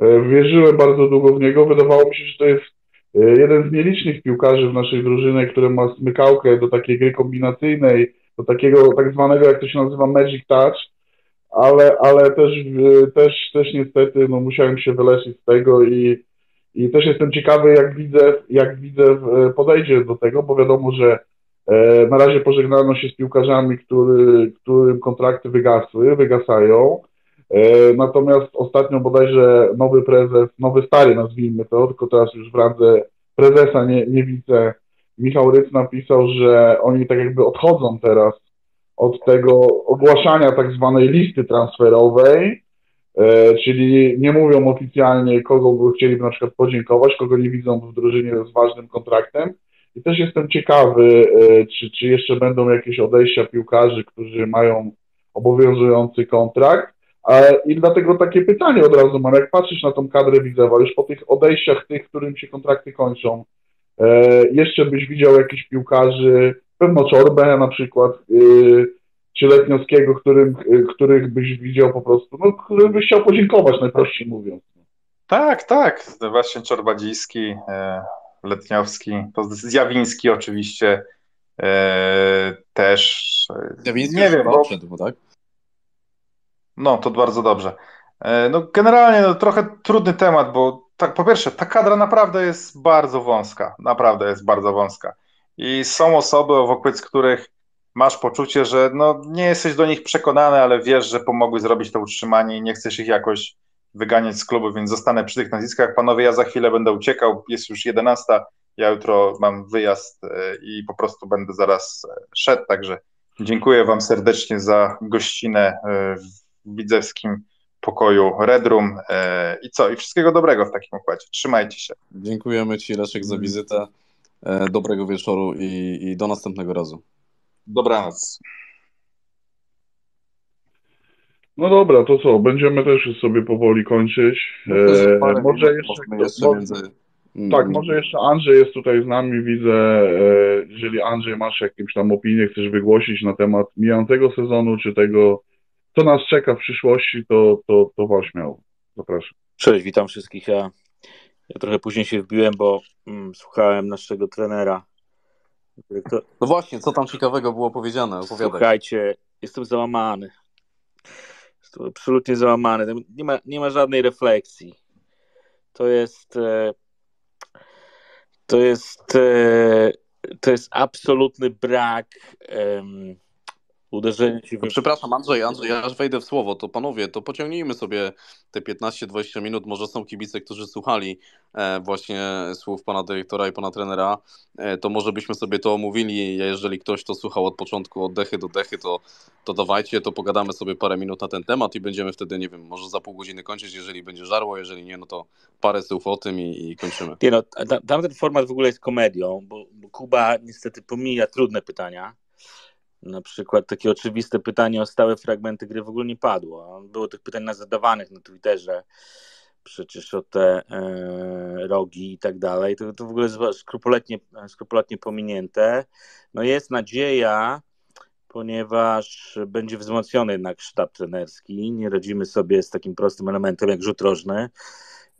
E, wierzyłem bardzo długo w niego. Wydawało mi się, że to jest e, jeden z nielicznych piłkarzy w naszej drużynie, który ma smykałkę do takiej gry kombinacyjnej, do takiego tak zwanego, jak to się nazywa, magic touch, ale, ale też, e, też, też niestety no, musiałem się wyleczyć z tego i, i też jestem ciekawy, jak widzę, jak widzę podejdzie do tego, bo wiadomo, że E, na razie pożegnano się z piłkarzami, który, którym kontrakty wygasły, wygasają. E, natomiast ostatnio bodajże nowy prezes, nowy stary nazwijmy to, tylko teraz już w randze prezesa, nie, nie widzę, Michał Ryc napisał, że oni tak jakby odchodzą teraz od tego ogłaszania tak zwanej listy transferowej, e, czyli nie mówią oficjalnie, kogo by chcieliby na przykład podziękować, kogo nie widzą w drużynie z ważnym kontraktem, i też jestem ciekawy, e, czy, czy jeszcze będą jakieś odejścia piłkarzy, którzy mają obowiązujący kontrakt. I dlatego takie pytanie od razu mam, jak patrzysz na tą kadrę Widzewa, już po tych odejściach tych, którym się kontrakty kończą, e, jeszcze byś widział jakichś piłkarzy, pewno Czorbę na przykład, e, czy Letniowskiego, którym, których byś widział po prostu, no, którym byś chciał podziękować, najprościej mówiąc. Tak, tak, właśnie Czorbadziski, Letniowski, to Zjawiński oczywiście e, też. Zjawiński nie wiem, bo... odszedł, tak? No, to bardzo dobrze. E, no, generalnie no, trochę trudny temat, bo tak, po pierwsze, ta kadra naprawdę jest bardzo wąska. Naprawdę jest bardzo wąska. I są osoby, wobec których masz poczucie, że no, nie jesteś do nich przekonany, ale wiesz, że pomogły zrobić to utrzymanie i nie chcesz ich jakoś wyganiać z klubu, więc zostanę przy tych nazwiskach. Panowie, ja za chwilę będę uciekał, jest już 11, ja jutro mam wyjazd e, i po prostu będę zaraz e, szedł, także dziękuję Wam serdecznie za gościnę e, w widzewskim pokoju Redrum i co, i wszystkiego dobrego w takim układzie. Trzymajcie się. Dziękujemy Ci Leszek za wizytę, dobrego wieczoru i, i do następnego razu. Dobranoc. No dobra, to co, będziemy też sobie powoli kończyć. No e, może jeszcze, jeszcze między... Tak, może jeszcze Andrzej jest tutaj z nami, widzę, e, jeżeli Andrzej masz jakąś tam opinię, chcesz wygłosić na temat mijającego sezonu, czy tego, co nas czeka w przyszłości, to, to, to wal śmiało. Zapraszam. Cześć, witam wszystkich. Ja, ja trochę później się wbiłem, bo mm, słuchałem naszego trenera. No właśnie, co tam ciekawego było powiedziane? Opowiadaj. Słuchajcie, jestem załamany absolutnie załamany. Nie ma, nie ma żadnej refleksji. To jest. E, to jest. E, to jest absolutny brak uderzenie ci w... Przepraszam, Andrzej, Andrzej, ja aż wejdę w słowo, to panowie, to pociągnijmy sobie te 15-20 minut, może są kibice, którzy słuchali e, właśnie słów pana dyrektora i pana trenera, e, to może byśmy sobie to omówili, jeżeli ktoś to słuchał od początku, od dechy do dechy, to, to dawajcie, to pogadamy sobie parę minut na ten temat i będziemy wtedy, nie wiem, może za pół godziny kończyć, jeżeli będzie żarło, jeżeli nie, no to parę słów o tym i, i kończymy. Nie no, tamten format w ogóle jest komedią, bo, bo Kuba niestety pomija trudne pytania, na przykład takie oczywiste pytanie o stałe fragmenty gry w ogóle nie padło. Było tych pytań zadawanych na Twitterze. przecież o te e, rogi i tak dalej, to, to w ogóle jest skrupulatnie, skrupulatnie pominięte. No jest nadzieja, ponieważ będzie wzmocniony jednak sztab trenerski. Nie radzimy sobie z takim prostym elementem jak rzut rożny,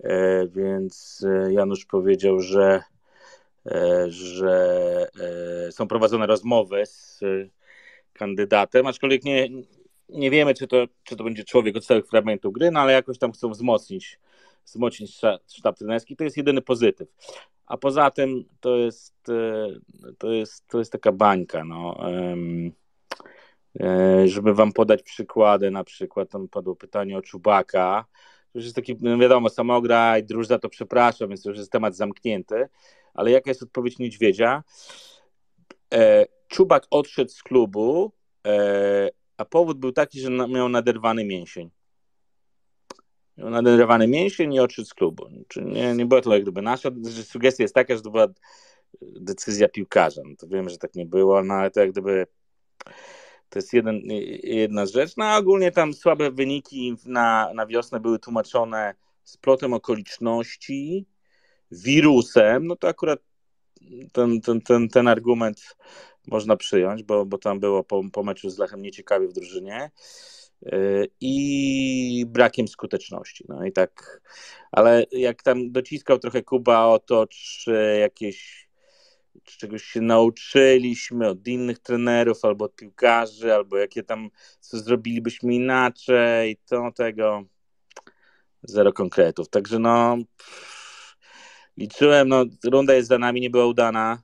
e, więc e, Janusz powiedział, że, e, że są prowadzone rozmowy z kandydatem, aczkolwiek nie, nie wiemy, czy to, czy to będzie człowiek od całych fragmentów gry, no ale jakoś tam chcą wzmocnić, wzmocnić sztab trenerski. To jest jedyny pozytyw. A poza tym to jest, to jest, to jest taka bańka. No. E, żeby wam podać przykłady, na przykład tam padło pytanie o Czubaka, to już jest taki, no wiadomo, samogra i dróż za to przepraszam, więc to już jest temat zamknięty, ale jaka jest odpowiedź Niedźwiedzia? E, Czubak odszedł z klubu, e, a powód był taki, że miał naderwany mięsień. Miał naderwany mięsień i odszedł z klubu. Czyli nie, nie była to jak gdyby nasza, sugestia jest taka, że to była decyzja piłkarza. No to wiem, że tak nie było, no ale to jak gdyby to jest jeden, jedna rzecz. No a ogólnie tam słabe wyniki na, na wiosnę były tłumaczone splotem okoliczności, wirusem. No to akurat ten, ten, ten, ten argument można przyjąć, bo, bo tam było po, po meczu z Lechem nieciekawie w drużynie yy, i brakiem skuteczności. No i tak, ale jak tam dociskał trochę Kuba o to, czy jakieś czy czegoś się nauczyliśmy od innych trenerów albo od piłkarzy, albo jakie tam, co zrobilibyśmy inaczej, to tego zero konkretów. Także no liczyłem, no runda jest za nami, nie była udana.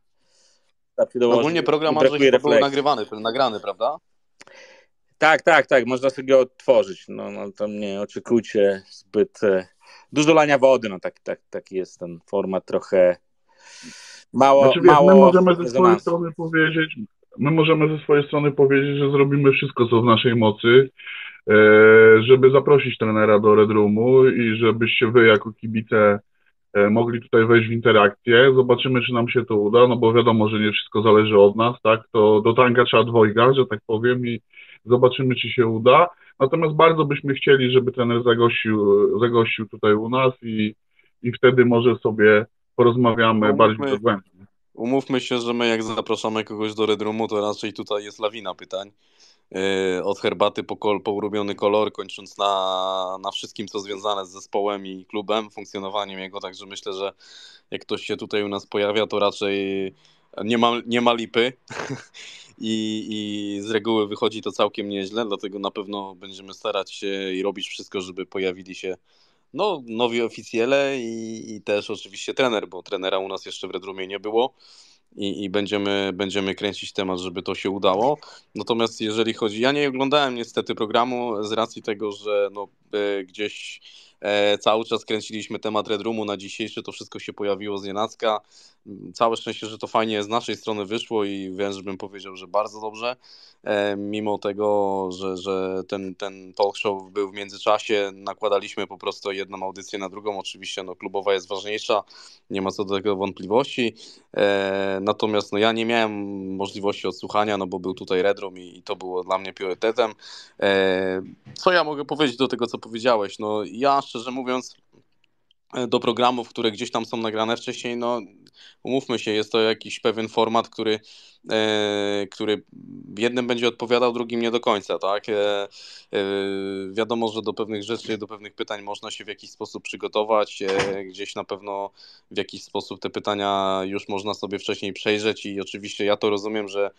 Ogólnie program Andrzej był nagrywany, nagrany, prawda? Tak, tak, tak, można sobie go odtworzyć. No, no tam nie oczekujcie zbyt e, dużo lania wody, no tak, tak, taki jest ten format trochę mało, znaczy, mało my możemy ze swojej strony powiedzieć, my możemy ze swojej strony powiedzieć, że zrobimy wszystko, co w naszej mocy, e, żeby zaprosić trenera do Red Roomu i żebyście wy jako kibice mogli tutaj wejść w interakcję. Zobaczymy, czy nam się to uda, no bo wiadomo, że nie wszystko zależy od nas, tak? To do tanga trzeba dwojga, że tak powiem i zobaczymy, czy się uda. Natomiast bardzo byśmy chcieli, żeby trener zagościł, zagościł tutaj u nas i, i wtedy może sobie porozmawiamy umówmy, bardziej dogłębnie. Umówmy się, że my jak zapraszamy kogoś do Red Roomu, to raczej tutaj jest lawina pytań. Yy, od herbaty po, kol, po ulubiony kolor, kończąc na, na wszystkim, co związane z zespołem i klubem, funkcjonowaniem jego. Także myślę, że jak ktoś się tutaj u nas pojawia, to raczej nie ma, nie ma lipy. I, I z reguły wychodzi to całkiem nieźle, dlatego na pewno będziemy starać się i robić wszystko, żeby pojawili się no, nowi oficjele i, i też oczywiście trener, bo trenera u nas jeszcze w Redrumie nie było i, i będziemy, będziemy kręcić temat, żeby to się udało. Natomiast jeżeli chodzi, ja nie oglądałem niestety programu z racji tego, że no, gdzieś e, cały czas kręciliśmy temat Red Roomu na dzisiejszy, to wszystko się pojawiło z Nienacka. Całe szczęście, że to fajnie z naszej strony wyszło i wręcz bym powiedział, że bardzo dobrze. E, mimo tego, że, że ten, ten talk show był w międzyczasie, nakładaliśmy po prostu jedną audycję na drugą. Oczywiście no, klubowa jest ważniejsza, nie ma co do tego wątpliwości. E, natomiast no, ja nie miałem możliwości odsłuchania, no bo był tutaj Redrum i, i to było dla mnie priorytetem. E, co ja mogę powiedzieć do tego, co powiedziałeś? No ja szczerze mówiąc do programów, które gdzieś tam są nagrane wcześniej, no umówmy się, jest to jakiś pewien format, który, e, który jednym będzie odpowiadał, drugim nie do końca, tak? E, e, wiadomo, że do pewnych rzeczy, do pewnych pytań można się w jakiś sposób przygotować, e, gdzieś na pewno w jakiś sposób te pytania już można sobie wcześniej przejrzeć i oczywiście ja to rozumiem, że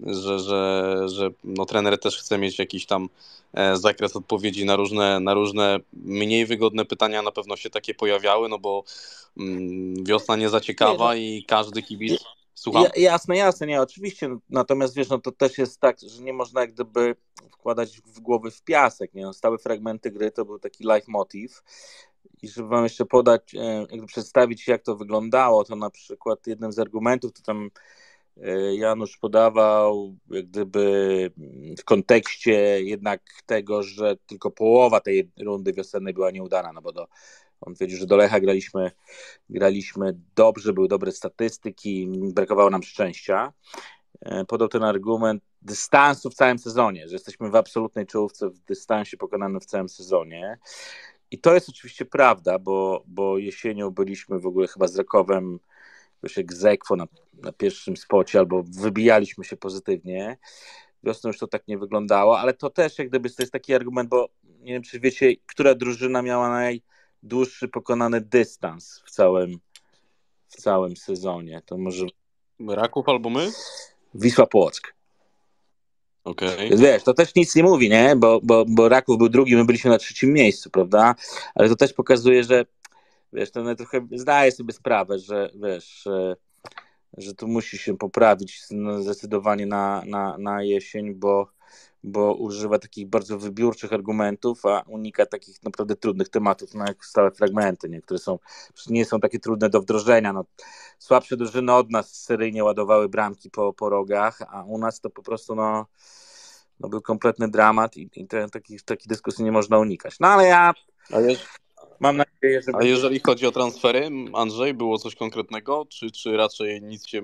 że, że, że no, trener też chce mieć jakiś tam e, zakres odpowiedzi na różne, na różne mniej wygodne pytania. Na pewno się takie pojawiały, no bo mm, wiosna nie zaciekawa no- i każdy kibic. Słucham? jasne, jasne, nie, oczywiście. Natomiast wiesz, no to też jest tak, że nie można jak gdyby wkładać w głowy w piasek. Nie? No, stałe fragmenty gry to był taki leitmotiv. I żeby wam jeszcze podać, e, jakby przedstawić, jak to wyglądało, to na przykład jednym z argumentów, to tam Janusz podawał, jak gdyby w kontekście jednak tego, że tylko połowa tej rundy wiosennej była nieudana, no bo do, on twierdził, że do Lecha graliśmy, graliśmy dobrze, były dobre statystyki, brakowało nam szczęścia. E, podał ten argument dystansu w całym sezonie, że jesteśmy w absolutnej czołówce w dystansie pokonanym w całym sezonie. I to jest oczywiście prawda, bo, bo jesienią byliśmy w ogóle chyba z Rekowem jakoś egzekwo na, na pierwszym spocie, albo wybijaliśmy się pozytywnie. Wiosną już to tak nie wyglądało, ale to też jak gdyby to jest taki argument, bo nie wiem, czy wiecie, która drużyna miała najdłuższy pokonany dystans w całym, w całym sezonie. To może. Raków albo my? Wisła Płock. Okay. Wiesz, to też nic nie mówi, nie? Bo, bo, bo Raków był drugi, my byliśmy na trzecim miejscu, prawda? Ale to też pokazuje, że wiesz, to trochę zdaję sobie sprawę, że wiesz, że, że tu musi się poprawić zdecydowanie na, na, na jesień, bo, bo używa takich bardzo wybiórczych argumentów, a unika takich naprawdę trudnych tematów, no jak stałe fragmenty, nie? które są, nie są takie trudne do wdrożenia. No, słabsze drużyny od nas seryjnie ładowały bramki po, po rogach, a u nas to po prostu no, no był kompletny dramat i, i takich, dyskusji nie można unikać. No ale ja... Mam nadzieję, że. A jeżeli chodzi o transfery, Andrzej, było coś konkretnego, czy, czy raczej nic się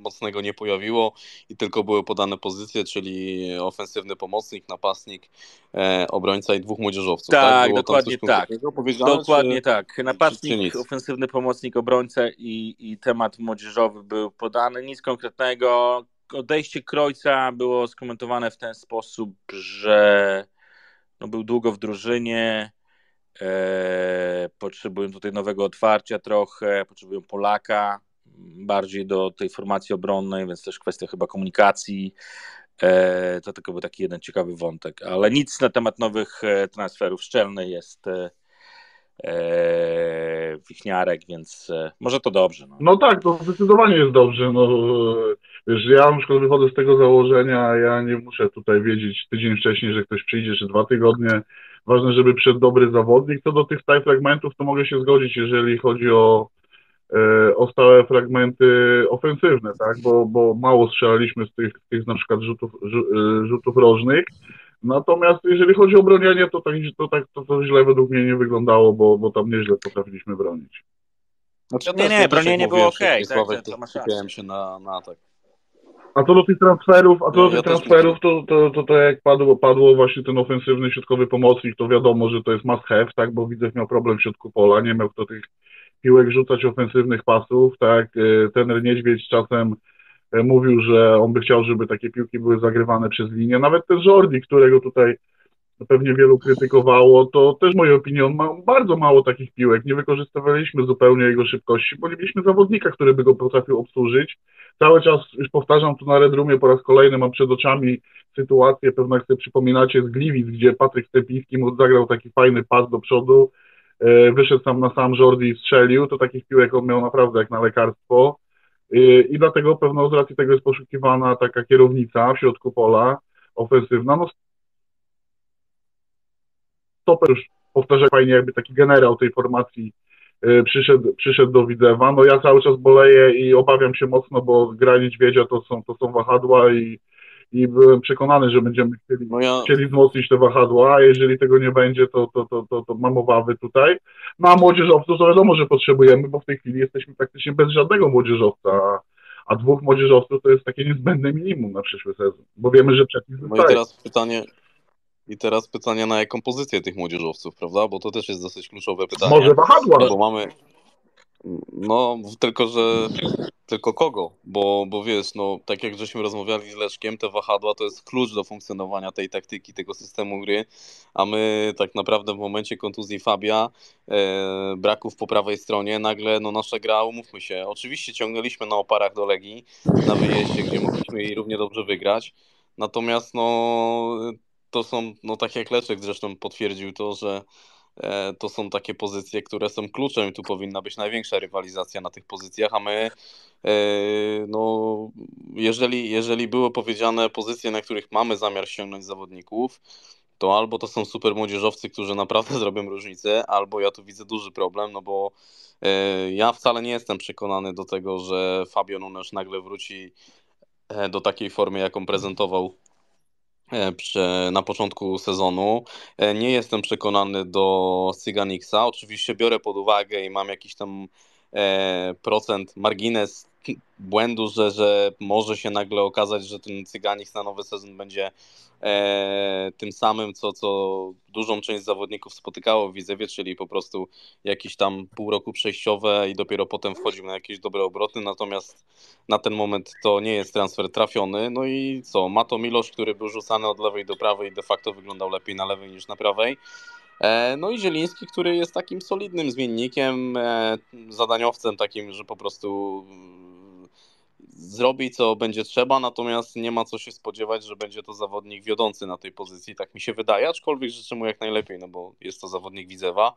mocnego nie pojawiło i tylko były podane pozycje, czyli ofensywny pomocnik, napastnik, e, obrońca i dwóch młodzieżowców? Tak, tak? dokładnie tak. Dokładnie czy, tak. Napastnik, ofensywny pomocnik, obrońca i, i temat młodzieżowy był podany. Nic konkretnego. Odejście Krojca było skomentowane w ten sposób, że no, był długo w drużynie potrzebują tutaj nowego otwarcia trochę, potrzebują Polaka bardziej do tej formacji obronnej, więc też kwestia chyba komunikacji. E, to tylko był taki jeden ciekawy wątek, ale nic na temat nowych e, transferów. Szczelny jest Wichniarek, więc może to dobrze. No. no tak, to zdecydowanie jest dobrze. No, wiesz, ja na przykład wychodzę z tego założenia, ja nie muszę tutaj wiedzieć tydzień wcześniej, że ktoś przyjdzie, czy dwa tygodnie ważne, żeby przyszedł dobry zawodnik. Co do tych stałych fragmentów, to mogę się zgodzić, jeżeli chodzi o, e, o stałe fragmenty ofensywne, tak, bo, bo mało strzelaliśmy z tych, tych na przykład rzutów, e, rzutów rożnych. Natomiast jeżeli chodzi o bronienie, to tak, to, tak, to, to źle według mnie nie wyglądało, bo, bo tam nieźle potrafiliśmy bronić. Znaczy, nie, nie, bronienie było ok. Tak, tak, to się na, na atak. A co do tych transferów, a co no, do tych ja transferów, to, to, to, to jak padło, padło właśnie ten ofensywny środkowy pomocnik, to wiadomo, że to jest must have, tak, bo Widzew miał problem w środku pola, nie miał kto tych piłek rzucać ofensywnych pasów, tak, y, ten Niedźwiedź czasem y, mówił, że on by chciał, żeby takie piłki były zagrywane przez linię, nawet ten Jordi, którego tutaj pewnie wielu krytykowało, to też moją opinią ma bardzo mało takich piłek. Nie wykorzystywaliśmy zupełnie jego szybkości, bo nie mieliśmy zawodnika, który by go potrafił obsłużyć. Cały czas, już powtarzam tu na Red Roomie po raz kolejny, mam przed oczami sytuację, pewno jak sobie przypominacie, z Gliwic, gdzie Patryk Stępiński mu zagrał taki fajny pas do przodu, e, wyszedł tam na sam Jordi i strzelił, to takich piłek on miał naprawdę jak na lekarstwo. E, I dlatego pewno z racji tego jest poszukiwana taka kierownica w środku pola ofensywna. No, stoper już powtarzam fajnie, jakby taki generał tej formacji y, przyszedł, przyszedł do Widzewa. No ja cały czas boleję i obawiam się mocno, bo gra niedźwiedzia to są, to są wahadła i, i byłem przekonany, że będziemy chcieli, no ja... chcieli wzmocnić te wahadła, a jeżeli tego nie będzie, to, to, to, to, to mam obawy tutaj. No a młodzieżowców to wiadomo, że potrzebujemy, bo w tej chwili jesteśmy praktycznie bez żadnego młodzieżowca, a dwóch młodzieżowców to jest takie niezbędne minimum na przyszły sezon, bo wiemy, że przepis No i teraz pytanie, i teraz pytanie na kompozycję tych młodzieżowców, prawda? Bo to też jest dosyć kluczowe pytanie. Może wahadła. Bo mamy. No, tylko że. Tylko kogo? Bo, bo wiesz, no, tak jak żeśmy rozmawiali z Leszkiem, te wahadła to jest klucz do funkcjonowania tej taktyki, tego systemu gry, a my tak naprawdę w momencie kontuzji Fabia, e, braków po prawej stronie, nagle no, nasza gra, umówmy się, oczywiście ciągnęliśmy na oparach do Legii na wyjeździe, gdzie mogliśmy jej równie dobrze wygrać, natomiast no to są, no tak jak Leczek zresztą potwierdził to, że e, to są takie pozycje, które są kluczem i tu powinna być największa rywalizacja na tych pozycjach, a my e, no jeżeli, jeżeli były powiedziane pozycje, na których mamy zamiar ściągnąć zawodników, to albo to są super młodzieżowcy, którzy naprawdę zrobią różnicę, albo ja tu widzę duży problem, no bo e, ja wcale nie jestem przekonany do tego, że Fabio Nunes nagle wróci do takiej formy, jaką prezentował E, na początku sezonu. E, nie jestem przekonany do Cyganixa. Oczywiście biorę pod uwagę i mam jakiś tam e, procent, margines błędu, że, że może się nagle okazać, że ten Cyganik na nowy sezon będzie e, tym samym, co, co dużą część zawodników spotykało w Widzewie, czyli po prostu jakieś tam pół roku przejściowe i dopiero potem wchodził na jakieś dobre obroty, natomiast na ten moment to nie jest transfer trafiony. No i co, ma to Milosz, który był rzucany od lewej do prawej i de facto wyglądał lepiej na lewej niż na prawej. E, no i Zieliński, który jest takim solidnym zmiennikiem, e, zadaniowcem takim, że po prostu zrobi co będzie trzeba, natomiast nie ma co się spodziewać, że będzie to zawodnik wiodący na tej pozycji, tak mi się wydaje, aczkolwiek życzę mu jak najlepiej, no bo jest to zawodnik Widzewa.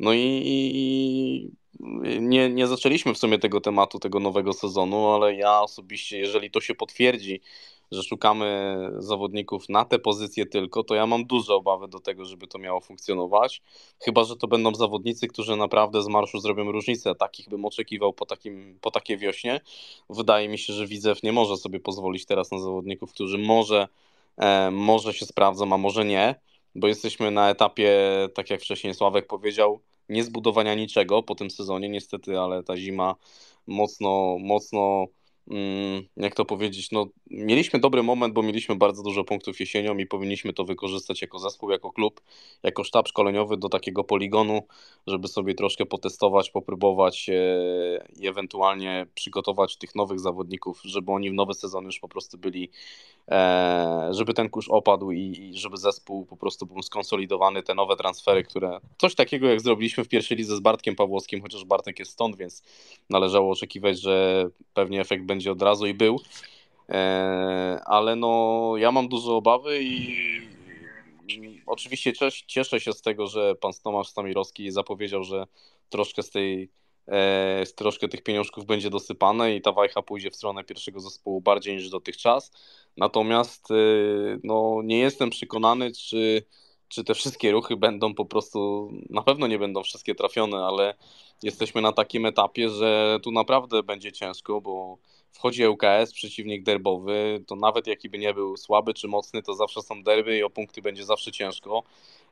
No i, i nie, nie zaczęliśmy w sumie tego tematu, tego nowego sezonu, ale ja osobiście, jeżeli to się potwierdzi, że szukamy zawodników na te pozycje tylko, to ja mam duże obawy do tego, żeby to miało funkcjonować. Chyba, że to będą zawodnicy, którzy naprawdę z marszu zrobią różnicę. Takich bym oczekiwał po, takim, po takiej wiośnie. Wydaje mi się, że Widzew nie może sobie pozwolić teraz na zawodników, którzy może, e, może się sprawdzą, a może nie, bo jesteśmy na etapie, tak jak wcześniej Sławek powiedział, nie zbudowania niczego po tym sezonie, niestety, ale ta zima mocno, mocno jak to powiedzieć, no mieliśmy dobry moment, bo mieliśmy bardzo dużo punktów jesienią i powinniśmy to wykorzystać jako zespół, jako klub, jako sztab szkoleniowy do takiego poligonu, żeby sobie troszkę potestować, popróbować e, i ewentualnie przygotować tych nowych zawodników, żeby oni w nowy sezon już po prostu byli, żeby ten kurz opadł i żeby zespół po prostu był skonsolidowany, te nowe transfery, które coś takiego jak zrobiliśmy w pierwszej lidze z Bartkiem Pawłowskim, chociaż Bartek jest stąd, więc należało oczekiwać, że pewnie efekt będzie od razu i był. E, ale no, ja mam duże obawy i oczywiście cieszę się z tego, że pan Tomasz Stamirowski zapowiedział, że troszkę z tej e, troszkę tych pieniążków będzie dosypane i ta wajcha pójdzie w stronę pierwszego zespołu bardziej niż dotychczas. Natomiast e, no, nie jestem przekonany, czy, czy te wszystkie ruchy będą po prostu, na pewno nie będą wszystkie trafione, ale jesteśmy na takim etapie, że tu naprawdę będzie ciężko, bo wchodzi ŁKS, przeciwnik derbowy, to nawet jaki by nie był słaby czy mocny, to zawsze są derby i o punkty będzie zawsze ciężko.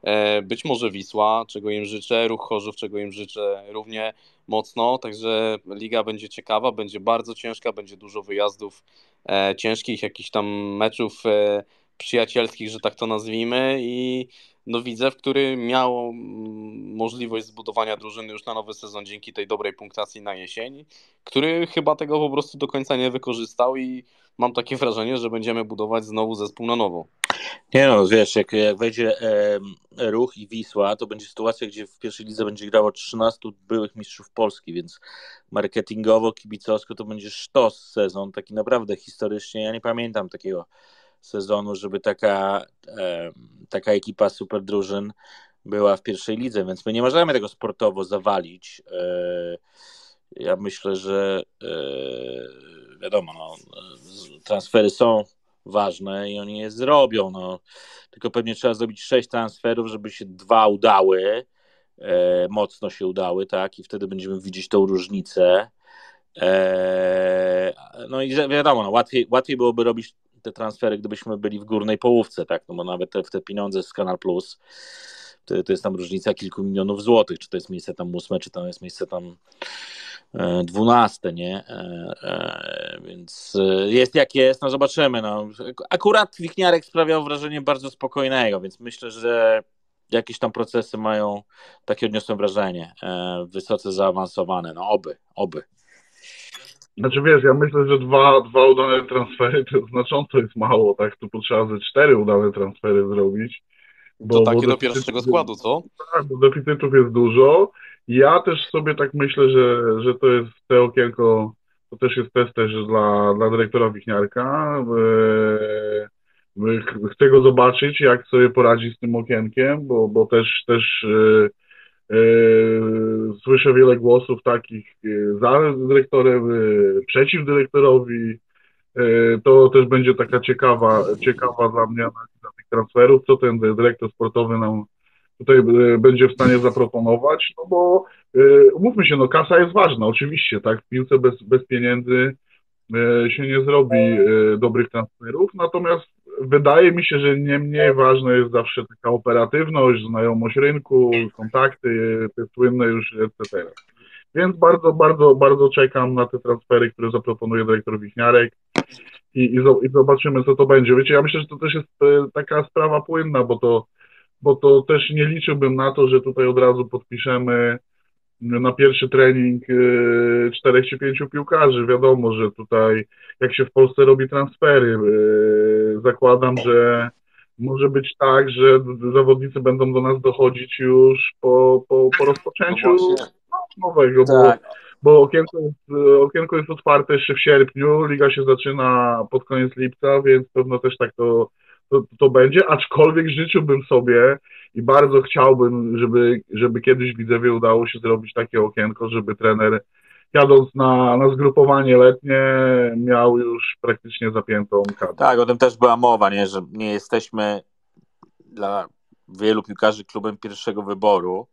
E, być może Wisła, czego im życzę, Ruch Chorzów, czego im życzę równie mocno, także liga będzie ciekawa, będzie bardzo ciężka, będzie dużo wyjazdów e, ciężkich, jakichś tam meczów e, przyjacielskich, że tak to nazwijmy i no Widzew, który miał mm, możliwość zbudowania drużyny już na nowy sezon dzięki tej dobrej punktacji na jesień, który chyba tego po prostu do końca nie wykorzystał i mam takie wrażenie, że będziemy budować znowu zespół na nowo. Nie no, wiesz, jak, jak wejdzie e, Ruch i Wisła, to będzie sytuacja, gdzie w pierwszej lidze będzie grało 13 byłych mistrzów Polski, więc marketingowo, kibicowsko to będzie sztos sezon, taki naprawdę historycznie, ja nie pamiętam takiego sezonu, żeby taka, taka ekipa super drużyn była w pierwszej lidze, więc my nie możemy tego sportowo zawalić. E, ja myślę, że e, wiadomo, no, transfery są ważne i oni je zrobią. No. Tylko pewnie trzeba zrobić sześć transferów, żeby się dwa udały, e, mocno się udały, tak, i wtedy będziemy widzieć tą różnicę. No i wiadomo, no, łatwiej, łatwiej byłoby robić te transfery, gdybyśmy byli w górnej połówce, tak, no bo nawet te, te pieniądze z Kanal Plus, to, to jest tam różnica kilku milionów złotych, czy to jest miejsce tam ósme, czy to jest miejsce tam e, dwunaste, nie? E, e, więc jest jak jest, no zobaczymy. No. Akurat Wichniarek sprawiał wrażenie bardzo spokojnego, więc myślę, że jakieś tam procesy mają, takie odniosłem wrażenie, wysoce zaawansowane. No oby, oby. Znaczy wiesz, ja myślę, że dwa, dwa udane transfery to znacząco jest mało, tak? Tu potrzeba ze cztery udane transfery zrobić. Bo, to takie do pierwszego składu, co? Tak, bo deficytów jest dużo. Ja też sobie tak myślę, że, że to jest te okienko, to też jest test też dla, dla dyrektora Wichniarka. Chcę go zobaczyć, jak sobie poradzi z tym okienkiem, bo, bo też, też e, E, słyszę wiele głosów takich e, za dyrektorem, e, przeciw dyrektorowi. To też będzie taka ciekawa, ciekawa dla mnie analiza tych transferów, co ten dyrektor sportowy nam tutaj będzie w stanie zaproponować, no bo umówmy się, no kasa jest ważna, oczywiście, tak, w piłce bez, bez pieniędzy się nie zrobi dobrych transferów, natomiast wydaje mi się, że nie mniej ważna jest zawsze taka operatywność, znajomość rynku, kontakty, te słynne już etc. Więc bardzo, bardzo, bardzo czekam na te transfery, które zaproponuje dyrektor Wichniarek i, i, i zobaczymy, co to będzie. Wiecie, ja myślę, że to też jest e, taka sprawa płynna, bo to, bo to też nie liczyłbym na to, że tutaj od razu podpiszemy na pierwszy trening e, czterech czy pięciu piłkarzy. Wiadomo, że tutaj jak się w Polsce robi transfery, e, zakładam, że może być tak, że tak, będą do nas dochodzić już po, po, po rozpoczęciu no nowego, tak. bo, bo okienko, jest, okienko jest otwarte jeszcze w sierpniu, liga się zaczyna pod koniec lipca, więc pewno też tak to, to, to będzie, aczkolwiek życzyłbym sobie i bardzo chciałbym, żeby, żeby kiedyś Widzewie udało się zrobić takie okienko, żeby trener jadąc na, na zgrupowanie letnie, miał już praktycznie zapiętą kadrę. Tak, o tym też była mowa, nie? że nie jesteśmy dla wielu piłkarzy klubem pierwszego wyboru,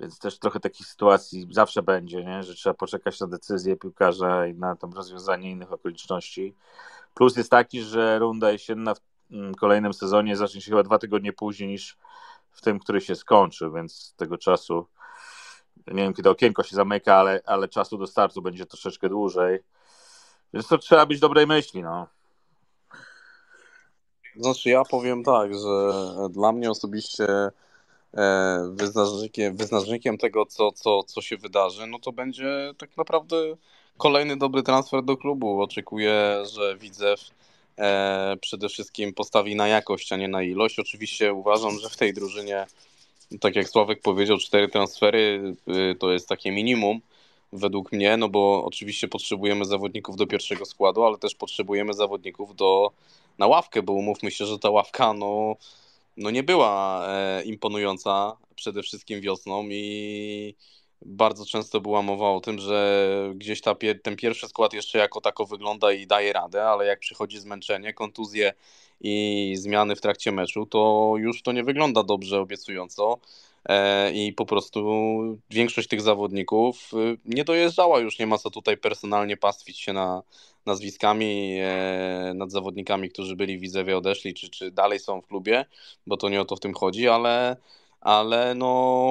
więc też trochę takich sytuacji zawsze będzie, nie? że trzeba poczekać na decyzję piłkarza i na tam rozwiązanie innych okoliczności. Plus jest taki, że runda jesienna w kolejnym sezonie zacznie się chyba dwa tygodnie później niż w tym, który się skończy, więc tego czasu nie wiem, kiedy okienko się zamyka, ale, ale czasu do startu będzie troszeczkę dłużej. Więc to trzeba być dobrej myśli, no. Znaczy ja powiem tak, że dla mnie osobiście e, wyznacznikiem, wyznacznikiem tego, co, co, co się wydarzy, no to będzie tak naprawdę kolejny dobry transfer do klubu. Oczekuję, że Widzew przede wszystkim postawi na jakość, a nie na ilość. Oczywiście uważam, że w tej drużynie tak jak Sławek powiedział, cztery transfery y, to jest takie minimum według mnie, no bo oczywiście potrzebujemy zawodników do pierwszego składu, ale też potrzebujemy zawodników do, na ławkę, bo umówmy się, że ta ławka no, no nie była e, imponująca przede wszystkim wiosną i bardzo często była mowa o tym, że gdzieś ta, ten pierwszy skład jeszcze jako tako wygląda i daje radę, ale jak przychodzi zmęczenie, kontuzje i zmiany w trakcie meczu, to już to nie wygląda dobrze, obiecująco. E, I po prostu większość tych zawodników y, nie dojeżdżała już, nie ma co tutaj personalnie pastwić się na nazwiskami e, nad zawodnikami, którzy byli w Widzewie, odeszli, czy, czy dalej są w klubie, bo to nie o to w tym chodzi, ale ale no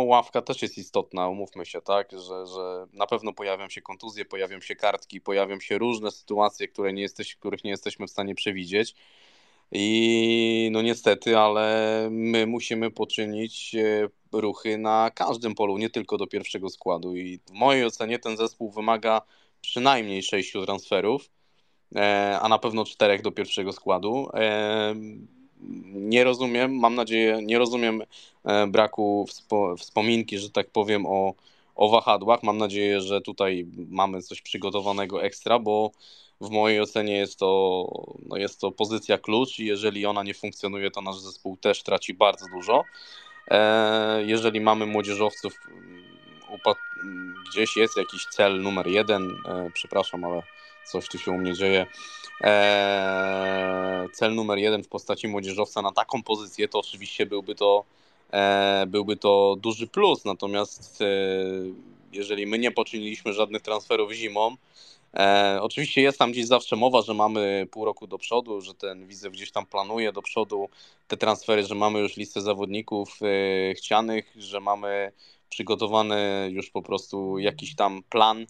ławka też jest istotna, umówmy się, tak, że, że na pewno pojawią się kontuzje, pojawią się kartki, pojawią się różne sytuacje, które nie jesteś, których nie jesteśmy w stanie przewidzieć. I no niestety, ale my musimy poczynić e, ruchy na każdym polu, nie tylko do pierwszego składu. I w mojej ocenie ten zespół wymaga przynajmniej sześciu transferów, e, a na pewno czterech do pierwszego składu. E, nie rozumiem, mam nadzieję, nie rozumiem braku wspo wspominki, że tak powiem, o, o wahadłach. Mam nadzieję, że tutaj mamy coś przygotowanego ekstra, bo w mojej ocenie jest to, no jest to pozycja klucz i jeżeli ona nie funkcjonuje, to nasz zespół też traci bardzo dużo. E, jeżeli mamy młodzieżowców, gdzieś jest jakiś cel numer jeden, e, przepraszam, ale coś tu się u mnie dzieje. E, cel numer jeden w postaci młodzieżowca na taką pozycję, to oczywiście byłby to, byłby to duży plus. Natomiast jeżeli my nie poczyniliśmy żadnych transferów zimą, E, oczywiście jest tam gdzieś zawsze mowa, że mamy pół roku do przodu, że ten Widzew gdzieś tam planuje do przodu te transfery, że mamy już listę zawodników e, chcianych, że mamy przygotowany już po prostu jakiś tam plan e,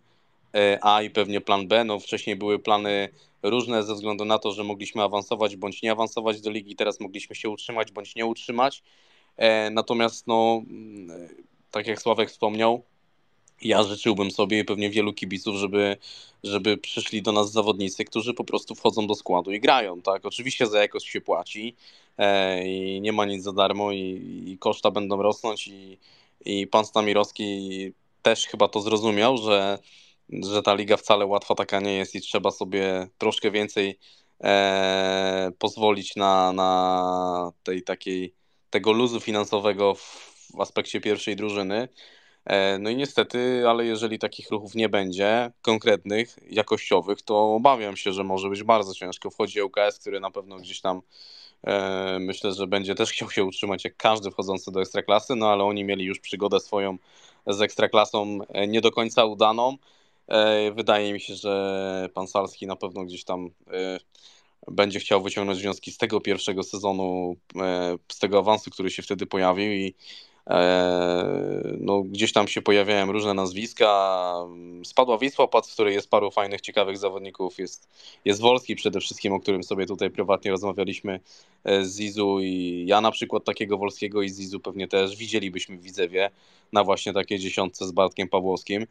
A i pewnie plan B. No wcześniej były plany różne ze względu na to, że mogliśmy awansować bądź nie awansować do ligi, teraz mogliśmy się utrzymać bądź nie utrzymać. E, natomiast no mm, tak jak Sławek wspomniał, ja życzyłbym sobie i pewnie wielu kibiców, żeby, żeby przyszli do nas zawodnicy, którzy po prostu wchodzą do składu i grają. Tak? Oczywiście za jakość się płaci e, i nie ma nic za darmo i, i koszta będą rosnąć i, i pan Stamirowski też chyba to zrozumiał, że, że ta liga wcale łatwa taka nie jest i trzeba sobie troszkę więcej e, pozwolić na, na tej takiej tego luzu finansowego w, w aspekcie pierwszej drużyny. E, no i niestety, ale jeżeli takich ruchów nie będzie, konkretnych, jakościowych, to obawiam się, że może być bardzo ciężko. Wchodzi ŁKS, który na pewno gdzieś tam e, myślę, że będzie też chciał się utrzymać jak każdy wchodzący do Ekstraklasy, no ale oni mieli już przygodę swoją z Ekstraklasą e, nie do końca udaną. Wydaje mi się, że pan Salski na pewno gdzieś tam będzie chciał wyciągnąć wnioski z tego pierwszego sezonu, z tego awansu, który się wtedy pojawił i E, no, gdzieś tam się pojawiają różne nazwiska. Spadła Wisła, w której jest paru fajnych, ciekawych zawodników. Jest, jest Wolski przede wszystkim, o którym sobie tutaj prywatnie rozmawialiśmy e, z Zizu i ja na przykład takiego Wolskiego i Zizu pewnie też widzielibyśmy w Widzewie na właśnie takiej dziesiątce z Bartkiem Pawłowskim.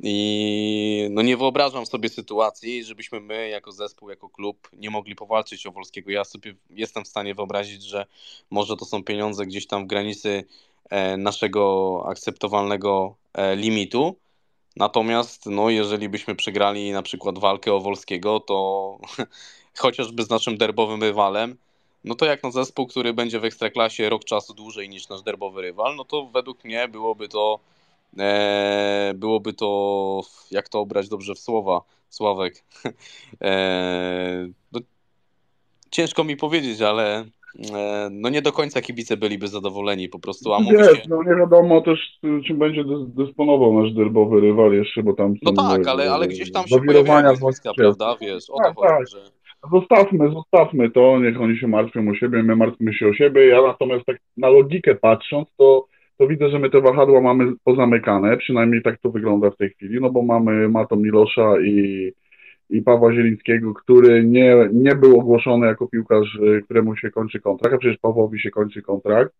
I no nie wyobrażam sobie sytuacji, żebyśmy my jako zespół, jako klub nie mogli powalczyć o Wolskiego. Ja sobie jestem w stanie wyobrazić, że może to są pieniądze gdzieś tam w granicy e, naszego akceptowalnego e, limitu. Natomiast no, jeżeli byśmy przegrali na przykład walkę o Wolskiego, to chociażby z naszym derbowym rywalem, no to jak na zespół, który będzie w ekstraklasie rok czasu dłużej niż nasz derbowy rywal, no to według mnie byłoby to e, byłoby to, jak to obrać dobrze w słowa, Sławek. E, no, ciężko mi powiedzieć, ale e, no nie do końca kibice byliby zadowoleni po prostu. A mówi się... no nie wiadomo też, czym będzie dysponował nasz derbowy rywal jeszcze, bo tam No tak, ale, ale gdzieś tam się pojawiają nazwiska, prawda, wiesz, o tak, to chodzi, tak. że... Zostawmy, zostawmy to, niech oni się martwią o siebie, my martwimy się o siebie. Ja natomiast tak na logikę patrząc, to to widzę, że my te wahadła mamy pozamykane, przynajmniej tak to wygląda w tej chwili, no bo mamy Mato Milosza i, i Pawła Zielińskiego, który nie, nie był ogłoszony jako piłkarz, y, któremu się kończy kontrakt, a przecież Pawłowi się kończy kontrakt,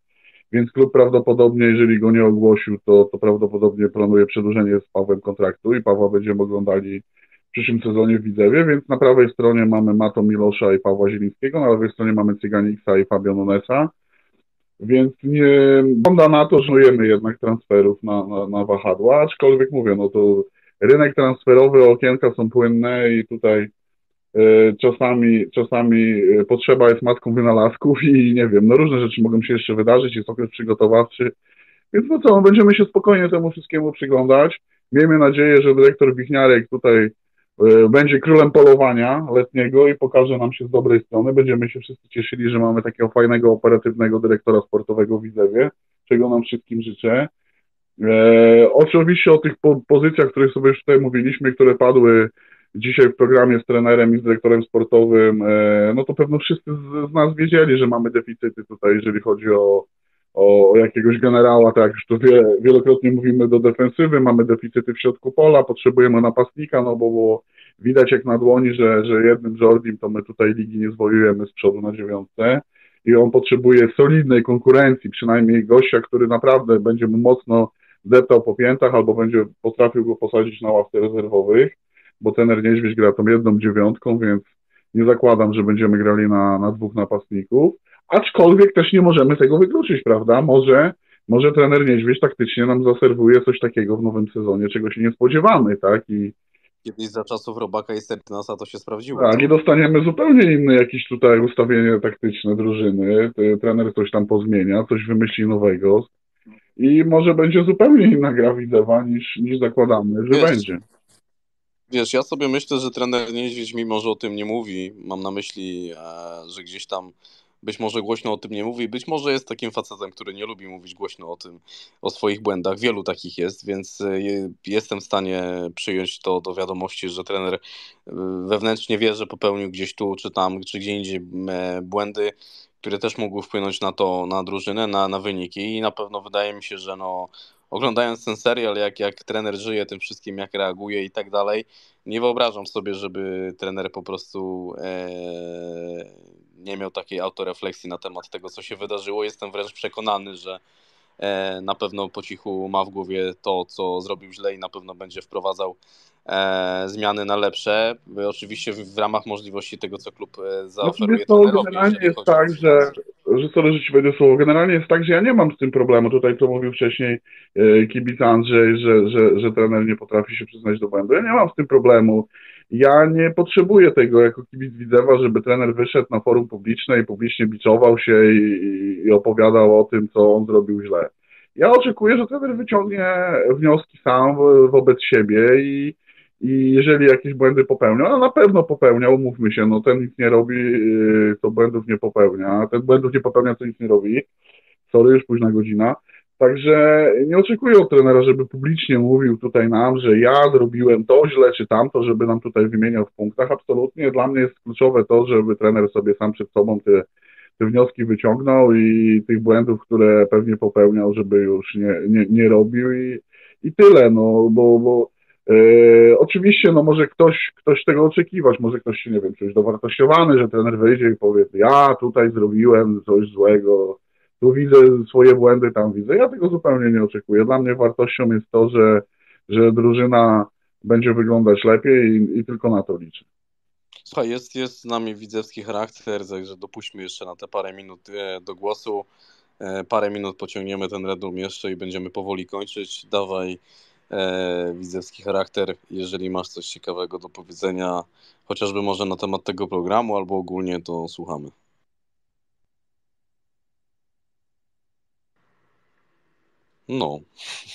więc klub prawdopodobnie, jeżeli go nie ogłosił, to, to prawdopodobnie planuje przedłużenie z Pawłem kontraktu i Pawła będziemy oglądali w przyszłym sezonie w Widzewie, więc na prawej stronie mamy Mato Milosza i Pawła Zielińskiego, na lewej stronie mamy Cyganiksa i Fabio Nunesa, więc nie wygląda na to, że żujemy jednak transferów na, na, na wahadła, aczkolwiek mówię, no to rynek transferowy, okienka są płynne i tutaj y, czasami, czasami e, potrzeba jest matką wynalazków i nie wiem, no różne rzeczy mogą się jeszcze wydarzyć, jest okres przygotowawczy, więc no co, no będziemy się spokojnie temu wszystkiemu przyglądać. Miejmy nadzieję, że dyrektor Wichniarek tutaj E, będzie królem polowania letniego i pokaże nam się z dobrej strony. Będziemy się wszyscy cieszyli, że mamy takiego fajnego, operatywnego dyrektora sportowego w Widzewie, czego nam wszystkim życzę. E, oczywiście o tych po pozycjach, o których sobie już tutaj mówiliśmy, które padły dzisiaj w programie z trenerem i z dyrektorem sportowym, e, no to pewno wszyscy z, z nas wiedzieli, że mamy deficyty tutaj, jeżeli chodzi o, o, jakiegoś generała, tak jak już to wie, wielokrotnie mówimy do defensywy, mamy deficyty w środku pola, potrzebujemy napastnika, no bo było widać jak na dłoni, że, że jednym Jordim to my tutaj ligi nie zwojujemy z przodu na dziewiątce i on potrzebuje solidnej konkurencji, przynajmniej gościa, który naprawdę będzie mu mocno deptał po piętach albo będzie potrafił go posadzić na ławce rezerwowych, bo tener Niedźwiedź gra tą jedną dziewiątką, więc nie zakładam, że będziemy grali na, na dwóch napastników. Aczkolwiek też nie możemy tego wykluczyć, prawda? Może, może trener Niedźwiedź taktycznie nam zaserwuje coś takiego w nowym sezonie, czego się nie spodziewamy, tak? I, Kiedyś za czasów Robaka i Sertynasa to się sprawdziło. Tak, i dostaniemy zupełnie inne jakieś tutaj ustawienie taktyczne drużyny. Trener coś tam pozmienia, coś wymyśli nowego i może będzie zupełnie inna gra Widzewa niż, niż zakładamy, że wiesz, będzie. Wiesz, ja sobie myślę, że trener Niedźwiedź mimo, że o tym nie mówi, mam na myśli, e, że gdzieś tam być może głośno o tym nie mówi, być może jest takim facetem, który nie lubi mówić głośno o tym, o swoich błędach. Wielu takich jest, więc e, jestem w stanie przyjąć to do wiadomości, że trener e, wewnętrznie wie, że popełnił gdzieś tu czy tam, czy gdzie indziej e, błędy, które też mogły wpłynąć na to, na drużynę, na, na wyniki i na pewno wydaje mi się, że no oglądając ten serial, jak, jak trener żyje tym wszystkim, jak reaguje i tak dalej, nie wyobrażam sobie, żeby trener po prostu e, nie miał takiej autorefleksji na temat tego, co się wydarzyło. Jestem wręcz przekonany, że e, na pewno po cichu ma w głowie to, co zrobił źle i na pewno będzie wprowadzał zmiany na lepsze. Oczywiście w, ramach możliwości tego, co klub e, zaoferuje no, to Generalnie jest tak, że, że sorry, że ci wejdę słowo, generalnie jest tak, że ja nie mam z tym problemu. Tutaj, co mówił wcześniej e, kibic Andrzej, że, że, że trener nie potrafi się przyznać do błędu. Ja nie mam z tym problemu. Ja nie potrzebuję tego jako kibic Widzewa, żeby trener wyszedł na forum publiczne i publicznie biczował się i, i opowiadał o tym, co on zrobił źle. Ja oczekuję, że trener wyciągnie wnioski sam wobec siebie i, i jeżeli jakieś błędy popełnia, a na pewno popełnia, umówmy się, no ten nic nie robi, y, to błędów nie popełnia, ten błędów nie popełnia, to nic nie robi. Sorry, już późna godzina. Także nie oczekuję od trenera, żeby publicznie mówił tutaj nam, że ja zrobiłem to źle czy tamto, żeby nam tutaj wymieniał w punktach. Absolutnie dla mnie jest kluczowe to, żeby trener sobie sam przed sobą te, te wnioski wyciągnął i tych błędów, które pewnie popełniał, żeby już nie, nie, nie robił i, i tyle, no, bo, bo e, oczywiście, no może ktoś, ktoś tego oczekiwać, może ktoś się, nie wiem, czujesz dowartościowany, że trener wyjdzie i powie, ja tutaj zrobiłem coś złego, tu widzę swoje błędy, tam widzę. Ja tego zupełnie nie oczekuję. Dla mnie wartością jest to, że, że drużyna będzie wyglądać lepiej i, i tylko na to liczę. Słuchaj, jest, jest z nami widzewski charakter, także dopuśćmy jeszcze na te parę minut e, do głosu. E, parę minut pociągniemy ten redum jeszcze i będziemy powoli kończyć. Dawaj e, widzewski charakter, jeżeli masz coś ciekawego do powiedzenia, chociażby może na temat tego programu albo ogólnie, to słuchamy. No.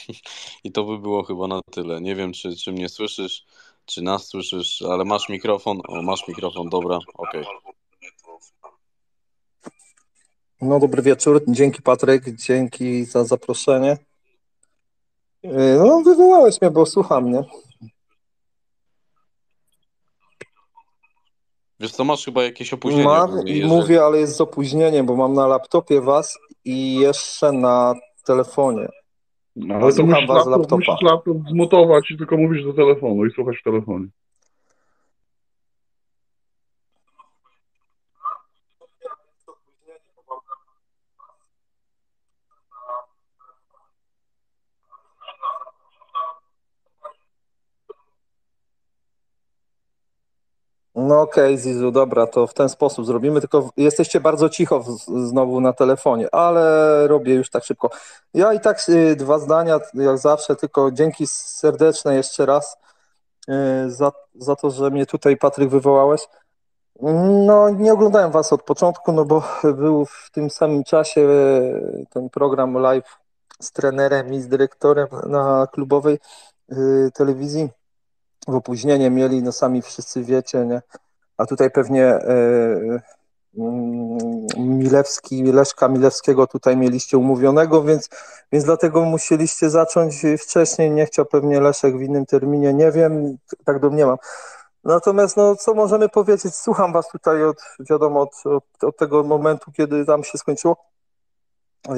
I to by było chyba na tyle. Nie wiem, czy, czy mnie słyszysz, czy nas słyszysz, ale masz mikrofon? O, masz mikrofon, dobra, okej. Okay. No, dobry wieczór. Dzięki Patryk, dzięki za zaproszenie. Yy, no, wywołałeś mnie, bo słucham, nie? Wiesz co, masz chyba jakieś opóźnienie. Mam i mówię, ale jest z opóźnieniem, bo mam na laptopie was i jeszcze na telefonie. No, ale to musisz laptop, laptopa. musisz laptop zmutować i tylko mówisz do telefonu i słuchać w telefonie. No okej, okay, Zizu, dobra, to w ten sposób zrobimy, tylko jesteście bardzo cicho w, znowu na telefonie, ale robię już tak szybko. Ja i tak y, dwa zdania, jak zawsze, tylko dzięki serdeczne jeszcze raz y, za, za to, że mnie tutaj, Patryk, wywołałeś. No, nie oglądałem was od początku, no bo był w tym samym czasie y, ten program live z trenerem i z dyrektorem na klubowej telewizji w opóźnienie mieli, no sami wszyscy wiecie, nie? A tutaj pewnie e, mm, Milewski, Leszka Milewskiego tutaj mieliście umówionego, więc, więc dlatego musieliście zacząć wcześniej. Nie chciał pewnie Leszek w innym terminie, nie wiem, tak domniemam. Natomiast no, co możemy powiedzieć? Słucham was tutaj od, wiadomo, od, od, od tego momentu, kiedy tam się skończyło. E,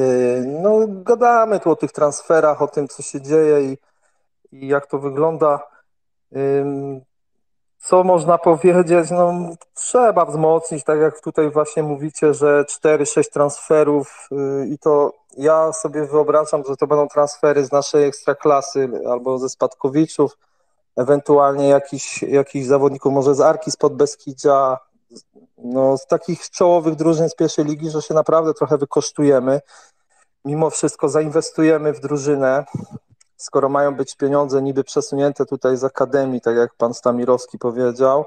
no, gadamy tu o tych transferach, o tym, co się dzieje i, i jak to wygląda. Co można powiedzieć? No, trzeba wzmocnić, tak jak tutaj właśnie mówicie, że 4-6 transferów y, i to ja sobie wyobrażam, że to będą transfery z naszej ekstraklasy albo ze Spadkowiczów, ewentualnie jakiś, jakiś zawodników może z Arki spod Beskidzia, no, z takich czołowych drużyn z pierwszej ligi, że się naprawdę trochę wykosztujemy. Mimo wszystko zainwestujemy w drużynę, skoro mają być pieniądze niby przesunięte tutaj z akademii, tak jak pan Stamirowski powiedział.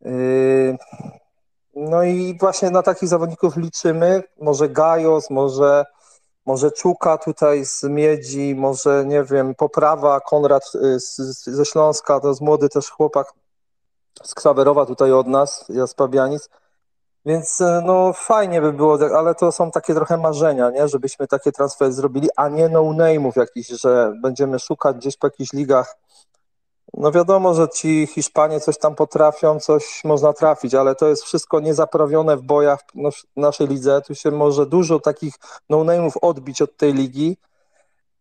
Yy, no i właśnie na takich zawodników liczymy. Może Gajos, może, może Czuka tutaj z Miedzi, może nie wiem, Poprawa, Konrad yy, z, ze Śląska, to jest młody też chłopak z Ksawerowa tutaj od nas, ja z Pabianic. Więc e, no fajnie by było, ale to są takie trochę marzenia, nie? żebyśmy takie transfery zrobili, a nie no-name'ów jakichś, że będziemy szukać gdzieś po jakichś ligach. No wiadomo, że ci Hiszpanie coś tam potrafią, coś można trafić, ale to jest wszystko niezaprawione w bojach w naszej lidze. Tu się może dużo takich no-name'ów odbić od tej ligi.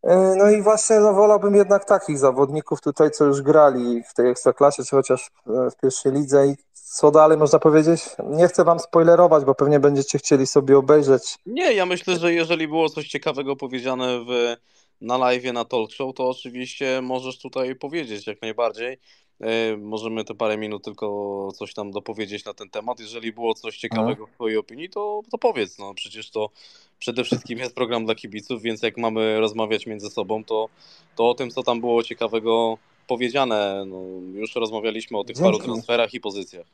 E, no i właśnie no, wolałbym jednak takich zawodników tutaj, co już grali w tej ekstraklasie, czy chociaż w pierwszej lidze i co dalej można powiedzieć? Nie chcę wam spoilerować, bo pewnie będziecie chcieli sobie obejrzeć. Nie, ja myślę, że jeżeli było coś ciekawego powiedziane w, na live, na talk show, to oczywiście możesz tutaj powiedzieć jak najbardziej. E, możemy te parę minut tylko coś tam dopowiedzieć na ten temat. Jeżeli było coś ciekawego w Twojej opinii, to, to powiedz. No, przecież to przede wszystkim jest program dla kibiców, więc jak mamy rozmawiać między sobą, to, to o tym, co tam było ciekawego powiedziane. No, już rozmawialiśmy o tych paru transferach i pozycjach.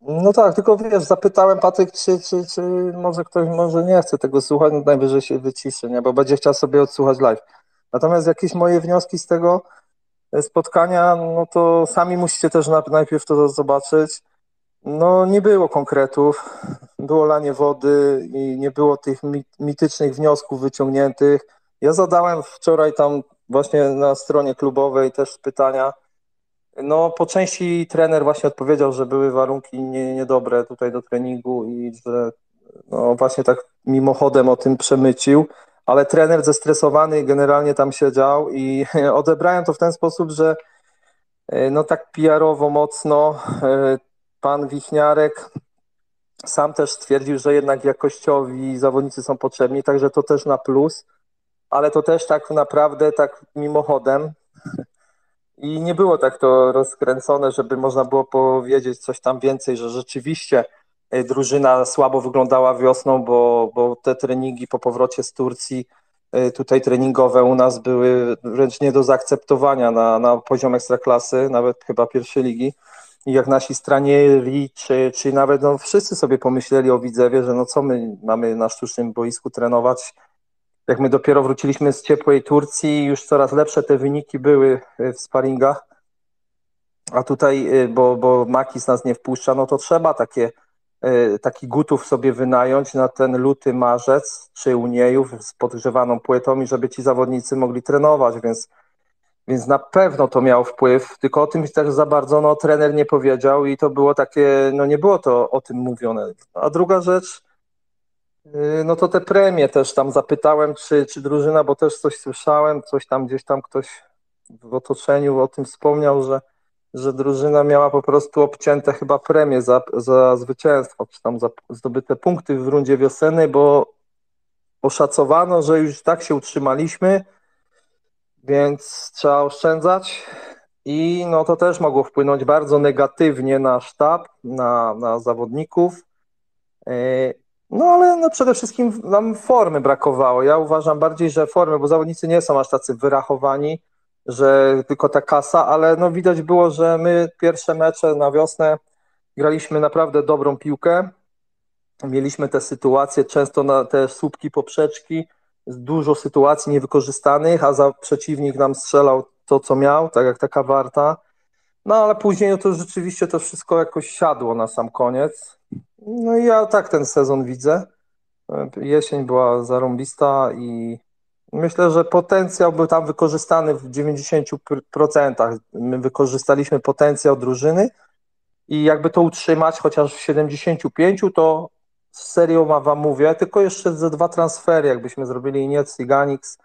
No tak, tylko wiesz, zapytałem Patryk, czy, czy, czy może ktoś może nie chce tego słuchać, no najwyżej się wyciszy, nie? bo będzie chciał sobie odsłuchać live. Natomiast jakieś moje wnioski z tego spotkania, no to sami musicie też najpierw to zobaczyć. No nie było konkretów, było lanie wody i nie było tych mitycznych wniosków wyciągniętych. Ja zadałem wczoraj tam właśnie na stronie klubowej też pytania, no, po części trener właśnie odpowiedział, że były warunki nie, niedobre tutaj do treningu i że no właśnie tak mimochodem o tym przemycił, ale trener zestresowany generalnie tam siedział i odebrałem to w ten sposób, że no tak PR-owo mocno pan Wichniarek sam też stwierdził, że jednak jakościowi zawodnicy są potrzebni, także to też na plus, ale to też tak naprawdę tak mimochodem. I nie było tak to rozkręcone, żeby można było powiedzieć coś tam więcej, że rzeczywiście e, drużyna słabo wyglądała wiosną, bo, bo te treningi po powrocie z Turcji, e, tutaj treningowe u nas były wręcz nie do zaakceptowania na, na poziom ekstraklasy, nawet chyba pierwszej ligi. Jak nasi stranieri, czy, czy nawet no, wszyscy sobie pomyśleli o Widzewie, że no co my mamy na sztucznym boisku trenować, jak my dopiero wróciliśmy z ciepłej Turcji, już coraz lepsze te wyniki były y, w sparingach, a tutaj, y, bo, bo Makis nas nie wpuszcza, no to trzeba takie, y, taki gutów sobie wynająć na ten luty, marzec, czy u niejów z podgrzewaną płytą i żeby ci zawodnicy mogli trenować, więc więc na pewno to miało wpływ, tylko o tym też za bardzo no, trener nie powiedział i to było takie, no nie było to o tym mówione. A druga rzecz, yy, no to te premie też tam zapytałem, czy, czy drużyna, bo też coś słyszałem, coś tam gdzieś tam ktoś w otoczeniu o tym wspomniał, że, że drużyna miała po prostu obcięte chyba premie za, za zwycięstwo, czy tam za zdobyte punkty w rundzie wiosennej, bo oszacowano, że już tak się utrzymaliśmy, więc trzeba oszczędzać i no to też mogło wpłynąć bardzo negatywnie na sztab, na, na zawodników. E, no ale no przede wszystkim nam formy brakowało. Ja uważam bardziej, że formy, bo zawodnicy nie są aż tacy wyrachowani, że tylko ta kasa, ale no widać było, że my pierwsze mecze na wiosnę graliśmy naprawdę dobrą piłkę. Mieliśmy te sytuacje, często na te słupki poprzeczki, dużo sytuacji niewykorzystanych, a za przeciwnik nam strzelał to, co miał, tak jak taka warta. No ale później to rzeczywiście to wszystko jakoś siadło na sam koniec. No i ja tak ten sezon widzę. Jesień była zarąbista i myślę, że potencjał był tam wykorzystany w 90%. My wykorzystaliśmy potencjał drużyny i jakby to utrzymać chociaż w 75%, to serio wam mówię, tylko jeszcze ze dwa transfery, jakbyśmy zrobili Niec i Ganix,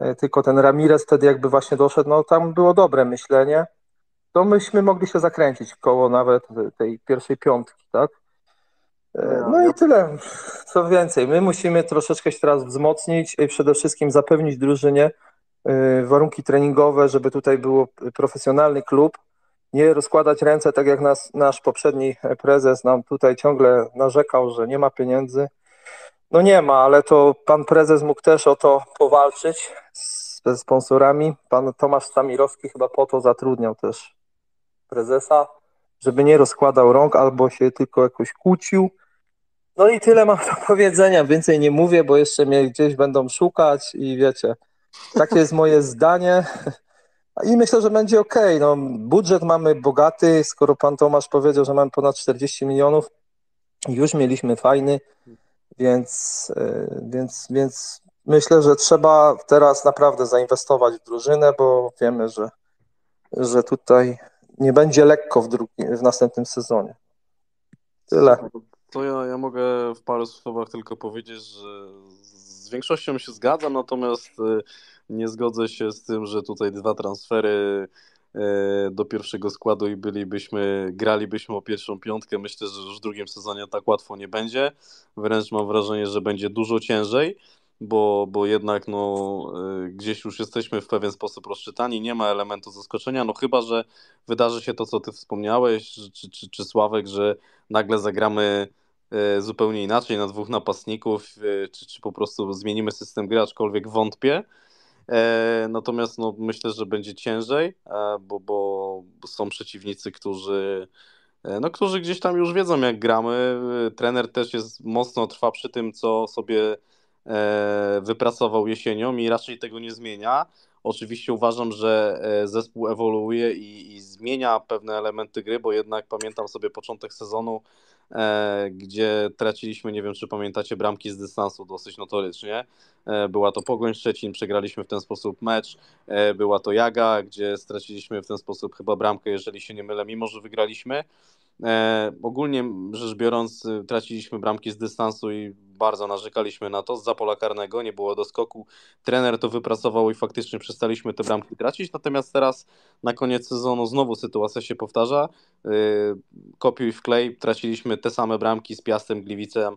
e, tylko ten Ramirez wtedy jakby właśnie doszedł, no tam było dobre myślenie, to myśmy mogli się zakręcić koło nawet tej pierwszej piątki, tak? E, no i tyle. Co więcej, my musimy troszeczkę się teraz wzmocnić i przede wszystkim zapewnić drużynie e, warunki treningowe, żeby tutaj był profesjonalny klub, nie rozkładać ręce, tak jak nas, nasz poprzedni prezes nam tutaj ciągle narzekał, że nie ma pieniędzy. No nie ma, ale to pan prezes mógł też o to powalczyć ze sponsorami. Pan Tomasz Stamirowski chyba po to zatrudniał też prezesa, żeby nie rozkładał rąk albo się tylko jakoś kłócił. No i tyle mam do powiedzenia. Więcej nie mówię, bo jeszcze mnie gdzieś będą szukać i wiecie, takie jest moje zdanie. I myślę, że będzie ok. No, budżet mamy bogaty, skoro pan Tomasz powiedział, że mamy ponad 40 milionów, już mieliśmy fajny, więc, e, więc, więc myślę, że trzeba teraz naprawdę zainwestować w drużynę, bo wiemy, że, że tutaj nie będzie lekko w, drugi, w następnym sezonie. Tyle. To ja, ja mogę w paru słowach tylko powiedzieć, że z większością się zgadzam, natomiast e, nie zgodzę się z tym, że tutaj dwa transfery e, do pierwszego składu i bylibyśmy, gralibyśmy o pierwszą piątkę. Myślę, że już w drugim sezonie tak łatwo nie będzie. Wręcz mam wrażenie, że będzie dużo ciężej, bo, bo jednak no, e, gdzieś już jesteśmy w pewien sposób rozczytani, nie ma elementu zaskoczenia, no chyba, że wydarzy się to, co ty wspomniałeś, czy, czy, czy Sławek, że nagle zagramy e, zupełnie inaczej na dwóch napastników, czy, czy po prostu zmienimy system gry, aczkolwiek wątpię. E, natomiast no, myślę, że będzie ciężej, e, bo, bo są przeciwnicy, którzy, e, no, którzy gdzieś tam już wiedzą, jak gramy. Trener też jest mocno trwa przy tym, co sobie wypracował jesienią i raczej tego nie zmienia. Oczywiście uważam, że zespół ewoluuje i, i, zmienia pewne elementy gry, bo jednak pamiętam sobie początek sezonu, gdzie traciliśmy, nie wiem czy pamiętacie, bramki z dystansu dosyć notorycznie. E, była to Pogoń Szczecin, przegraliśmy w ten sposób mecz. E, była to Jaga, gdzie straciliśmy w ten sposób chyba bramkę, jeżeli się nie mylę, mimo że wygraliśmy. E, ogólnie rzecz biorąc, y, traciliśmy bramki z dystansu i bardzo narzekaliśmy na to. Z pola karnego nie było doskoku. Trener to wypracował i faktycznie przestaliśmy te bramki tracić. Natomiast teraz na koniec sezonu znowu sytuacja się powtarza. E, kopiuj w klej, traciliśmy te same bramki z Piastem Gliwicem, e,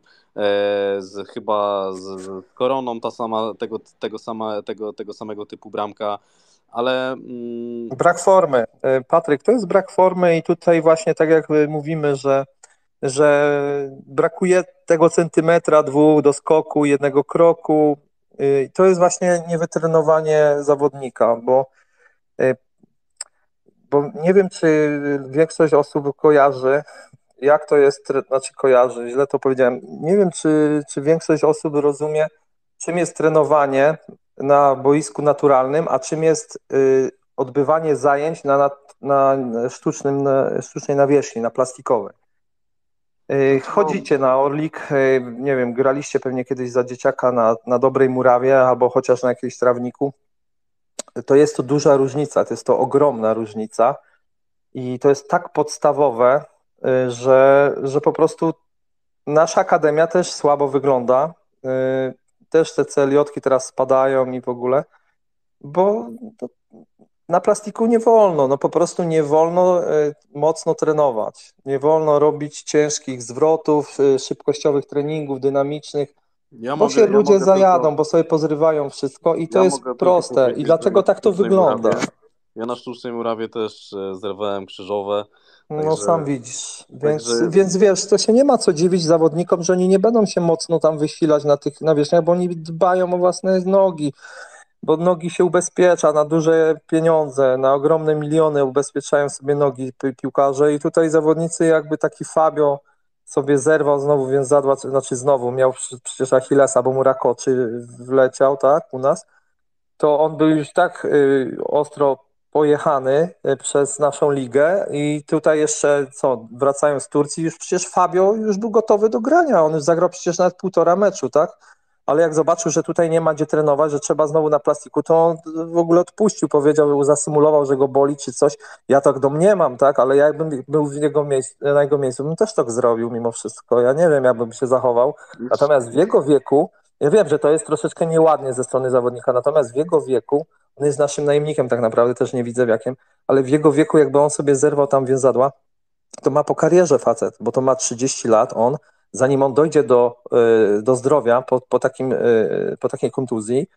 z, chyba z, z Koroną, ta sama, tego, tego, sama, tego, tego samego typu bramka ale. Mm... Brak formy. E, Patryk, to jest brak formy, i tutaj właśnie tak jak mówimy, że, że brakuje tego centymetra, dwóch do skoku, jednego kroku. E, to jest właśnie niewytrenowanie zawodnika, bo, e, bo nie wiem, czy większość osób kojarzy, jak to jest, znaczy kojarzy, źle to powiedziałem. Nie wiem, czy, czy większość osób rozumie, czym jest trenowanie na boisku naturalnym, a czym jest y, odbywanie zajęć na, na, na, sztucznym, na sztucznej nawierzchni, na plastikowej. Y, chodzicie na Orlik, y, nie wiem, graliście pewnie kiedyś za dzieciaka na, na dobrej murawie albo chociaż na jakimś trawniku. To jest to duża różnica, to jest to ogromna różnica i to jest tak podstawowe, że, że po prostu nasza akademia też słabo wygląda też te celiotki teraz spadają i w ogóle, bo na plastiku nie wolno, no po prostu nie wolno e, mocno trenować, nie wolno robić ciężkich zwrotów, e, szybkościowych treningów, dynamicznych, ja bo mogę, się ludzie ja zajadą, tylko... bo sobie pozrywają wszystko i to ja jest proste. I dlatego tak to wygląda. Ja na sztucznej murawie też e, zerwałem krzyżowe, Także, no sam widzisz. Więc, także... więc wiesz, to się nie ma co dziwić zawodnikom, że oni nie będą się mocno tam wysilać na tych nawierzchniach, bo oni dbają o własne nogi, bo nogi się ubezpiecza na duże pieniądze, na ogromne miliony ubezpieczają sobie nogi piłkarze i tutaj zawodnicy jakby taki Fabio sobie zerwał znowu więc zadła, znaczy znowu miał przecież Achillesa, bo mu rakoczy wleciał, tak, u nas, to on był już tak y, ostro pojechany e, przez naszą ligę i tutaj jeszcze, co, wracają z Turcji, już przecież Fabio już był gotowy do grania, on już zagrał przecież nawet półtora meczu, tak? Ale jak zobaczył, że tutaj nie ma gdzie trenować, że trzeba znowu na plastiku, to on w ogóle odpuścił, powiedział, zasymulował, że go boli czy coś. Ja tak domniemam, tak? Ale ja jakbym był w jego miejscu, na jego miejscu, bym też tak zrobił mimo wszystko. Ja nie wiem, jakbym się zachował. Natomiast w jego wieku, ja wiem, że to jest troszeczkę nieładnie ze strony zawodnika, natomiast w jego wieku on jest naszym najemnikiem tak naprawdę, też nie widzę jakim, ale w jego wieku jakby on sobie zerwał tam więzadła, to ma po karierze facet, bo to ma 30 lat on, zanim on dojdzie do, y, do zdrowia po, po, takim, y, po takiej kontuzji,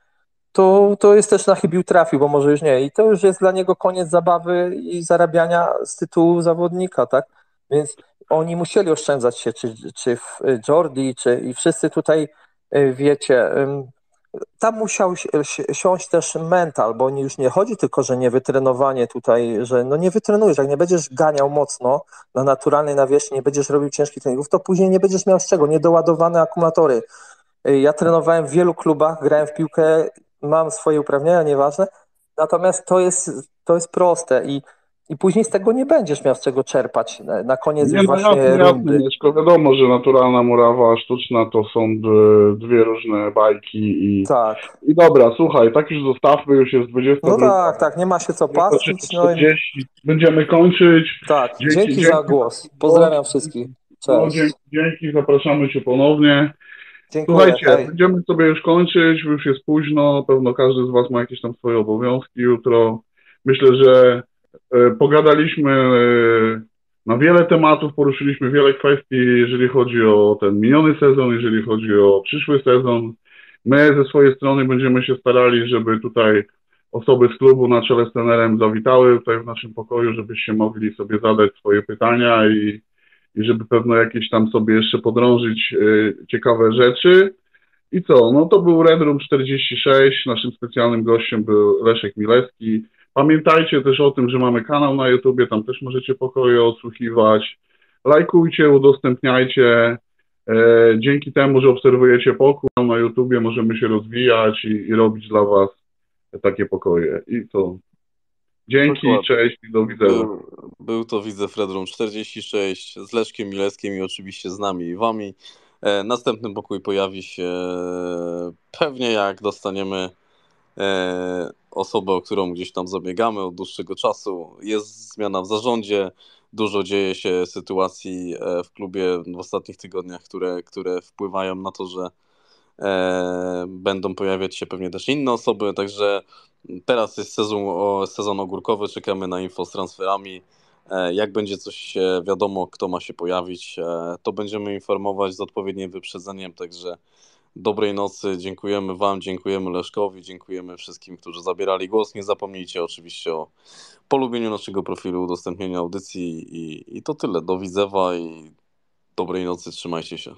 to, to jest też na chybił trafił, bo może już nie. I to już jest dla niego koniec zabawy i zarabiania z tytułu zawodnika, tak? Więc oni musieli oszczędzać się, czy, czy w Jordi, czy i wszyscy tutaj, y, wiecie, tam musiał siąść też mental, bo już nie chodzi tylko, że nie wytrenowanie tutaj, że no nie wytrenujesz, jak nie będziesz ganiał mocno na naturalnej nawierzchni, nie będziesz robił ciężkich treningów, to później nie będziesz miał z czego, niedoładowane akumulatory. Ja trenowałem w wielu klubach, grałem w piłkę, mam swoje uprawnienia, nieważne, natomiast to jest, to jest proste i i później z tego nie będziesz miał z czego czerpać na koniec nie, już no właśnie jasne, rundy. Mieszko, wiadomo, że naturalna murawa, a sztuczna to są dwie różne bajki i tak. i dobra, słuchaj, tak już zostawmy, już jest 20 No tak, tak, nie ma się co patrzeć. No i... Będziemy kończyć. Tak, dzięki, dzięki, dzięki za głos. Pozdrawiam wszystkich. No, Cześć. No, dzięki, dzięki, zapraszamy Cię ponownie. Dziękuję, Słuchajcie, hej. będziemy sobie już kończyć, już jest późno, pewno każdy z Was ma jakieś tam swoje obowiązki jutro. Myślę, że pogadaliśmy e, na wiele tematów, poruszyliśmy wiele kwestii, jeżeli chodzi o ten miniony sezon, jeżeli chodzi o przyszły sezon. My ze swojej strony będziemy się starali, żeby tutaj osoby z klubu na czele z trenerem zawitały tutaj w naszym pokoju, żebyście mogli sobie zadać swoje pytania i, i żeby pewno jakieś tam sobie jeszcze podrążyć y, ciekawe rzeczy. I co? No to był Red Room 46. Naszym specjalnym gościem był Leszek Milewski. Pamiętajcie też o tym, że mamy kanał na YouTubie, tam też możecie pokoje odsłuchiwać. Lajkujcie, udostępniajcie. E, dzięki temu, że obserwujecie pokój na YouTubie, możemy się rozwijać i, i robić dla Was takie pokoje. I to. Dzięki, Dokładnie. cześć i do widzenia. Był, był to Widzę Fredrum 46 z Leszkiem Mileskiem i oczywiście z nami i Wami. E, następny pokój pojawi się pewnie jak dostaniemy e, osobę, o którą gdzieś tam zabiegamy od dłuższego czasu. Jest zmiana w zarządzie, dużo dzieje się sytuacji e, w klubie w ostatnich tygodniach, które, które wpływają na to, że e, będą pojawiać się pewnie też inne osoby, także teraz jest sezon, sezon ogórkowy, czekamy na info z transferami. E, jak będzie coś wiadomo, kto ma się pojawić, to będziemy informować z odpowiednim wyprzedzeniem, także dobrej nocy, dziękujemy Wam, dziękujemy Leszkowi, dziękujemy wszystkim, którzy zabierali głos. Nie zapomnijcie oczywiście o polubieniu naszego profilu, udostępnieniu audycji i, i to tyle. Do widzewa i dobrej nocy, trzymajcie się.